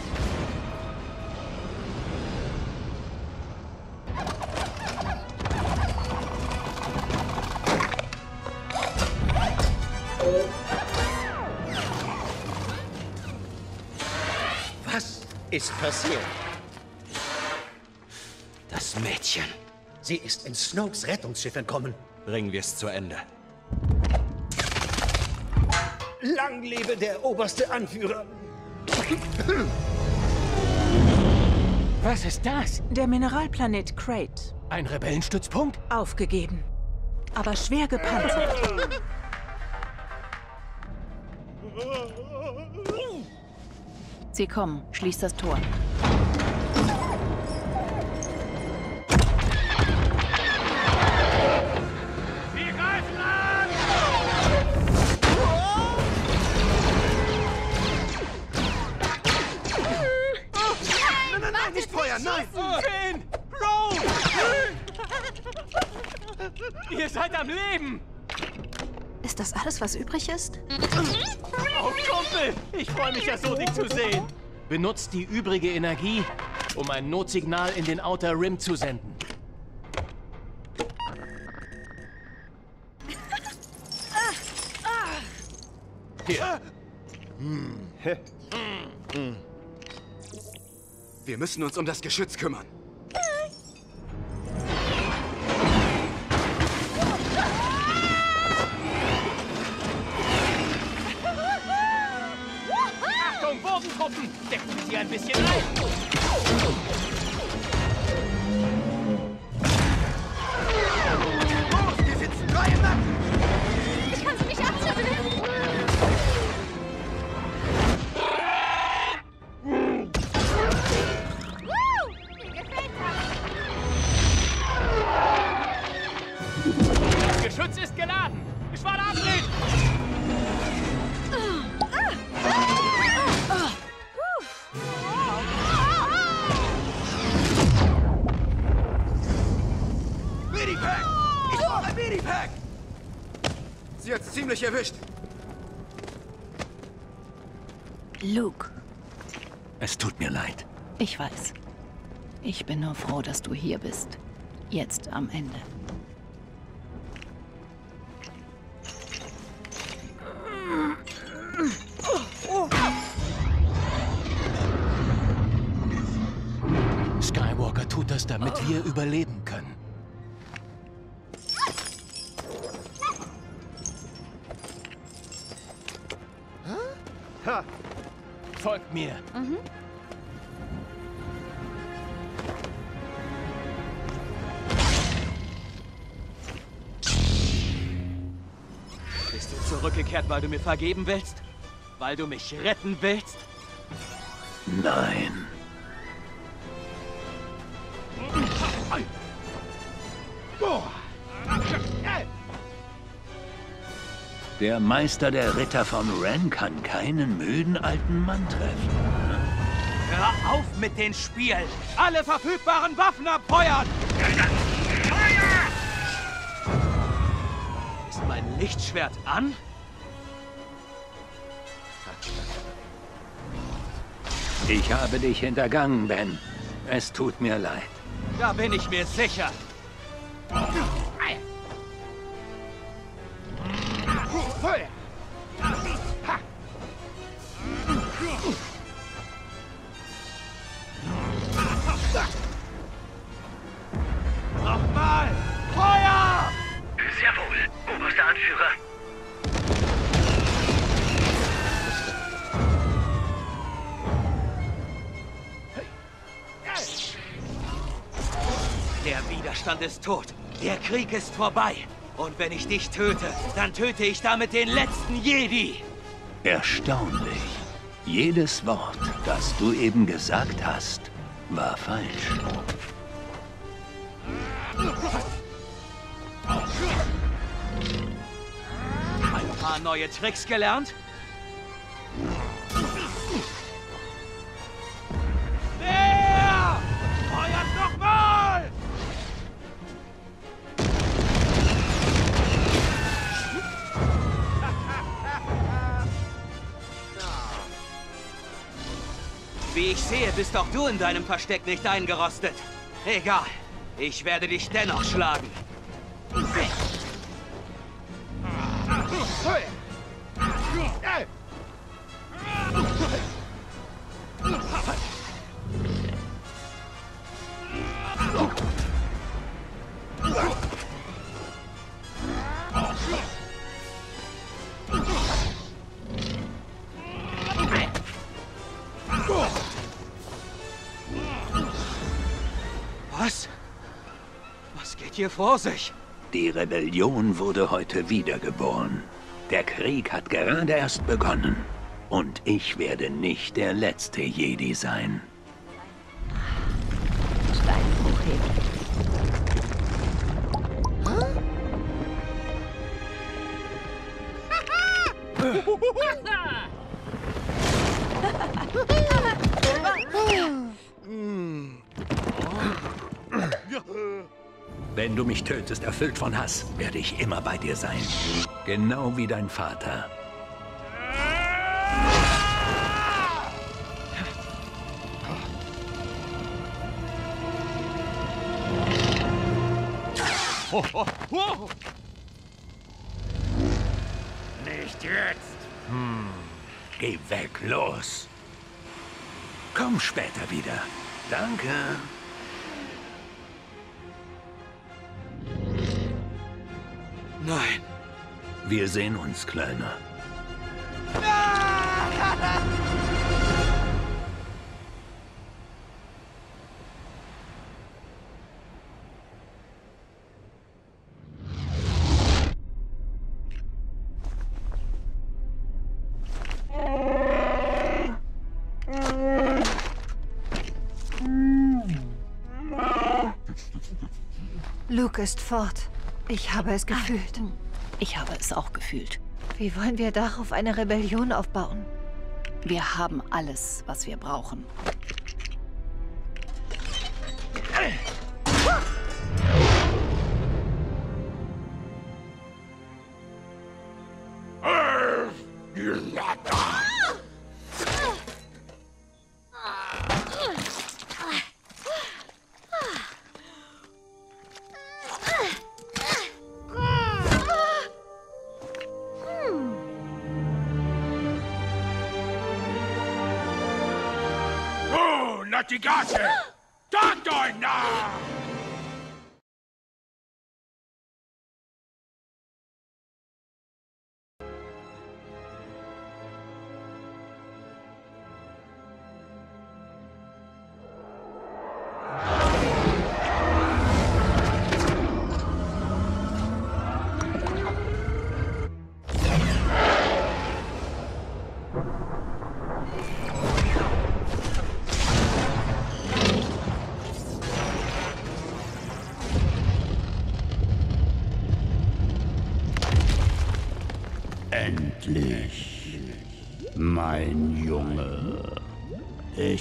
Ist passiert? Das Mädchen. Sie ist in Snokes Rettungsschiff entkommen. Bringen wir es zu Ende. Lang lebe der oberste Anführer. Was ist das? Der Mineralplanet Crate. Ein Rebellenstützpunkt? Aufgegeben. Aber schwer gepanzert. Sie kommen. Schließ das Tor. Wir greifen an! Nein, nein, nein, nicht Feuer, nein! Finn! Bro! Ihr seid am Leben! Ist das alles, was übrig ist? Oh, Kumpel! Ich freue mich ja so, dich zu sehen. Benutzt die übrige Energie, um ein Notsignal in den Outer Rim zu senden. Hier. Wir müssen uns um das Geschütz kümmern. Bodentruppen! Decken Sie ein bisschen ein! Ich weiß. Ich bin nur froh, dass du hier bist. Jetzt am Ende. Skywalker tut das, damit wir überleben können. Ha! Folgt mir. Bist zurückgekehrt, weil du mir vergeben willst? Weil du mich retten willst? Nein. Der Meister der Ritter von Ren kann keinen müden alten Mann treffen. Hör auf mit den Spielen! Alle verfügbaren Waffen abfeuern! Ist mein Lichtschwert an? Ich habe dich hintergangen, Ben. Es tut mir leid. Da bin ich mir sicher. Ist tot. Der Krieg ist vorbei. Und wenn ich dich töte, dann töte ich damit den letzten Jedi. Erstaunlich. Jedes Wort, das du eben gesagt hast, war falsch. Ein paar neue Tricks gelernt? Bist auch du in deinem Versteck nicht eingerostet. Egal, ich werde dich dennoch schlagen. Hier vor sich? Die Rebellion wurde heute wiedergeboren. Der Krieg hat gerade erst begonnen. Und ich werde nicht der letzte Jedi sein. Wenn du mich tötest, erfüllt von Hass, werde ich immer bei dir sein. Genau wie dein Vater. Nicht jetzt. Hm. Geh weg, los. Komm später wieder. Danke. Nein. Wir sehen uns, Kleiner. Luke ist fort. Ich habe es gefühlt. Ich habe es auch gefühlt. Wie wollen wir darauf eine Rebellion aufbauen? Wir haben alles, was wir brauchen.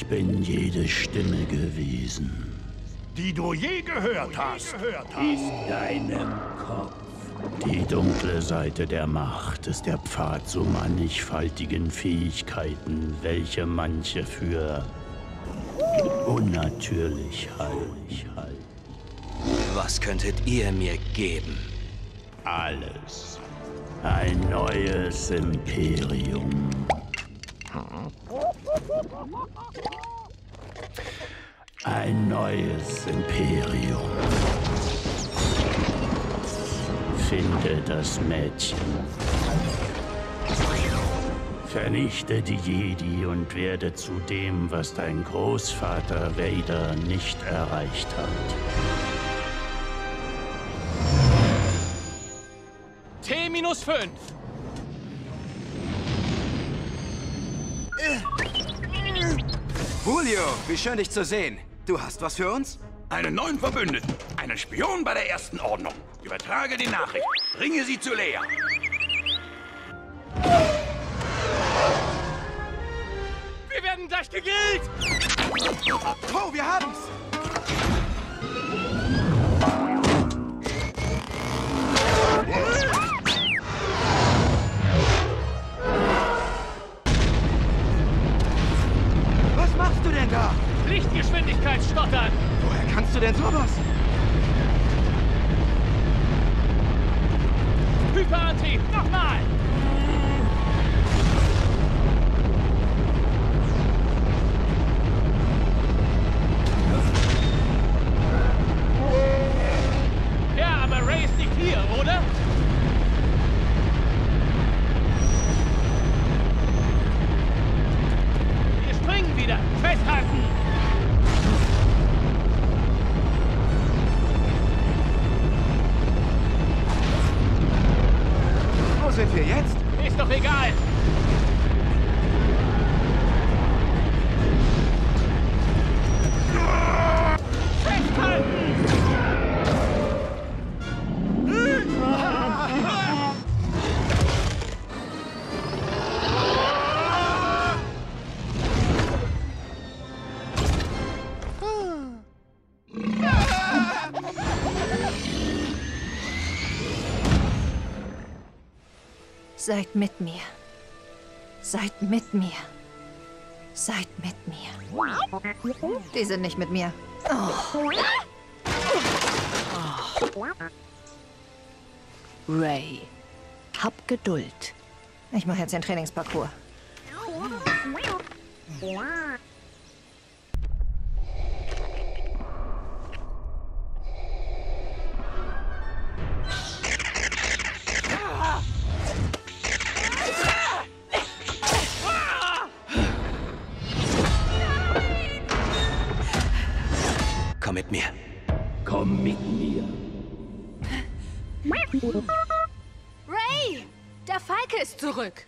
Ich bin jede Stimme gewesen. Die du je gehört hast. In deinem Kopf. Die dunkle Seite der Macht ist der Pfad zu mannigfaltigen Fähigkeiten, welche manche für unnatürlich halten. Was könntet ihr mir geben? Alles. Ein neues Imperium. Ein neues Imperium. Finde das Mädchen. Vernichte die Jedi und werde zu dem, was dein Großvater Vader nicht erreicht hat. T-5 Julio, wie schön dich zu sehen. Du hast was für uns? Einen neuen Verbündeten. Einen Spion bei der Ersten Ordnung. Übertrage die Nachricht. Bringe sie zu Lea. Wir werden gleich gegrillt! Oh, wir haben's! Machst du denn da? Lichtgeschwindigkeit stottern! Woher kannst du denn sowas? Hyperantrieb, nochmal! Seid mit mir. Seid mit mir. Seid mit mir. Die sind nicht mit mir. Oh. Ray, hab Geduld. Ich mache jetzt den Trainingsparcours. Komm mit mir. Komm mit mir. Ray! Der Falke ist zurück.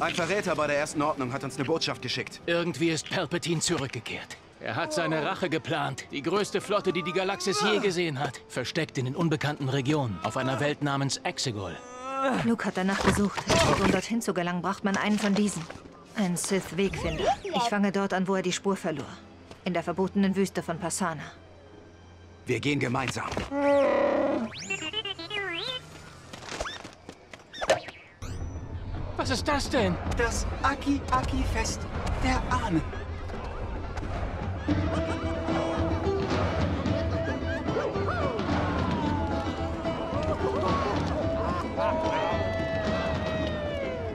Ein Verräter bei der ersten Ordnung hat uns eine Botschaft geschickt. Irgendwie ist Palpatine zurückgekehrt. Er hat seine Rache geplant. Die größte Flotte, die die Galaxis je gesehen hat. Versteckt in den unbekannten Regionen. Auf einer Welt namens Exegol. Luke hat danach gesucht. Um dorthin zu gelangen, braucht man einen von diesen. Einen Sith-Wegfinder. Ich fange dort an, wo er die Spur verlor. In der verbotenen Wüste von Passana. Wir gehen gemeinsam. Was ist das denn? Das Aki-Aki-Fest der Ahnen.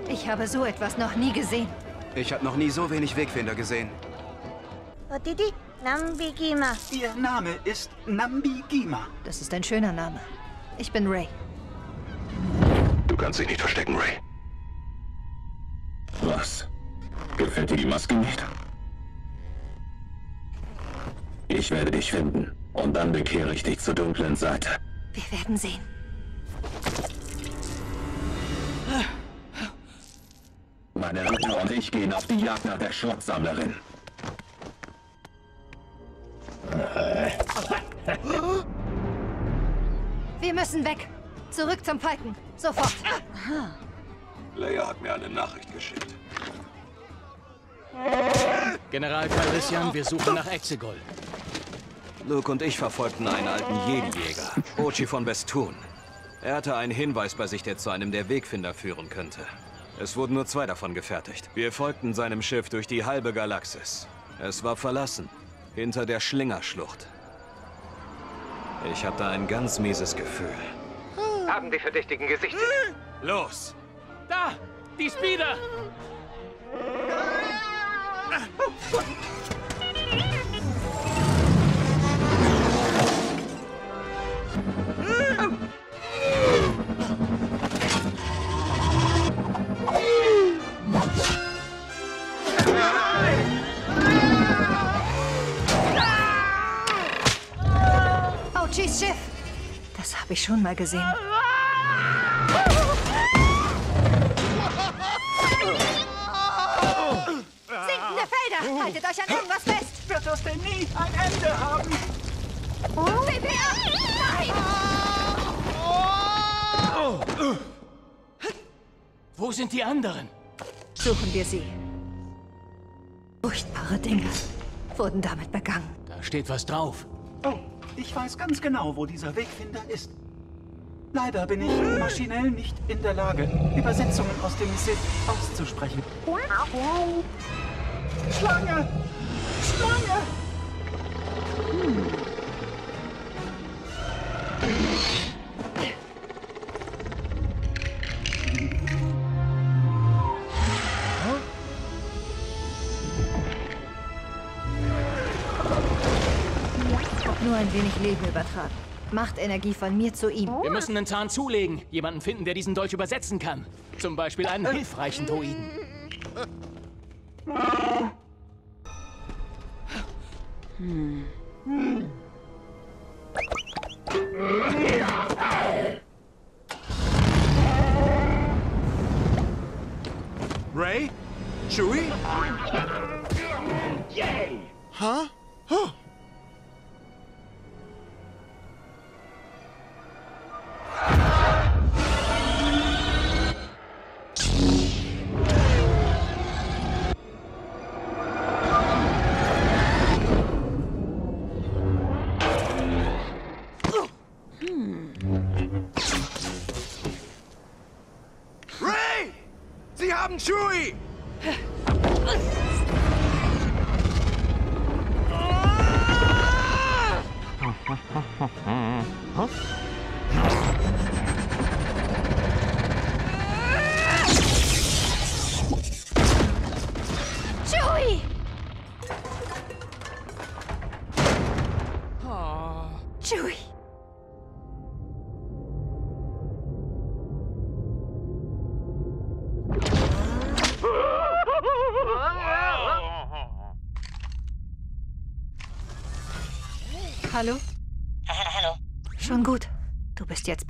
Ich habe so etwas noch nie gesehen. Ich habe noch nie so wenig Wegfinder gesehen. Otiti, Nambigima. Ihr Name ist Nambigima. Das ist ein schöner Name. Ich bin Ray. Du kannst dich nicht verstecken, Ray. Was? Gefällt dir die Maske nicht? Ich werde dich finden und dann bekehre ich dich zur dunklen Seite. Wir werden sehen. Meine Ritter und ich gehen auf die Jagd nach der Schrottsammlerin. Wir müssen weg. Zurück zum Falken. Sofort. Leia hat mir eine Nachricht geschickt. General Calrissian, wir suchen nach Exegol. Luke und ich verfolgten einen alten Jedi-Jäger, Ochi von Bestun. Er hatte einen Hinweis bei sich, der zu einem der Wegfinder führen könnte. Es wurden nur zwei davon gefertigt. Wir folgten seinem Schiff durch die halbe Galaxis. Es war verlassen, hinter der Schlingerschlucht. Ich hatte ein ganz mieses Gefühl. Haben die Verdächtigen gesichtet? Los! Da! Die Speeder! Habe ich schon mal gesehen. Sinkende Felder! Haltet euch an irgendwas fest! Wird das denn nie ein Ende haben? CPR! Nein! Wo sind die anderen? Suchen wir sie. Furchtbare Dinge wurden damit begangen. Da steht was drauf. Oh, ich weiß ganz genau, wo dieser Wegfinder ist. Leider bin ich maschinell nicht in der Lage, Übersetzungen aus dem Sith auszusprechen. Schlange! Schlange! Wenig Leben übertragen. Macht Energie von mir zu ihm. Wir müssen einen Zahn zulegen. Jemanden finden, der diesen Dolch übersetzen kann. Zum Beispiel einen hilfreichen Droiden. Hm. Ray? Chewie? Huh? Huh? Chewie! Chewie!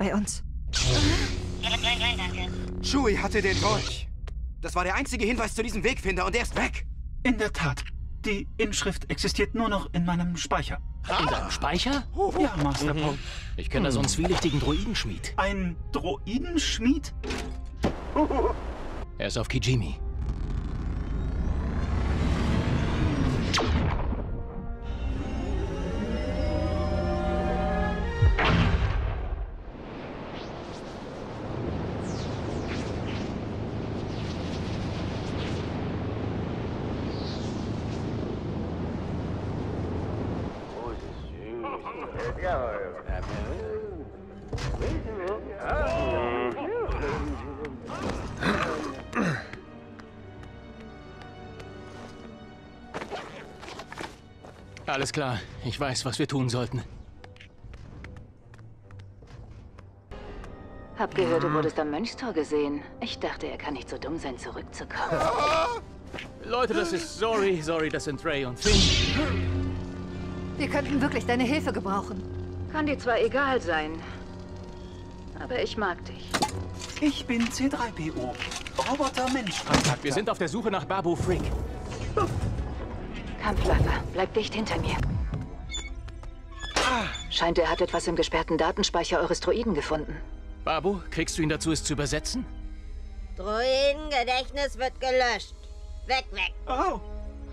bei uns. Nein, nein, danke. Chewie hatte den Dolch. Das war der einzige Hinweis zu diesem Wegfinder und er ist weg. In der Tat. Die Inschrift existiert nur noch in meinem Speicher. In deinem Speicher? Ja, Master Mhm. Ich kenne da so einen zwielichtigen Druidenschmied. Ein Droidenschmied? Er ist auf Kijimi. Alles klar. Ich weiß, was wir tun sollten. Hab gehört, du wurdest am Mönchstor gesehen. Ich dachte, er kann nicht so dumm sein, zurückzukommen. Leute, das ist sorry, sorry, das sind Ray und Finn. Wir könnten wirklich deine Hilfe gebrauchen. Kann dir zwar egal sein, aber ich mag dich. Ich bin C3PO. Roboter-Mensch. Wir sind auf der Suche nach Babu Frick. Kampfläufer, bleib dicht hinter mir. Scheint, er hat etwas im gesperrten Datenspeicher eures Droiden gefunden. Babu, kriegst du ihn dazu, es zu übersetzen? Druidengedächtnis wird gelöscht. Weg, weg. Oh,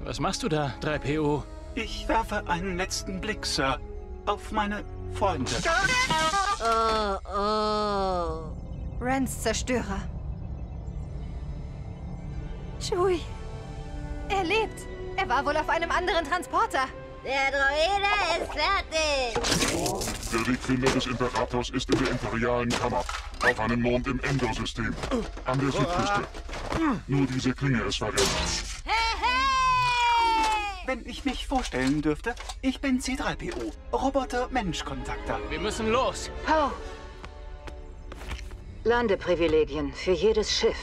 Was machst du da, 3PO? ich werfe einen letzten Blick, Sir, auf meine Freunde. Oh, oh. Rans Zerstörer. Chewie. Er lebt. Er war wohl auf einem anderen Transporter. Der Droide ist fertig. Der Wegfinder des Imperators ist in der imperialen Kammer. Auf einem Mond im Endor-System. An der Südküste. Nur diese Klinge ist verwendet. Wenn ich mich vorstellen dürfte, ich bin C3PO, Roboter-Mensch-Kontakter. Wir müssen los. Poe! Landeprivilegien für jedes Schiff.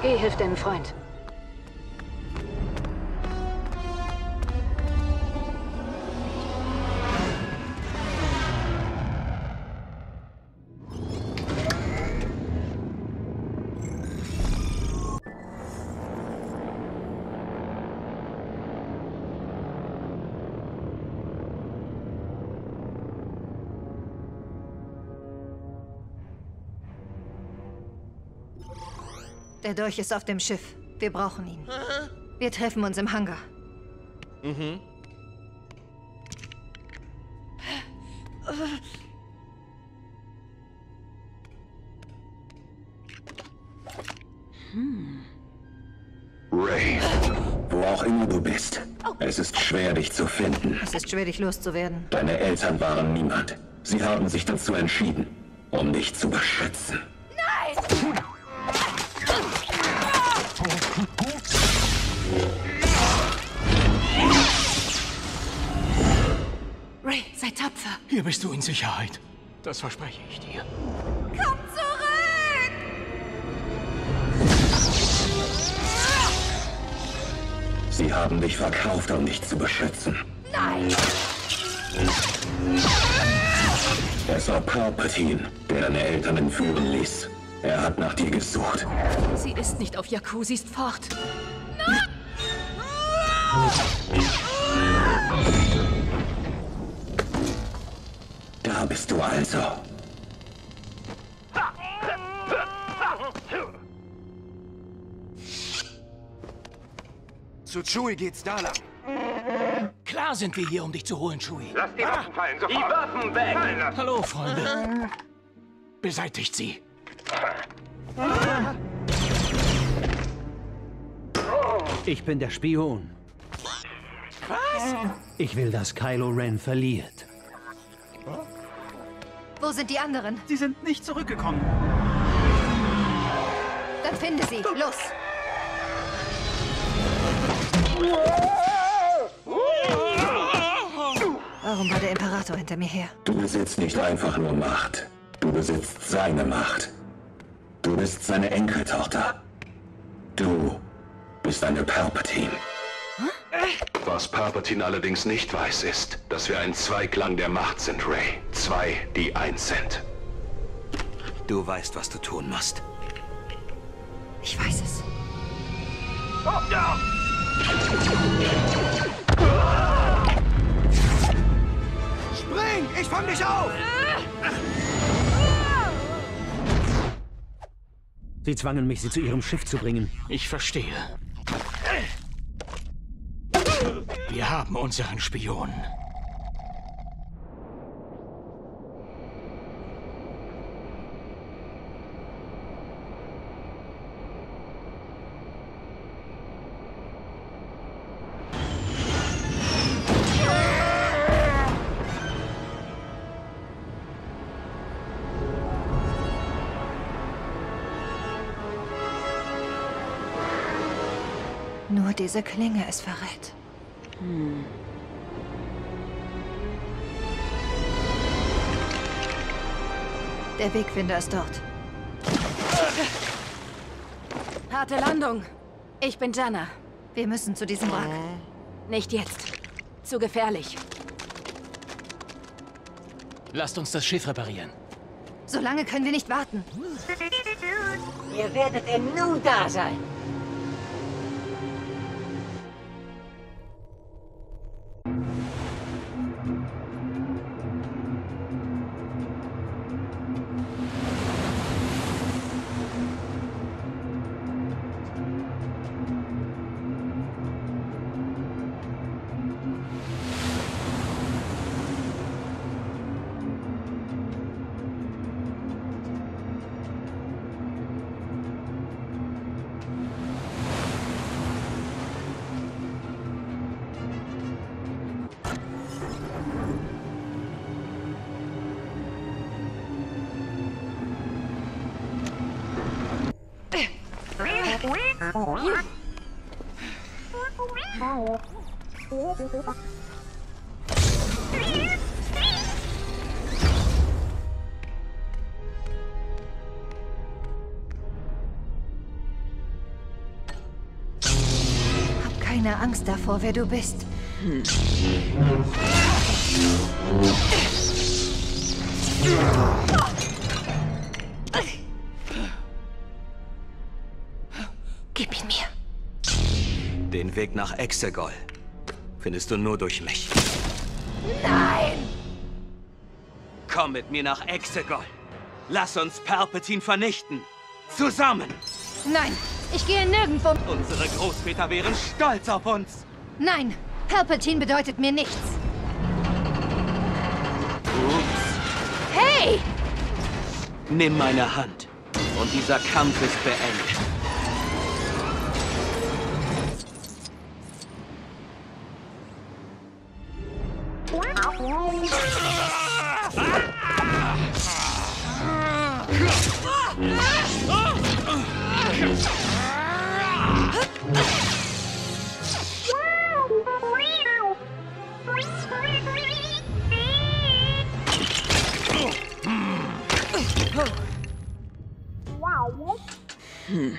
Geh, hilf deinem Freund. Der Dolch ist auf dem Schiff. Wir brauchen ihn. Wir treffen uns im Hangar. Mhm. Ray, wo auch immer du bist, es ist schwer, dich zu finden. Es ist schwer, dich loszuwerden. Deine Eltern waren niemand. Sie haben sich dazu entschieden, um dich zu beschützen. Ray, sei tapfer. Hier bist du in Sicherheit. Das verspreche ich dir. Komm zurück! Sie haben dich verkauft, um dich zu beschützen. Nein! Es war Palpatine, der deine Eltern entführen ließ. Er hat nach dir gesucht. Sie ist nicht auf Jakku, sie ist fort. Da bist du also. Zu Chewie geht's da lang. Klar sind wir hier, um dich zu holen, Chewie. Lass die Waffen fallen, sofort. Die Waffen weg! Hallo, Freunde. Beseitigt sie. Ich bin der Spion. Was? Ich will, dass Kylo Ren verliert. Wo sind die anderen? Sie sind nicht zurückgekommen. Dann finde sie. Los! Warum war der Imperator hinter mir her? Du besitzt nicht einfach nur Macht. Du besitzt seine Macht. Du bist seine Enkeltochter. Du bist eine Palpatine. Was Palpatine allerdings nicht weiß, ist, dass wir ein Zweiklang der Macht sind, Ray. Zwei, die eins sind. Du weißt, was du tun musst. Ich weiß es. Spring! Ich fang dich auf! Sie zwangen mich, sie zu ihrem Schiff zu bringen. Ich verstehe. Wir haben unseren Spion. Nur diese Klinge es verrät. Hm. Der Wegfinder ist dort. Harte Landung. Ich bin Jana. Wir müssen zu diesem Wrack. Nicht jetzt. Zu gefährlich. Lasst uns das Schiff reparieren. So lange können wir nicht warten. Ihr werdet im Nu da sein. Angst davor, wer du bist. Gib ihn mir. Den Weg nach Exegol findest du nur durch mich. Nein! Komm mit mir nach Exegol. Lass uns Palpatine vernichten. Zusammen. Nein, ich gehe nirgendwo. Unsere Großväter wären stolz auf uns. Nein, Palpatine bedeutet mir nichts. Hey! Nimm meine Hand. Und dieser Kampf ist beendet. Hm.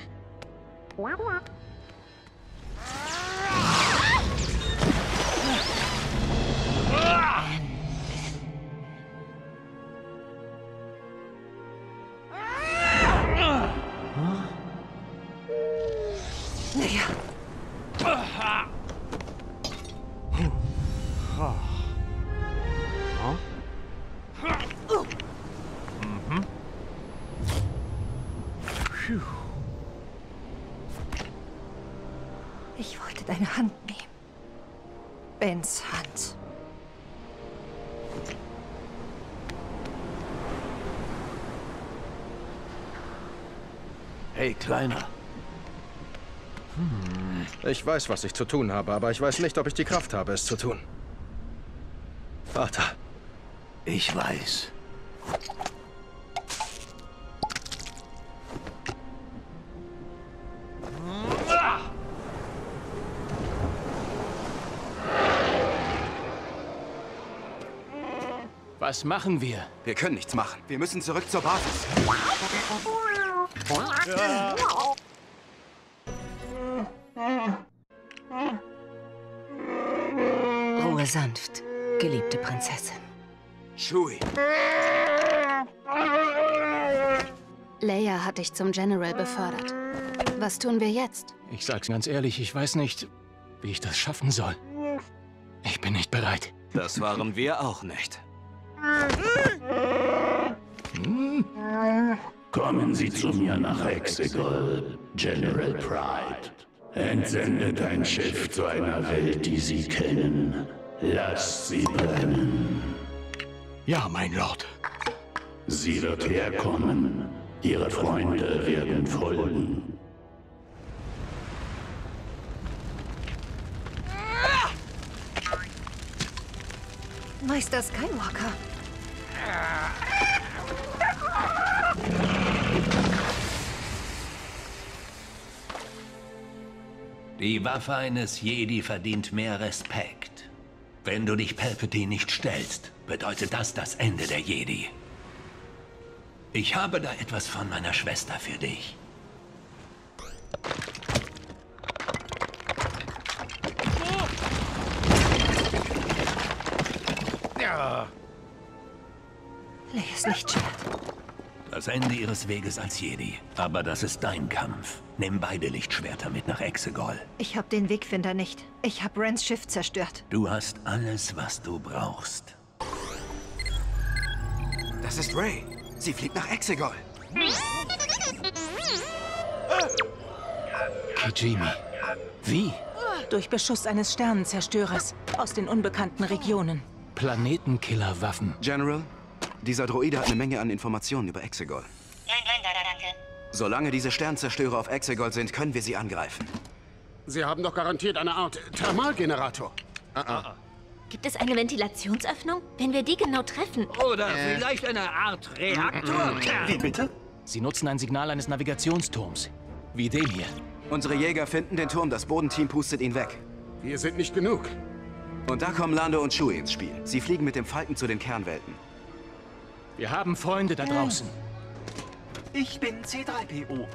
Kleiner. Ich weiß, was ich zu tun habe, aber ich weiß nicht, ob ich die Kraft habe, es zu tun. Vater. Ich weiß. Was machen wir? Wir können nichts machen. Wir müssen zurück zur Basis. Ruhe sanft, geliebte Prinzessin. Chewie. Leia hat dich zum General befördert. Was tun wir jetzt? Ich sag's ganz ehrlich, ich weiß nicht, wie ich das schaffen soll. Ich bin nicht bereit. Das waren wir auch nicht. Kommen Sie zu mir nach Exegol, General Pride. Entsendet ein Schiff zu einer Welt, die Sie kennen. Lasst sie brennen. Ja, mein Lord. Sie wird herkommen. Ihre Freunde werden folgen. Meister Skywalker. Die Waffe eines Jedi verdient mehr Respekt. Wenn du dich Palpatine nicht stellst, bedeutet das das Ende der Jedi. Ich habe da etwas von meiner Schwester für dich. Ja. Leias Lichtschwert. Das Ende ihres Weges als Jedi. Aber das ist dein Kampf. Nimm beide Lichtschwerter mit nach Exegol. Ich hab den Wegfinder nicht. Ich hab Rens Schiff zerstört. Du hast alles, was du brauchst. Das ist Ray. Sie fliegt nach Exegol. Kijimi. Wie? Durch Beschuss eines Sternenzerstörers aus den unbekannten Regionen. Planetenkillerwaffen. General, dieser Droide hat eine Menge an Informationen über Exegol. Nein, nein, nein, danke. Solange diese Sternzerstörer auf Exegol sind, können wir sie angreifen. Sie haben doch garantiert eine Art Thermalgenerator. Ah, ah. Gibt es eine Ventilationsöffnung? Wenn wir die genau treffen. Oder vielleicht eine Art Reaktor. Wie bitte? Sie nutzen ein Signal eines Navigationsturms. Wie den hier. Unsere Jäger finden den Turm, das Bodenteam pustet ihn weg. Wir sind nicht genug. Und da kommen Lando und Chewie ins Spiel. Sie fliegen mit dem Falken zu den Kernwelten. Wir haben Freunde da draußen. Ich bin C3PO.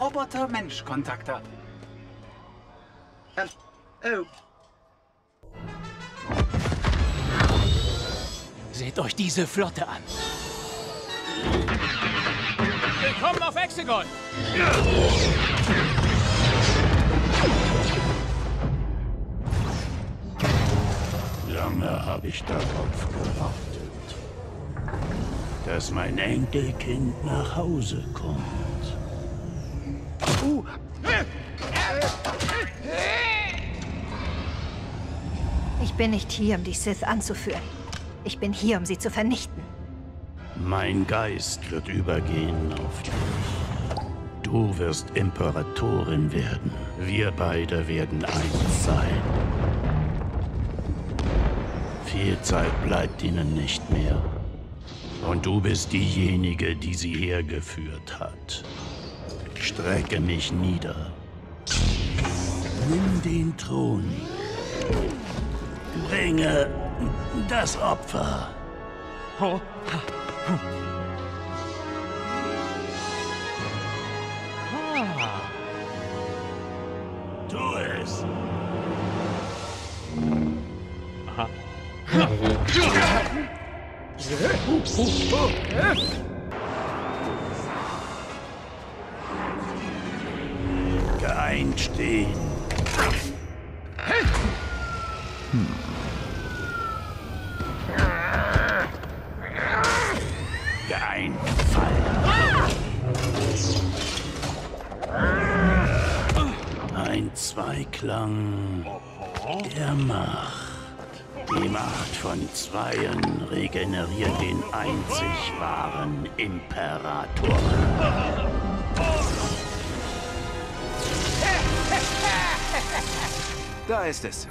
Roboter-Mensch-Kontakter. Ähm, oh. Seht euch diese Flotte an. Willkommen auf Exegol! Lange habe ich darauf gewartet, dass mein Enkelkind nach Hause kommt. Uh. Ich bin nicht hier, um die Sith anzuführen. Ich bin hier, um sie zu vernichten. Mein Geist wird übergehen auf dich. Du wirst Imperatorin werden. Wir beide werden eins sein. Viel Zeit bleibt ihnen nicht mehr. Und du bist diejenige, die sie hergeführt hat. Strecke mich nieder. Nimm den Thron. Bringe das Opfer. Tu es. Geeint stehen. Hm. Geeint fallen. Ein Zweiklang der Macht. Die Macht von Zweien regeneriert den einzig wahren Imperator. Da ist es.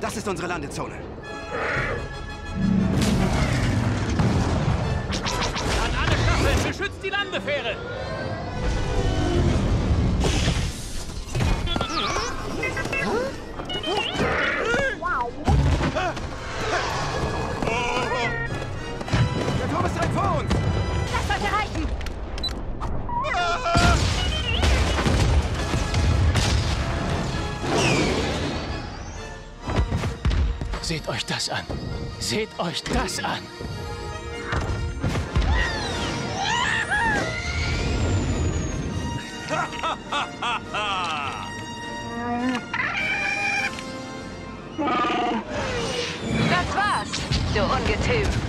Das ist unsere Landezone. An alle Staffeln, beschützt die Landefähre! Vor uns! Das sollte reichen. Seht euch das an. Seht euch das an. Das war's, du Ungetüm.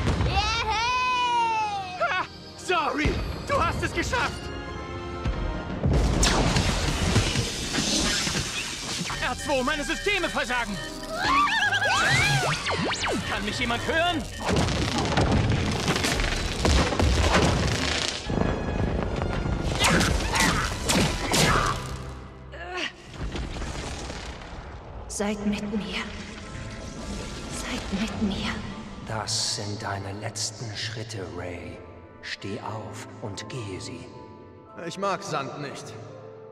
R2, meine Systeme versagen. Kann mich jemand hören? Seid mit mir. Seid mit mir. Das sind deine letzten Schritte, Ray. Steh auf und gehe sie. Ich mag Sand nicht.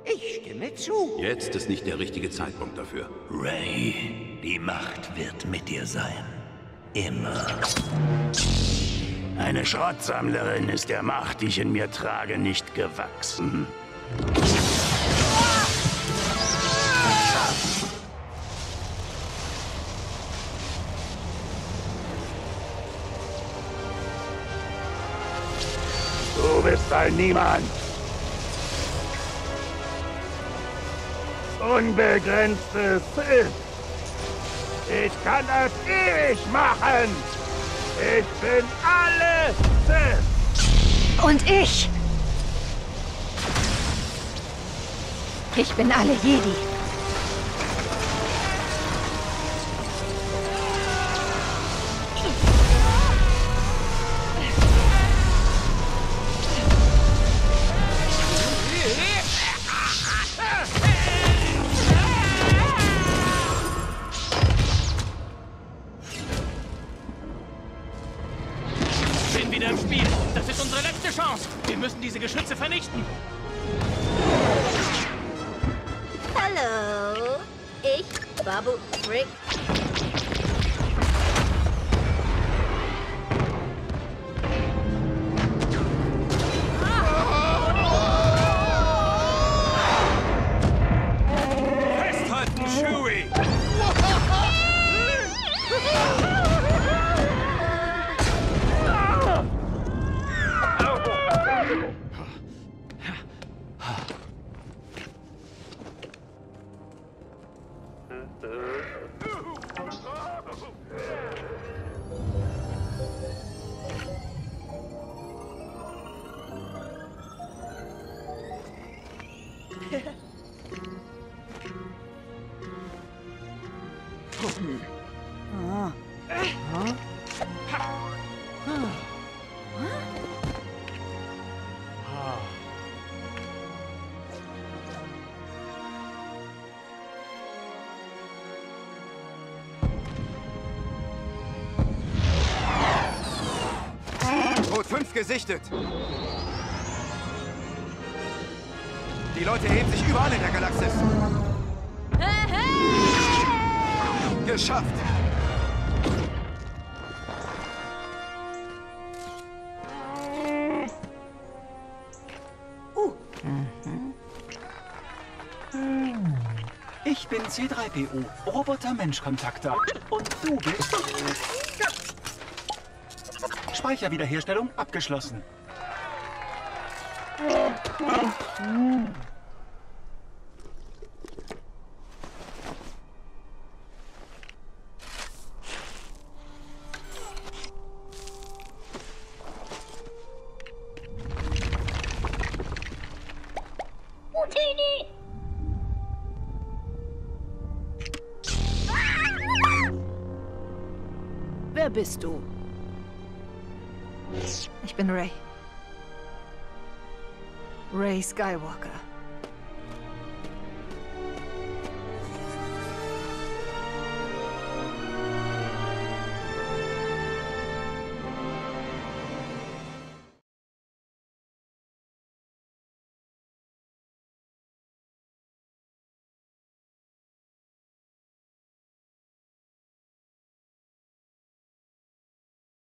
Ich stimme zu. Jetzt ist nicht der richtige Zeitpunkt dafür. Ray, die Macht wird mit dir sein. Immer. Eine Schrottsammlerin ist der Macht, die ich in mir trage, nicht gewachsen. Du bist ein Niemand. Unbegrenztes ist. Ich kann es ewig machen. Ich bin alles. Und ich. Ich bin alle Jedi. Code 5 gesichtet. Die Leute heben sich überall in der Galaxis. Geschafft. Ich bin C3PO, Roboter-Mensch-Kontakter. Und du bist... Speicherwiederherstellung abgeschlossen. Skywalker.